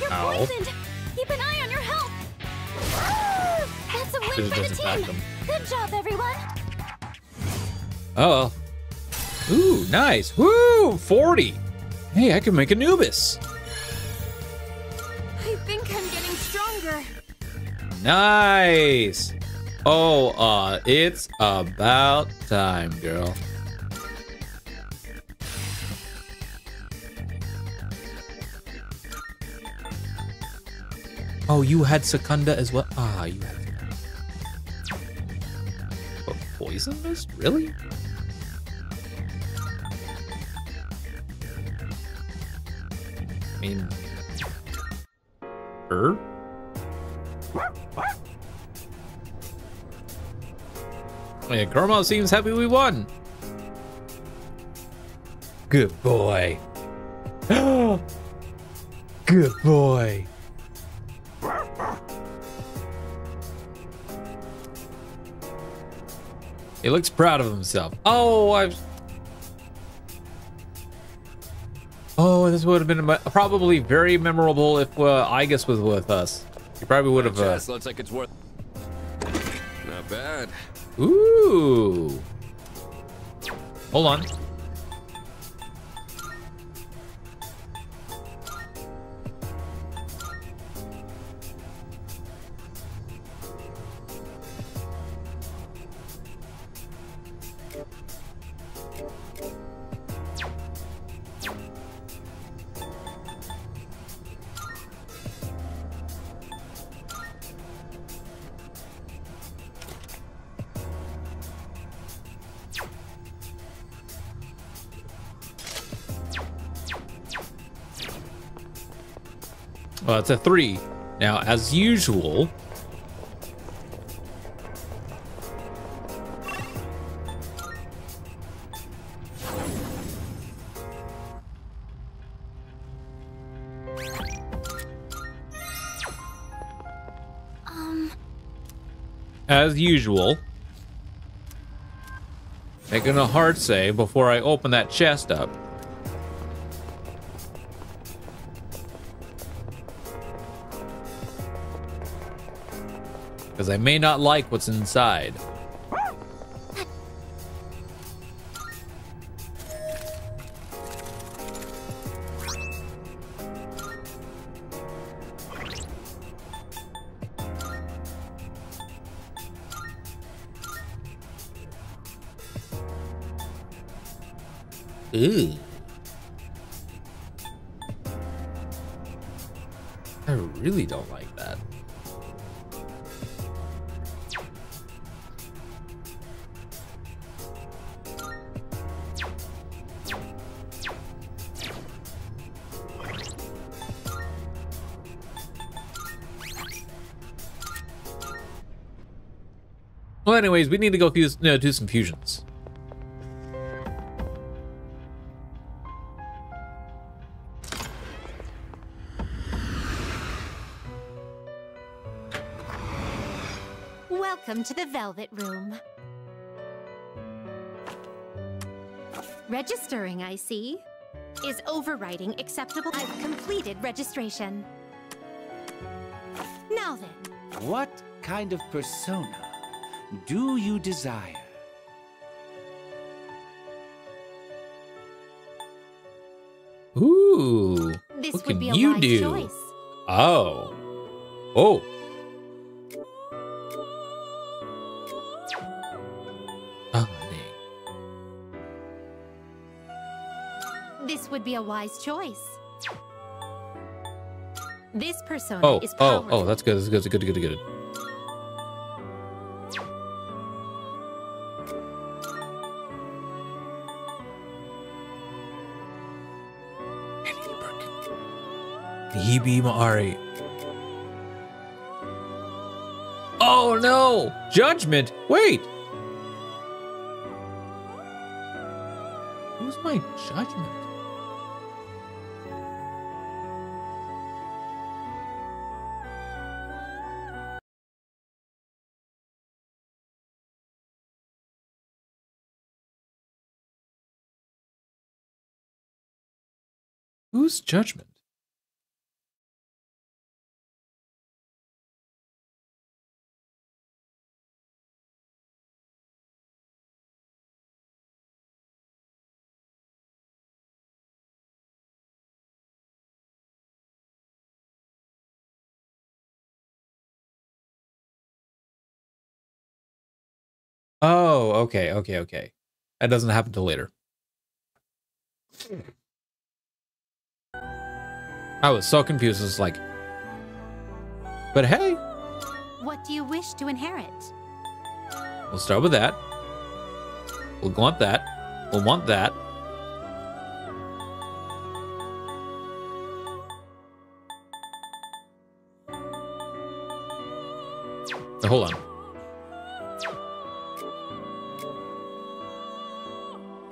[SPEAKER 4] You're
[SPEAKER 1] Ow.
[SPEAKER 4] poisoned! Keep an eye on your health! That's a win for the team! Good job, everyone!
[SPEAKER 1] Oh, well. Ooh, nice. Woo, 40. Hey, I can make Anubis.
[SPEAKER 6] I think I'm getting stronger.
[SPEAKER 1] Nice. Oh, uh, it's about time, girl. Oh, you had Sukunda as well. Ah, you had. But poison mist? Really? I er? Yeah, Gormo seems happy we won. Good boy. Good boy. He looks proud of himself. Oh, I've. Oh, this would have been probably very memorable if uh, Aigis was with us. He probably would have. Uh,
[SPEAKER 15] looks like it's worth. Not bad.
[SPEAKER 1] Ooh. Hold on. It's a three. Now, as usual, as usual, making a hard save before I open that chest up. Because I may not like what's inside. Ooh. I really don't like that. Anyways, we need to go fuse, no, do some fusions.
[SPEAKER 2] Welcome to the Velvet Room. Registering, I see. Is overwriting acceptable? I've completed registration. Now then,
[SPEAKER 3] What kind of persona do you desire?
[SPEAKER 1] Ooh.
[SPEAKER 2] this
[SPEAKER 1] what
[SPEAKER 2] would
[SPEAKER 1] can
[SPEAKER 2] be a
[SPEAKER 1] you
[SPEAKER 2] wise
[SPEAKER 1] do?
[SPEAKER 2] choice.
[SPEAKER 1] Oh. Oh.
[SPEAKER 2] This would be a wise choice. This persona
[SPEAKER 1] Oh,
[SPEAKER 2] is
[SPEAKER 1] oh, oh
[SPEAKER 2] powerful.
[SPEAKER 1] oh, that's good. That's good. That's good. Good, good, good. Hebe Maari. Oh no! Judgment! Wait! Who's my judgment? Whose judgment? Oh, okay, okay, okay. That doesn't happen till later. I was so confused. It's like, but hey,
[SPEAKER 2] What do you wish to inherit?
[SPEAKER 1] we'll start with that. We'll want that. We'll want that. Now, hold on.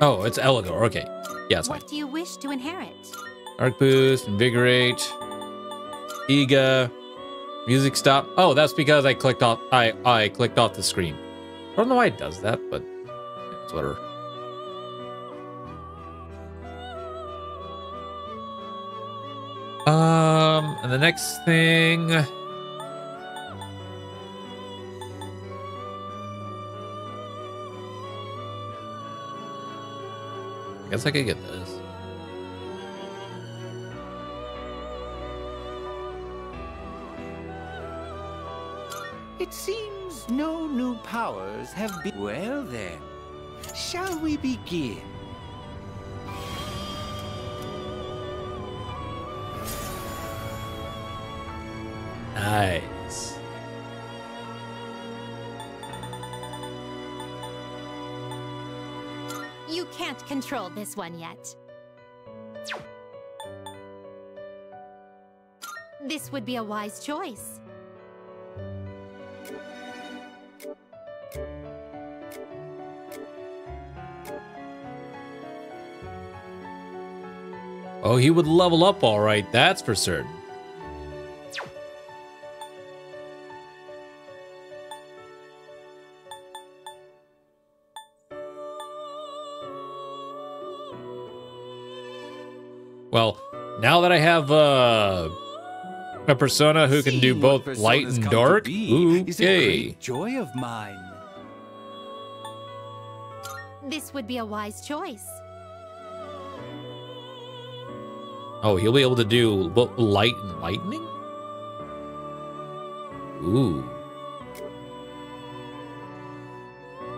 [SPEAKER 1] Oh, it's Eligor. Okay. Yeah, it's fine.
[SPEAKER 2] What do you wish to inherit?
[SPEAKER 1] Arc boost, invigorate, Eiga, music stop. Oh, that's because I clicked off. I I clicked off the screen. I don't know why it does that, but it's whatever. Um, and the next thing. Guess I could get this.
[SPEAKER 3] It seems no new powers have been. Well then, shall we begin?
[SPEAKER 1] Nice.
[SPEAKER 2] Control this one yet. This would be a wise choice.
[SPEAKER 1] Oh, he would level up all right, that's for certain. Now that I have uh, a persona who can do both light and dark,
[SPEAKER 3] be is a
[SPEAKER 1] okay.
[SPEAKER 3] joy of mine.
[SPEAKER 2] This would be a wise choice.
[SPEAKER 1] Oh, he'll be able to do both light and lightning? Ooh.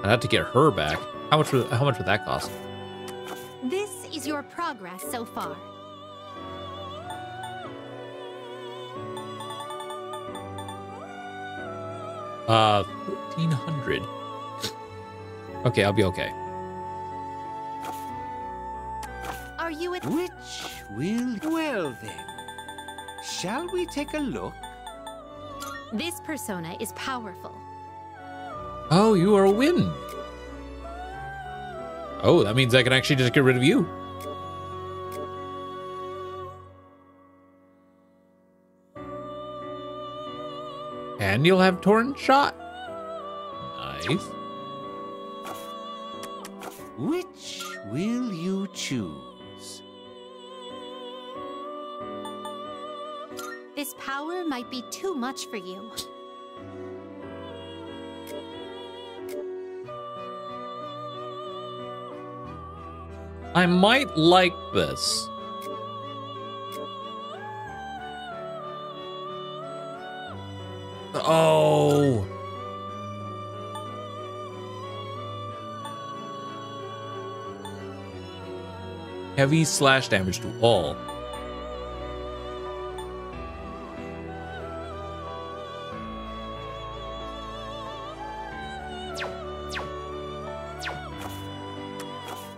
[SPEAKER 1] I have to get her back. How much would, how much would that cost?
[SPEAKER 2] This is your progress so far.
[SPEAKER 1] Uh, 1500. Okay, I'll be okay.
[SPEAKER 2] Are you at
[SPEAKER 3] Which will... Well then, shall we take a look?
[SPEAKER 2] This persona is powerful.
[SPEAKER 1] Oh, you are a wind. Oh, that means I can actually just get rid of you. And you'll have Torrent Shot. Nice.
[SPEAKER 3] Which will you choose?
[SPEAKER 2] This power might be too much for you.
[SPEAKER 1] I might like this. Oh. Heavy slash damage to all.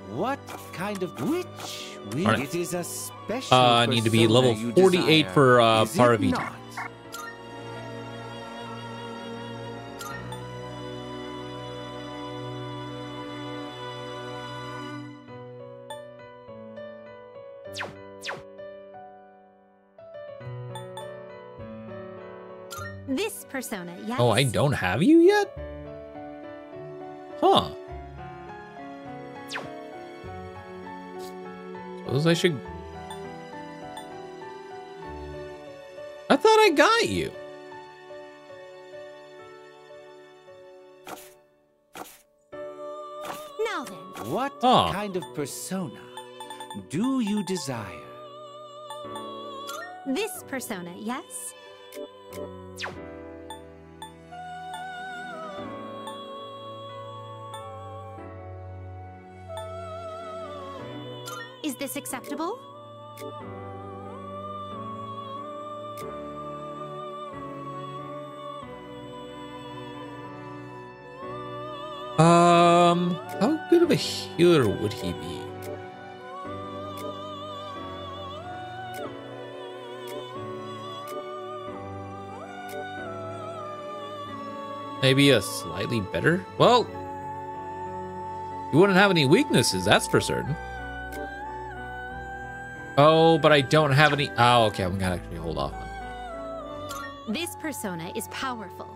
[SPEAKER 3] What kind of which will
[SPEAKER 1] Alright.
[SPEAKER 3] it is a special
[SPEAKER 1] Uh, I need to be level 48
[SPEAKER 3] desire,
[SPEAKER 1] for uh, Paravita.
[SPEAKER 2] Persona, yes.
[SPEAKER 1] Oh, I don't have you yet? Huh. Suppose I should... I thought I got you.
[SPEAKER 2] Now then,
[SPEAKER 3] What
[SPEAKER 1] Huh.
[SPEAKER 3] kind of persona do you desire?
[SPEAKER 2] this persona, yes. This acceptable?
[SPEAKER 1] Um, how good of a healer would he be? Maybe a slightly better? Well, you wouldn't have any weaknesses, that's for certain. Oh, but I don't have any. Oh, okay, I'm gonna actually hold off.
[SPEAKER 2] This persona is powerful.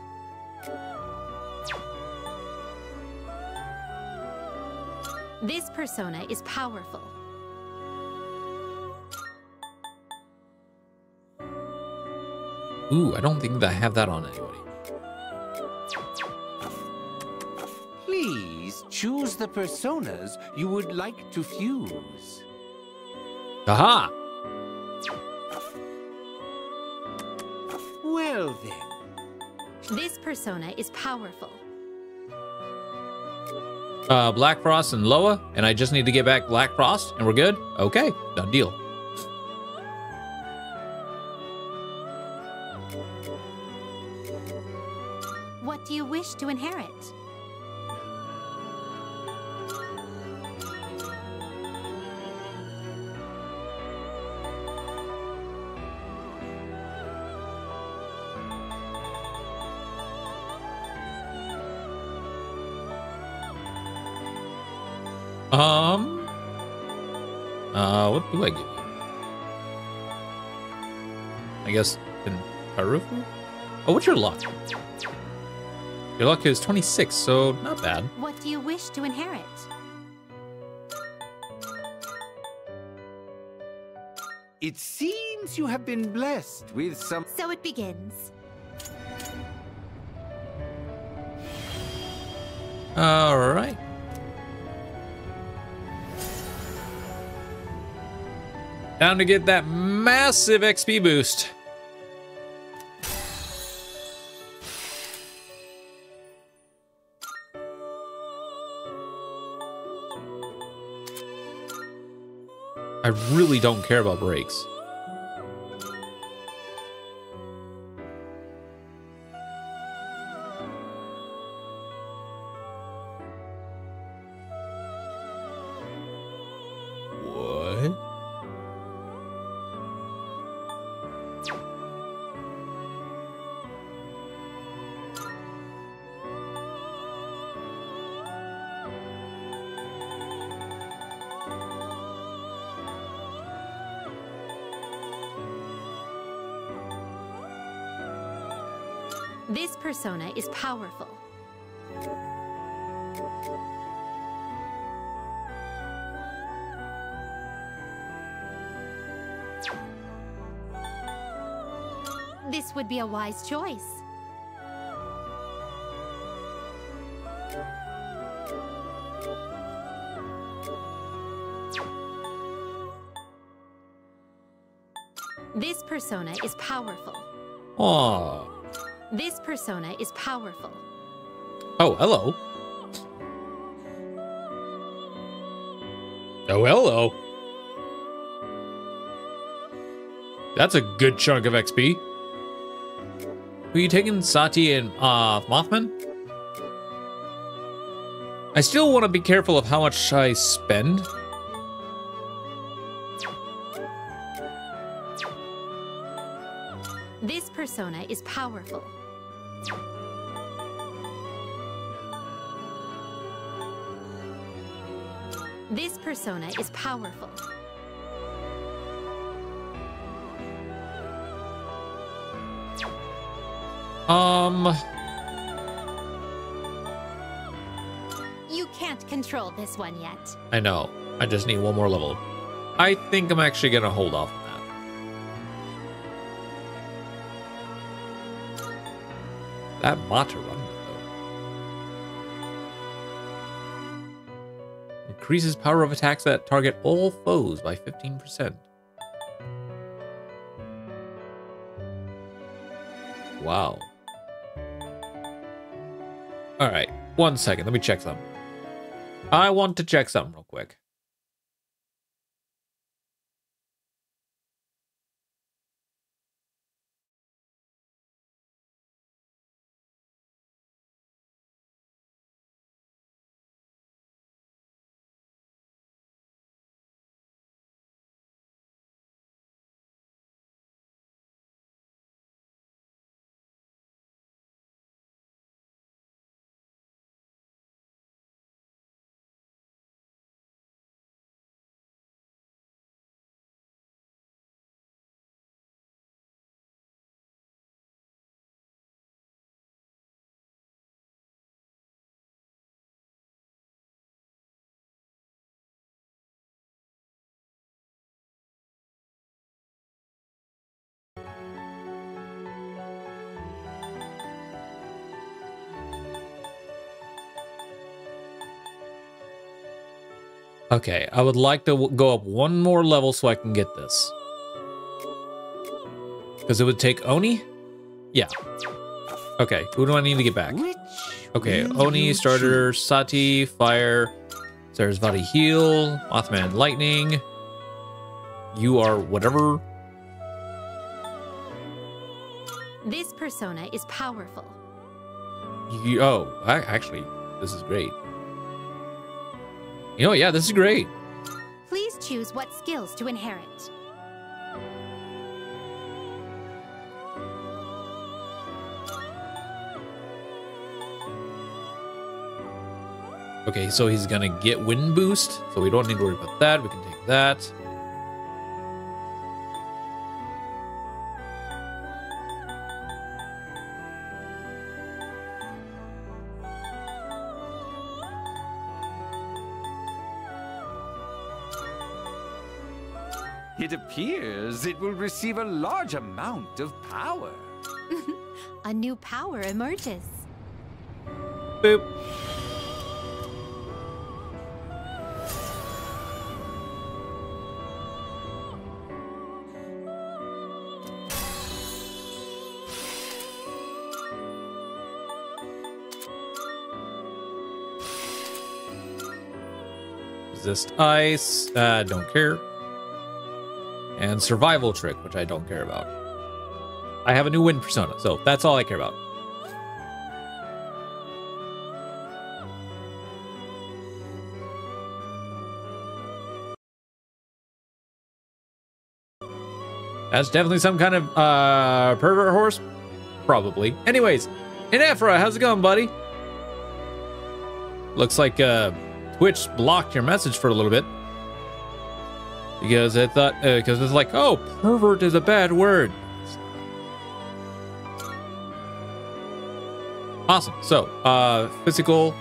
[SPEAKER 2] This persona is powerful.
[SPEAKER 1] Ooh, I don't think that I have that on anybody.
[SPEAKER 3] Please choose the personas you would like to fuse.
[SPEAKER 1] Aha!
[SPEAKER 3] Well then,
[SPEAKER 2] This persona is powerful.
[SPEAKER 1] Uh, Black Frost and Loa, and I just need to get back Black Frost, and we're good? Okay, done deal. Your luck is 26, so not bad.
[SPEAKER 2] What do you wish to inherit?
[SPEAKER 3] It seems you have been blessed with some.
[SPEAKER 2] So it begins.
[SPEAKER 1] All right. Time to get that massive XP boost. I really don't care about breaks.
[SPEAKER 2] Is powerful. This would be a wise choice. This persona is powerful.
[SPEAKER 1] Aw.
[SPEAKER 2] This persona is powerful.
[SPEAKER 1] Oh, hello. Oh, hello. That's a good chunk of XP. Who you taking, Sati and uh, Mothman? I still want to be careful of how much I spend.
[SPEAKER 2] Persona is powerful. This persona is powerful.
[SPEAKER 1] Um,
[SPEAKER 2] You can't control this one yet.
[SPEAKER 1] I know. I just need one more level. I think I'm actually gonna hold off that. That Mata run, though. Increases power of attacks that target all foes by 15%. Wow. Alright, one second. Let me check something. I want to check something Okay, I would like to go up one more level so I can get this. Because it would take Oni? Yeah. Okay, who do I need to get back? Okay, Oni, starter, Sati, fire, Saraswati heal, Mothman lightning. You are whatever.
[SPEAKER 2] This persona is powerful.
[SPEAKER 1] You, oh, I, actually, this is great. You know, yeah, this is great.
[SPEAKER 2] Please choose what skills to inherit.
[SPEAKER 1] Okay, so he's gonna get wind boost, so we don't need to worry about that. We can take that.
[SPEAKER 3] Appears it will receive a large amount of power.
[SPEAKER 2] A new power emerges.
[SPEAKER 1] Boop. Resist ice. Uh, don't care. And survival trick, which I don't care about. I have a new wind persona, so that's all I care about. That's definitely some kind of uh, pervert horse, probably. Anyways, Inefra, how's it going, buddy? Looks like uh, Twitch blocked your message for a little bit because I thought because it's like, oh, pervert is a bad word. Awesome. So, uh, physical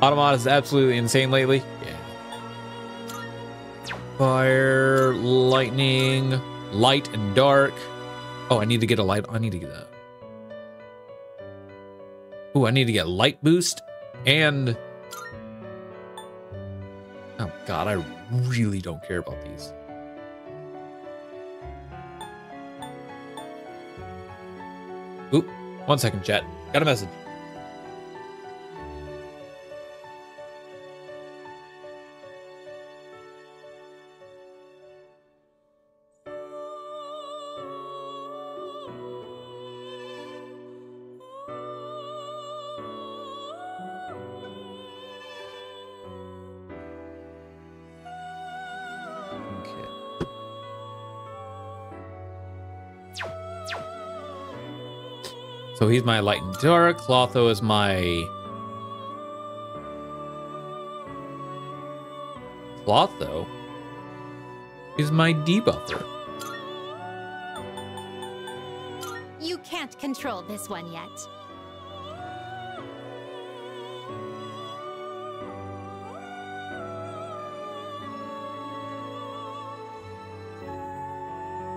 [SPEAKER 1] automata is absolutely insane lately. Yeah. Fire, lightning, light and dark. Oh, I need to get a light. I need to get that. Ooh, I need to get light boost and. Oh God, I really don't care about these. Oop, one second, chat. Got a message. He's my light and dark. Clotho is my Clotho is my debuffer.
[SPEAKER 2] You can't control this one yet.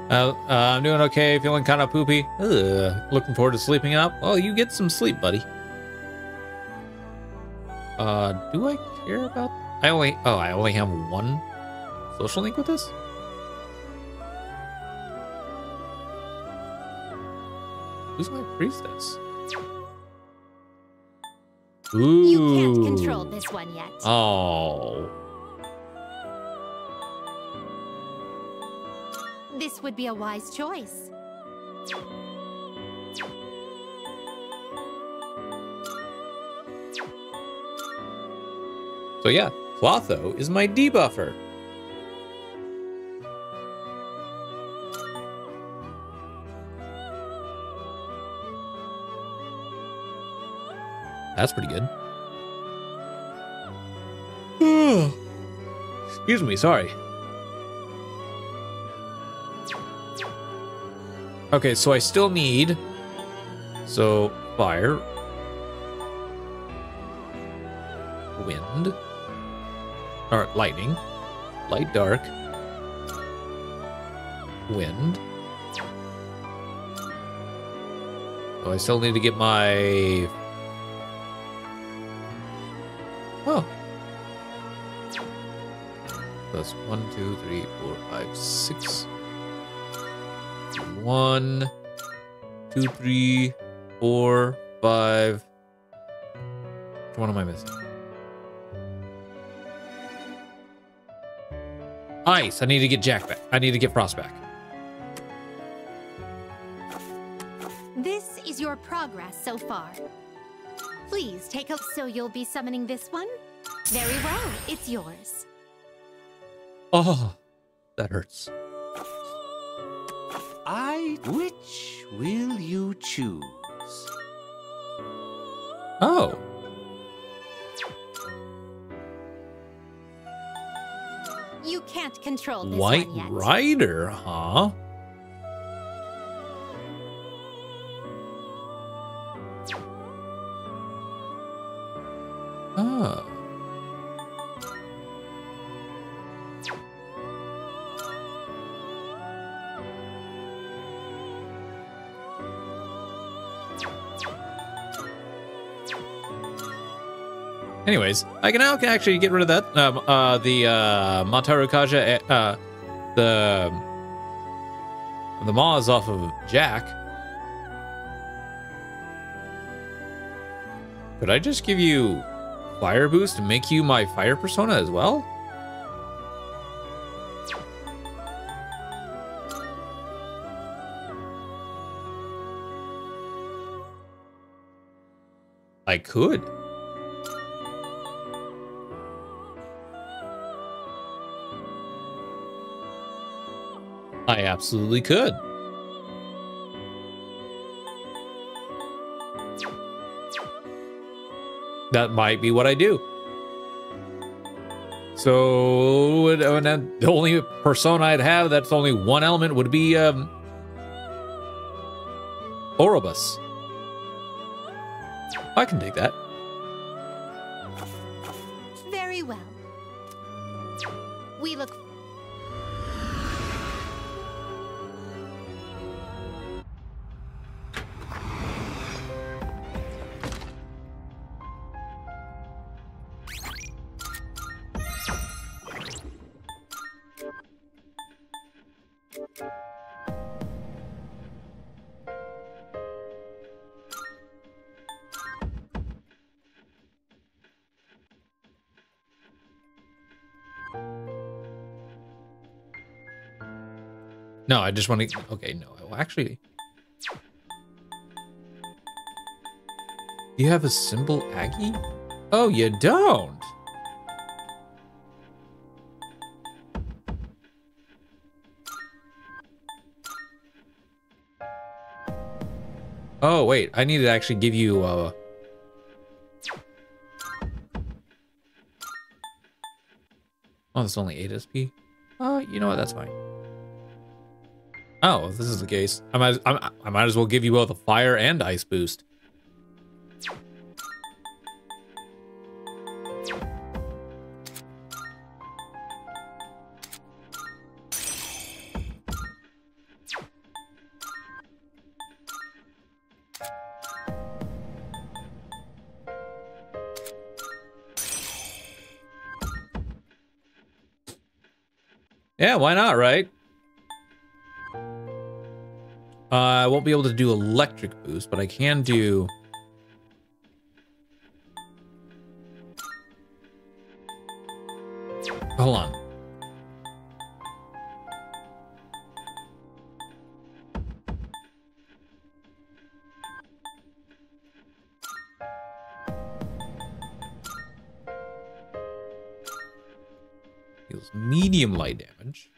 [SPEAKER 1] Uh, uh, I'm doing okay, feeling kind of poopy. Ugh, looking forward to sleeping up. Well, you get some sleep, buddy. Uh, do I care about... I only... Oh, I only have one social link with this? Who's my priestess? Ooh.
[SPEAKER 2] You can't control this one yet.
[SPEAKER 1] Oh.
[SPEAKER 2] Would be a wise choice.
[SPEAKER 1] So yeah, Clotho is my debuffer. That's pretty good. Excuse me, sorry. Okay, so I still need... So, fire. Wind. Or lightning. Light, dark. Wind. So I still need to get my... two, three, four, five. Which one am I missing? Ice. I need to get Jack back. I need to get Frost back.
[SPEAKER 2] This is your progress so far. Please take a... So you'll be summoning this one? Very well, it's yours.
[SPEAKER 1] Oh, that hurts.
[SPEAKER 3] I... Which will you choose?
[SPEAKER 1] Oh.
[SPEAKER 2] You can't control
[SPEAKER 1] White Rider, huh? Anyways, I can now can actually get rid of that. Um, uh, the uh, Matarukaja, uh, the the Maws off of Jack. Could I just give you fire boost and make you my fire persona as well? I could. I absolutely could. That might be what I do. So then the only persona I'd have that's only one element would be um Orobas. I can take that. I just want to. Okay, no. Well, actually, you have a symbol Agi? Oh, you don't. Oh wait, I need to actually give you. Uh... Oh, that's only eight SP. Oh, you know what? That's fine. Oh, this is the case. I might, I, I might as well give you both a fire and ice boost. Yeah, why not, right? Uh, I won't be able to do electric boost, but I can do... Hold on. Medium light damage.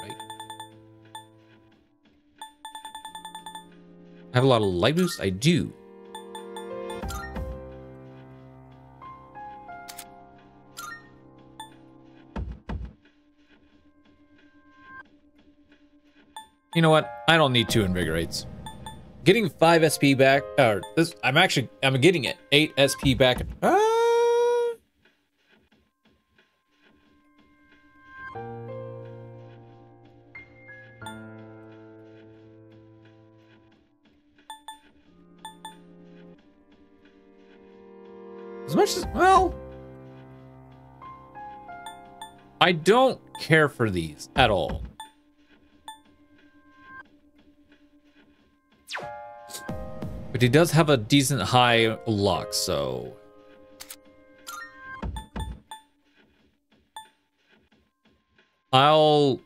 [SPEAKER 1] Right? I have a lot of light boost? I do. You know what? I don't need two invigorates. Getting five SP back, or this, I'm actually, I'm getting it. Eight SP back. Ah! I don't care for these at all. But he does have a decent high luck, so... I'll...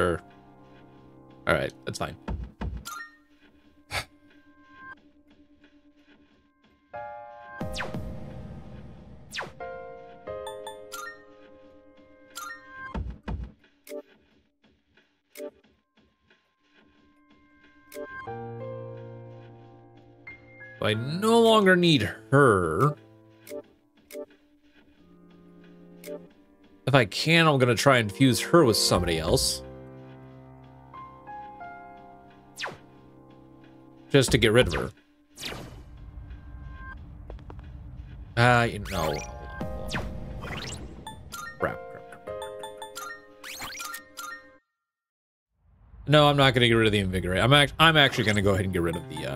[SPEAKER 1] Sure. Alright, that's fine. I no longer need her. If I can, I'm gonna try and fuse her with somebody else. Just to get rid of her. Uh, you know. Crap, No, I'm not gonna get rid of the invigorate. I'm act I'm actually gonna go ahead and get rid of the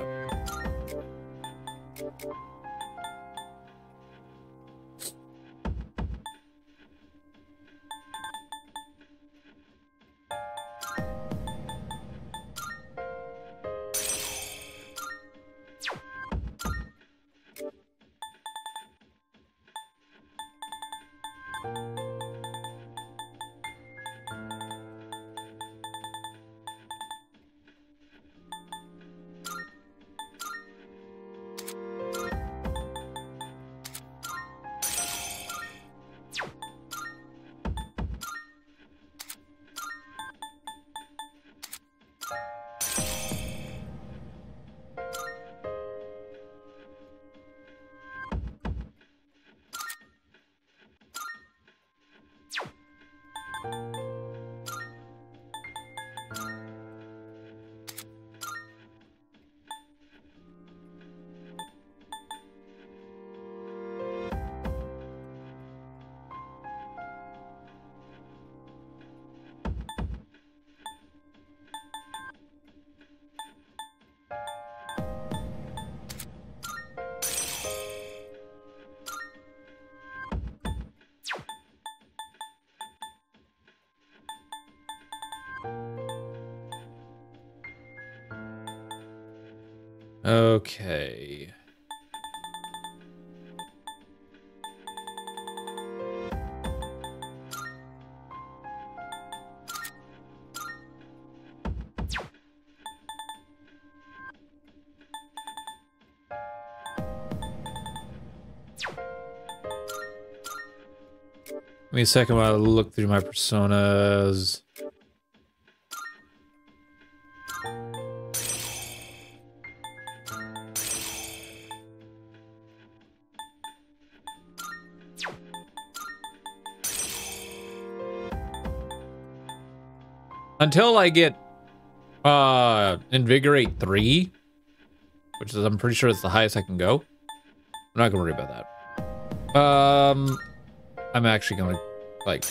[SPEAKER 1] a second while I look through my personas. Until I get uh Invigorate 3, which is I'm pretty sure it's the highest I can go. I'm not gonna worry about that. Um I'm actually gonna like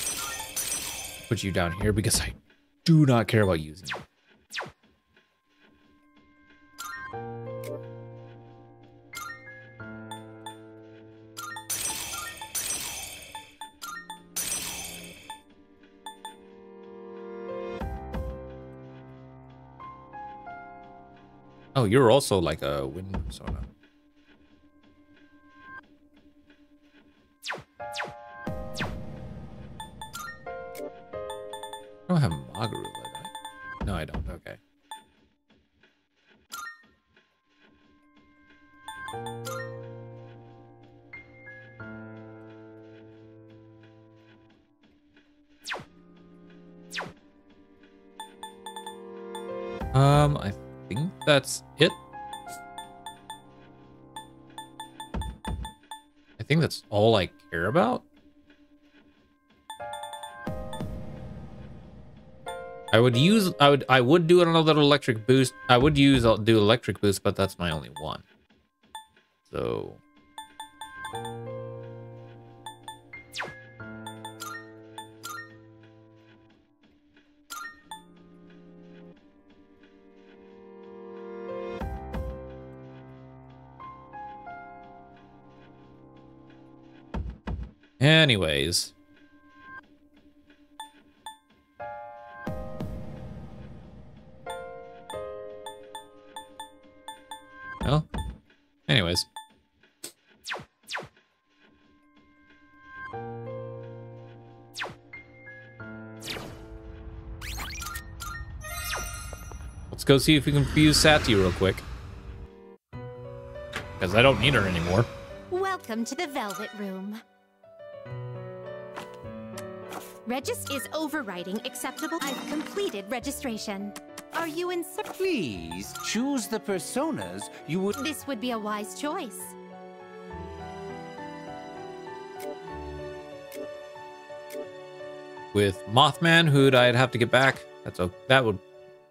[SPEAKER 1] put you down here because I do not care about using it. Oh, you're also like a wind persona. That's it. I think that's all I care about. I would use I would I would do another electric boost. I would use I'll do electric boost, but that's my only one. So Anyways. Well, anyways. Let's go see if we can fuse Sati real quick. Because I don't need her anymore.
[SPEAKER 2] Welcome to the Velvet Room. Regis is overriding acceptable. I've completed registration. Are you in sur-
[SPEAKER 3] Please choose the personas you would.
[SPEAKER 2] This would be a wise choice.
[SPEAKER 1] With Mothman, who'd I'd have to get back. That's a that would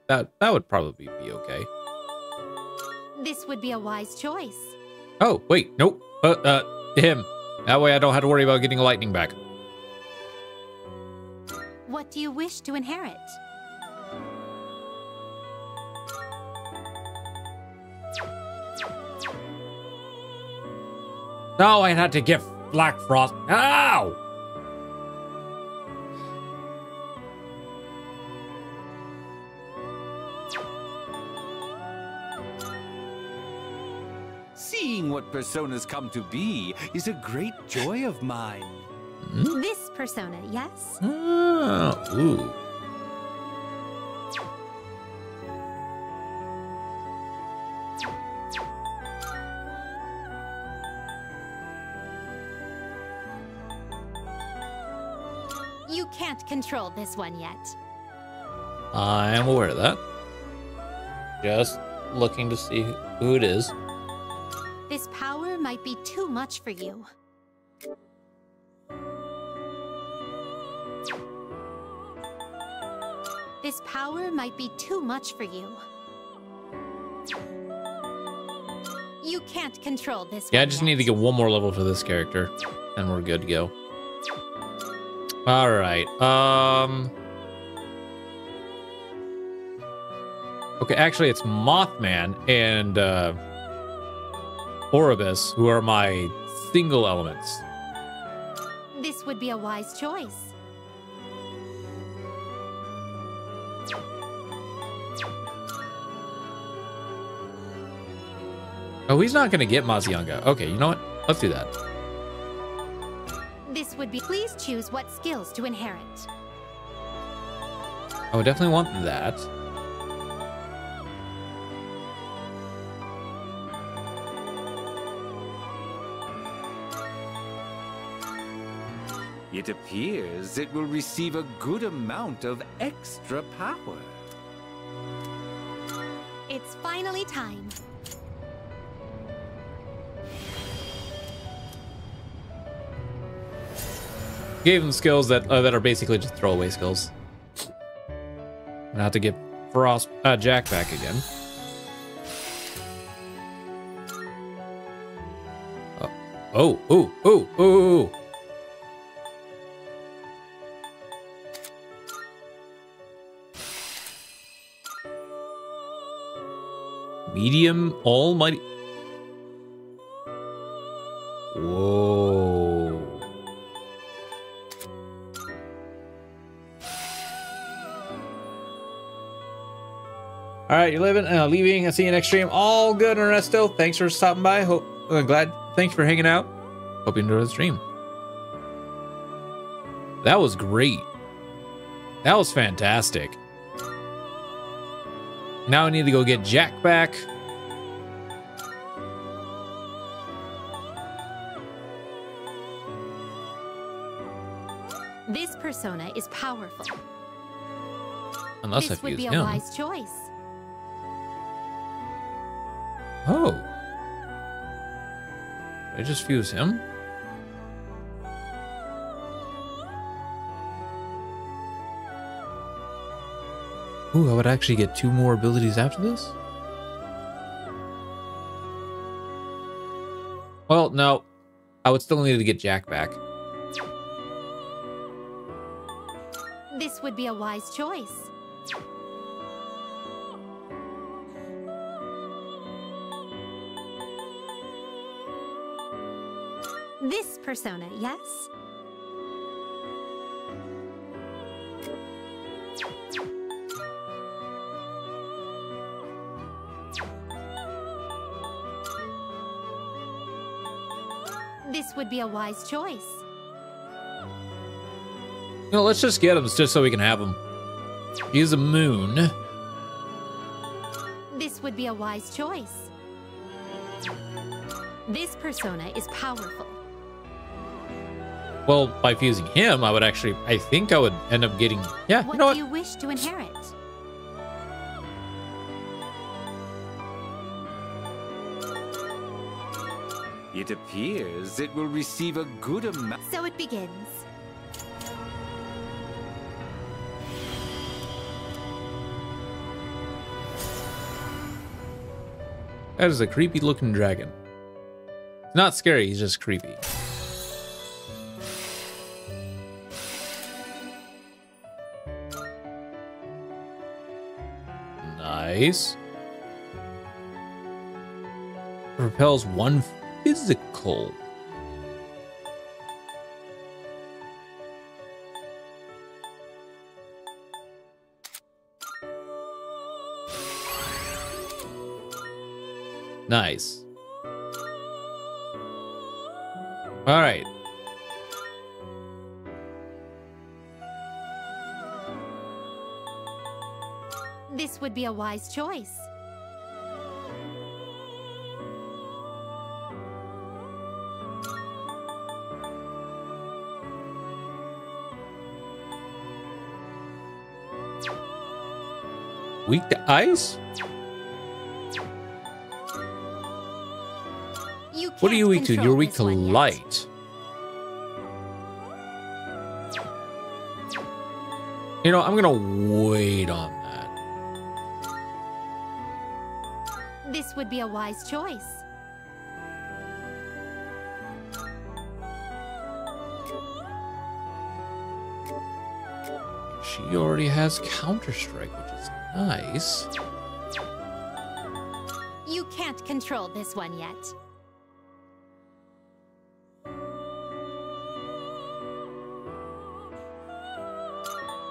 [SPEAKER 1] that that would probably be okay.
[SPEAKER 2] This would be a wise choice.
[SPEAKER 1] Oh wait, nope. Uh, uh, him. That way I don't have to worry about getting a lightning back.
[SPEAKER 2] What do you wish to inherit?
[SPEAKER 1] No, I had to get Black Frost. Ow!
[SPEAKER 3] Seeing what personas come to be is a great joy of mine.
[SPEAKER 2] This persona, yes?
[SPEAKER 1] Oh, ooh.
[SPEAKER 2] You can't control this one yet.
[SPEAKER 1] I am aware of that. Just looking to see who it is.
[SPEAKER 2] This power might be too much for you. Power might be too much for you. You can't control this
[SPEAKER 1] Yeah, I just
[SPEAKER 2] yet.
[SPEAKER 1] need to get one more level for this character, and we're good to go. All right. Um. Okay, actually, it's Mothman and uh, Orobas who are my single elements.
[SPEAKER 2] This would be a wise choice.
[SPEAKER 1] Oh, he's not gonna get Mazionga. Okay, you know what? Let's do that.
[SPEAKER 2] This would be. Please choose what skills to inherit.
[SPEAKER 1] I would definitely want that.
[SPEAKER 3] It appears it will receive a good amount of extra power.
[SPEAKER 2] It's finally time.
[SPEAKER 1] Gave them skills that uh, that are basically just throwaway skills. Now to get Frost uh, Jack back again. Oh, oh, oh, oh, oh, oh. Medium Almighty. Whoa. All right, you're living, uh, leaving. I'll see you next stream. All good, Ernesto. Thanks for stopping by. Hope, uh, glad. Thanks for hanging out. Hope you enjoyed the stream. That was great. That was fantastic. Now I need to go get Jack back.
[SPEAKER 2] This persona is powerful.
[SPEAKER 1] Unless
[SPEAKER 2] this
[SPEAKER 1] I
[SPEAKER 2] would be a
[SPEAKER 1] him.
[SPEAKER 2] wise choice.
[SPEAKER 1] I just fuse him? Ooh, I would actually get two more abilities after this? Well, no. I would still need to get Jack back.
[SPEAKER 2] This would be a wise choice. persona, yes? This would be a wise choice.
[SPEAKER 1] You know, let's just get him just so we can have him. He's a moon.
[SPEAKER 2] This would be a wise choice. This persona is powerful.
[SPEAKER 1] Well, by fusing him, I would actually, I think I would end up getting, yeah,
[SPEAKER 2] what
[SPEAKER 1] you know what?
[SPEAKER 2] do you wish to inherit?
[SPEAKER 3] It appears it will receive a good amount.
[SPEAKER 2] So it begins.
[SPEAKER 1] That is a creepy looking dragon. It's not scary, he's just creepy. Nice. Repels one physical. Nice. All right.
[SPEAKER 2] Would be a wise choice.
[SPEAKER 1] Weak to ice? What are you weak to? You're weak to light. You know, I'm gonna wait on
[SPEAKER 2] This would be a wise choice.
[SPEAKER 1] She already has Counter Strike, which is nice.
[SPEAKER 2] You can't control this one yet.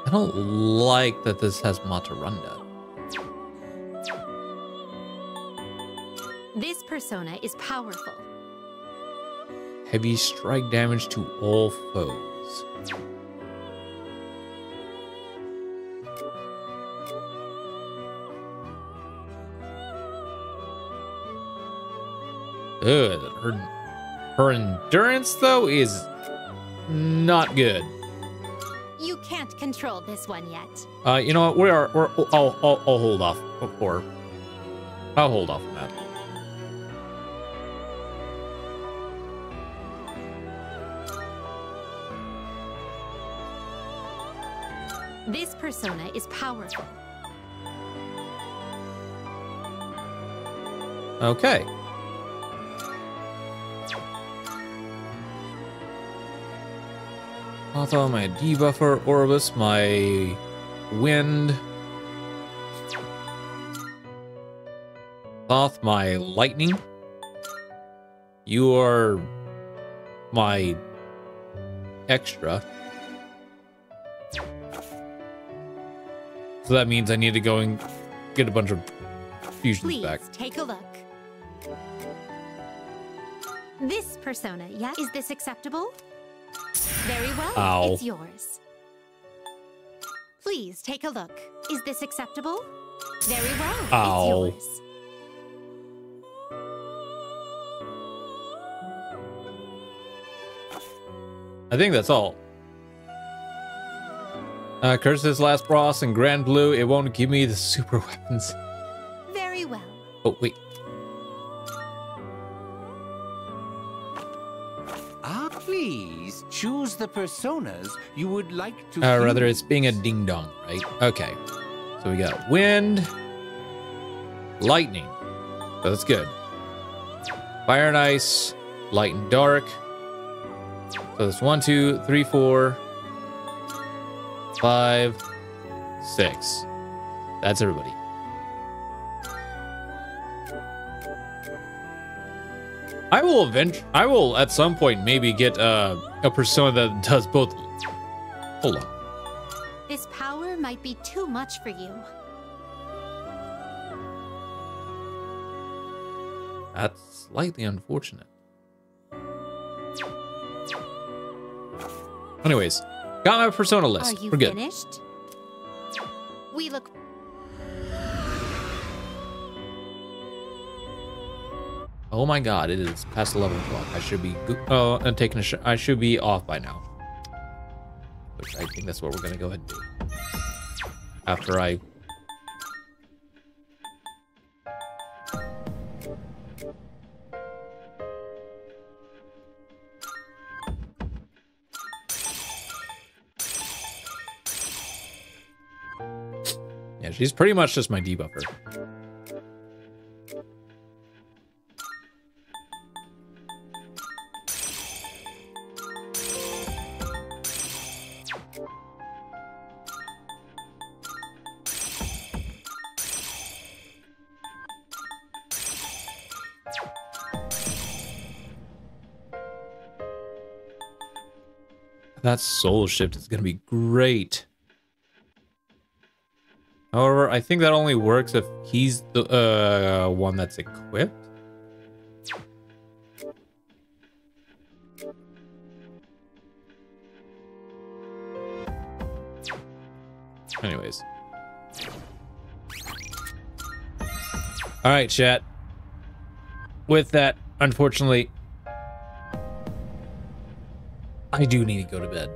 [SPEAKER 1] I don't like that this has Matarunda.
[SPEAKER 2] Persona is powerful.
[SPEAKER 1] Heavy strike damage to all foes. Ugh, her, her endurance, though, is not good.
[SPEAKER 2] You can't control this one yet.
[SPEAKER 1] Uh, you know what? We are. We're. I'll. I'll, I'll hold off. Or I'll hold off
[SPEAKER 2] persona is powerful.
[SPEAKER 1] Okay. Although my debuffer, Orobas, my wind, Thoth, my lightning. You are my extra. So that means I need to go and get a bunch of fusions
[SPEAKER 2] Please
[SPEAKER 1] back.
[SPEAKER 2] take a look. This persona, yes? Is this acceptable? Very well.
[SPEAKER 1] Ow.
[SPEAKER 2] It's yours. Please take a look. Is this acceptable? Very well.
[SPEAKER 1] Ow.
[SPEAKER 2] It's yours.
[SPEAKER 1] I think that's all. Uh, curse this last boss and Grand Blue. It won't give me the super weapons.
[SPEAKER 2] Very well.
[SPEAKER 1] Oh, wait.
[SPEAKER 3] Ah, please choose the personas you would like to.
[SPEAKER 1] Uh, rather, it's being a ding dong, right? Okay. So we got wind, lightning. So that's good. Fire and ice, light and dark. So that's one, two, three, four, five, six. That's everybody. I will event. I will at some point maybe get uh, a persona that does both. Hold on.
[SPEAKER 2] This power might be too much for you.
[SPEAKER 1] That's slightly unfortunate. Anyways, got my persona list.
[SPEAKER 2] Are you
[SPEAKER 1] We're good.
[SPEAKER 2] finished? We look
[SPEAKER 1] Oh my god, it is past 11 o'clock. I should be oh, uh, and taking a sh I should be off by now. Which I think that's what we're gonna go ahead and do. After I she's pretty much just my debuffer. That soul shift is gonna be great. However, I think that only works if he's the uh, one that's equipped. Anyways. All right, chat. With that, unfortunately, I do need to go to bed.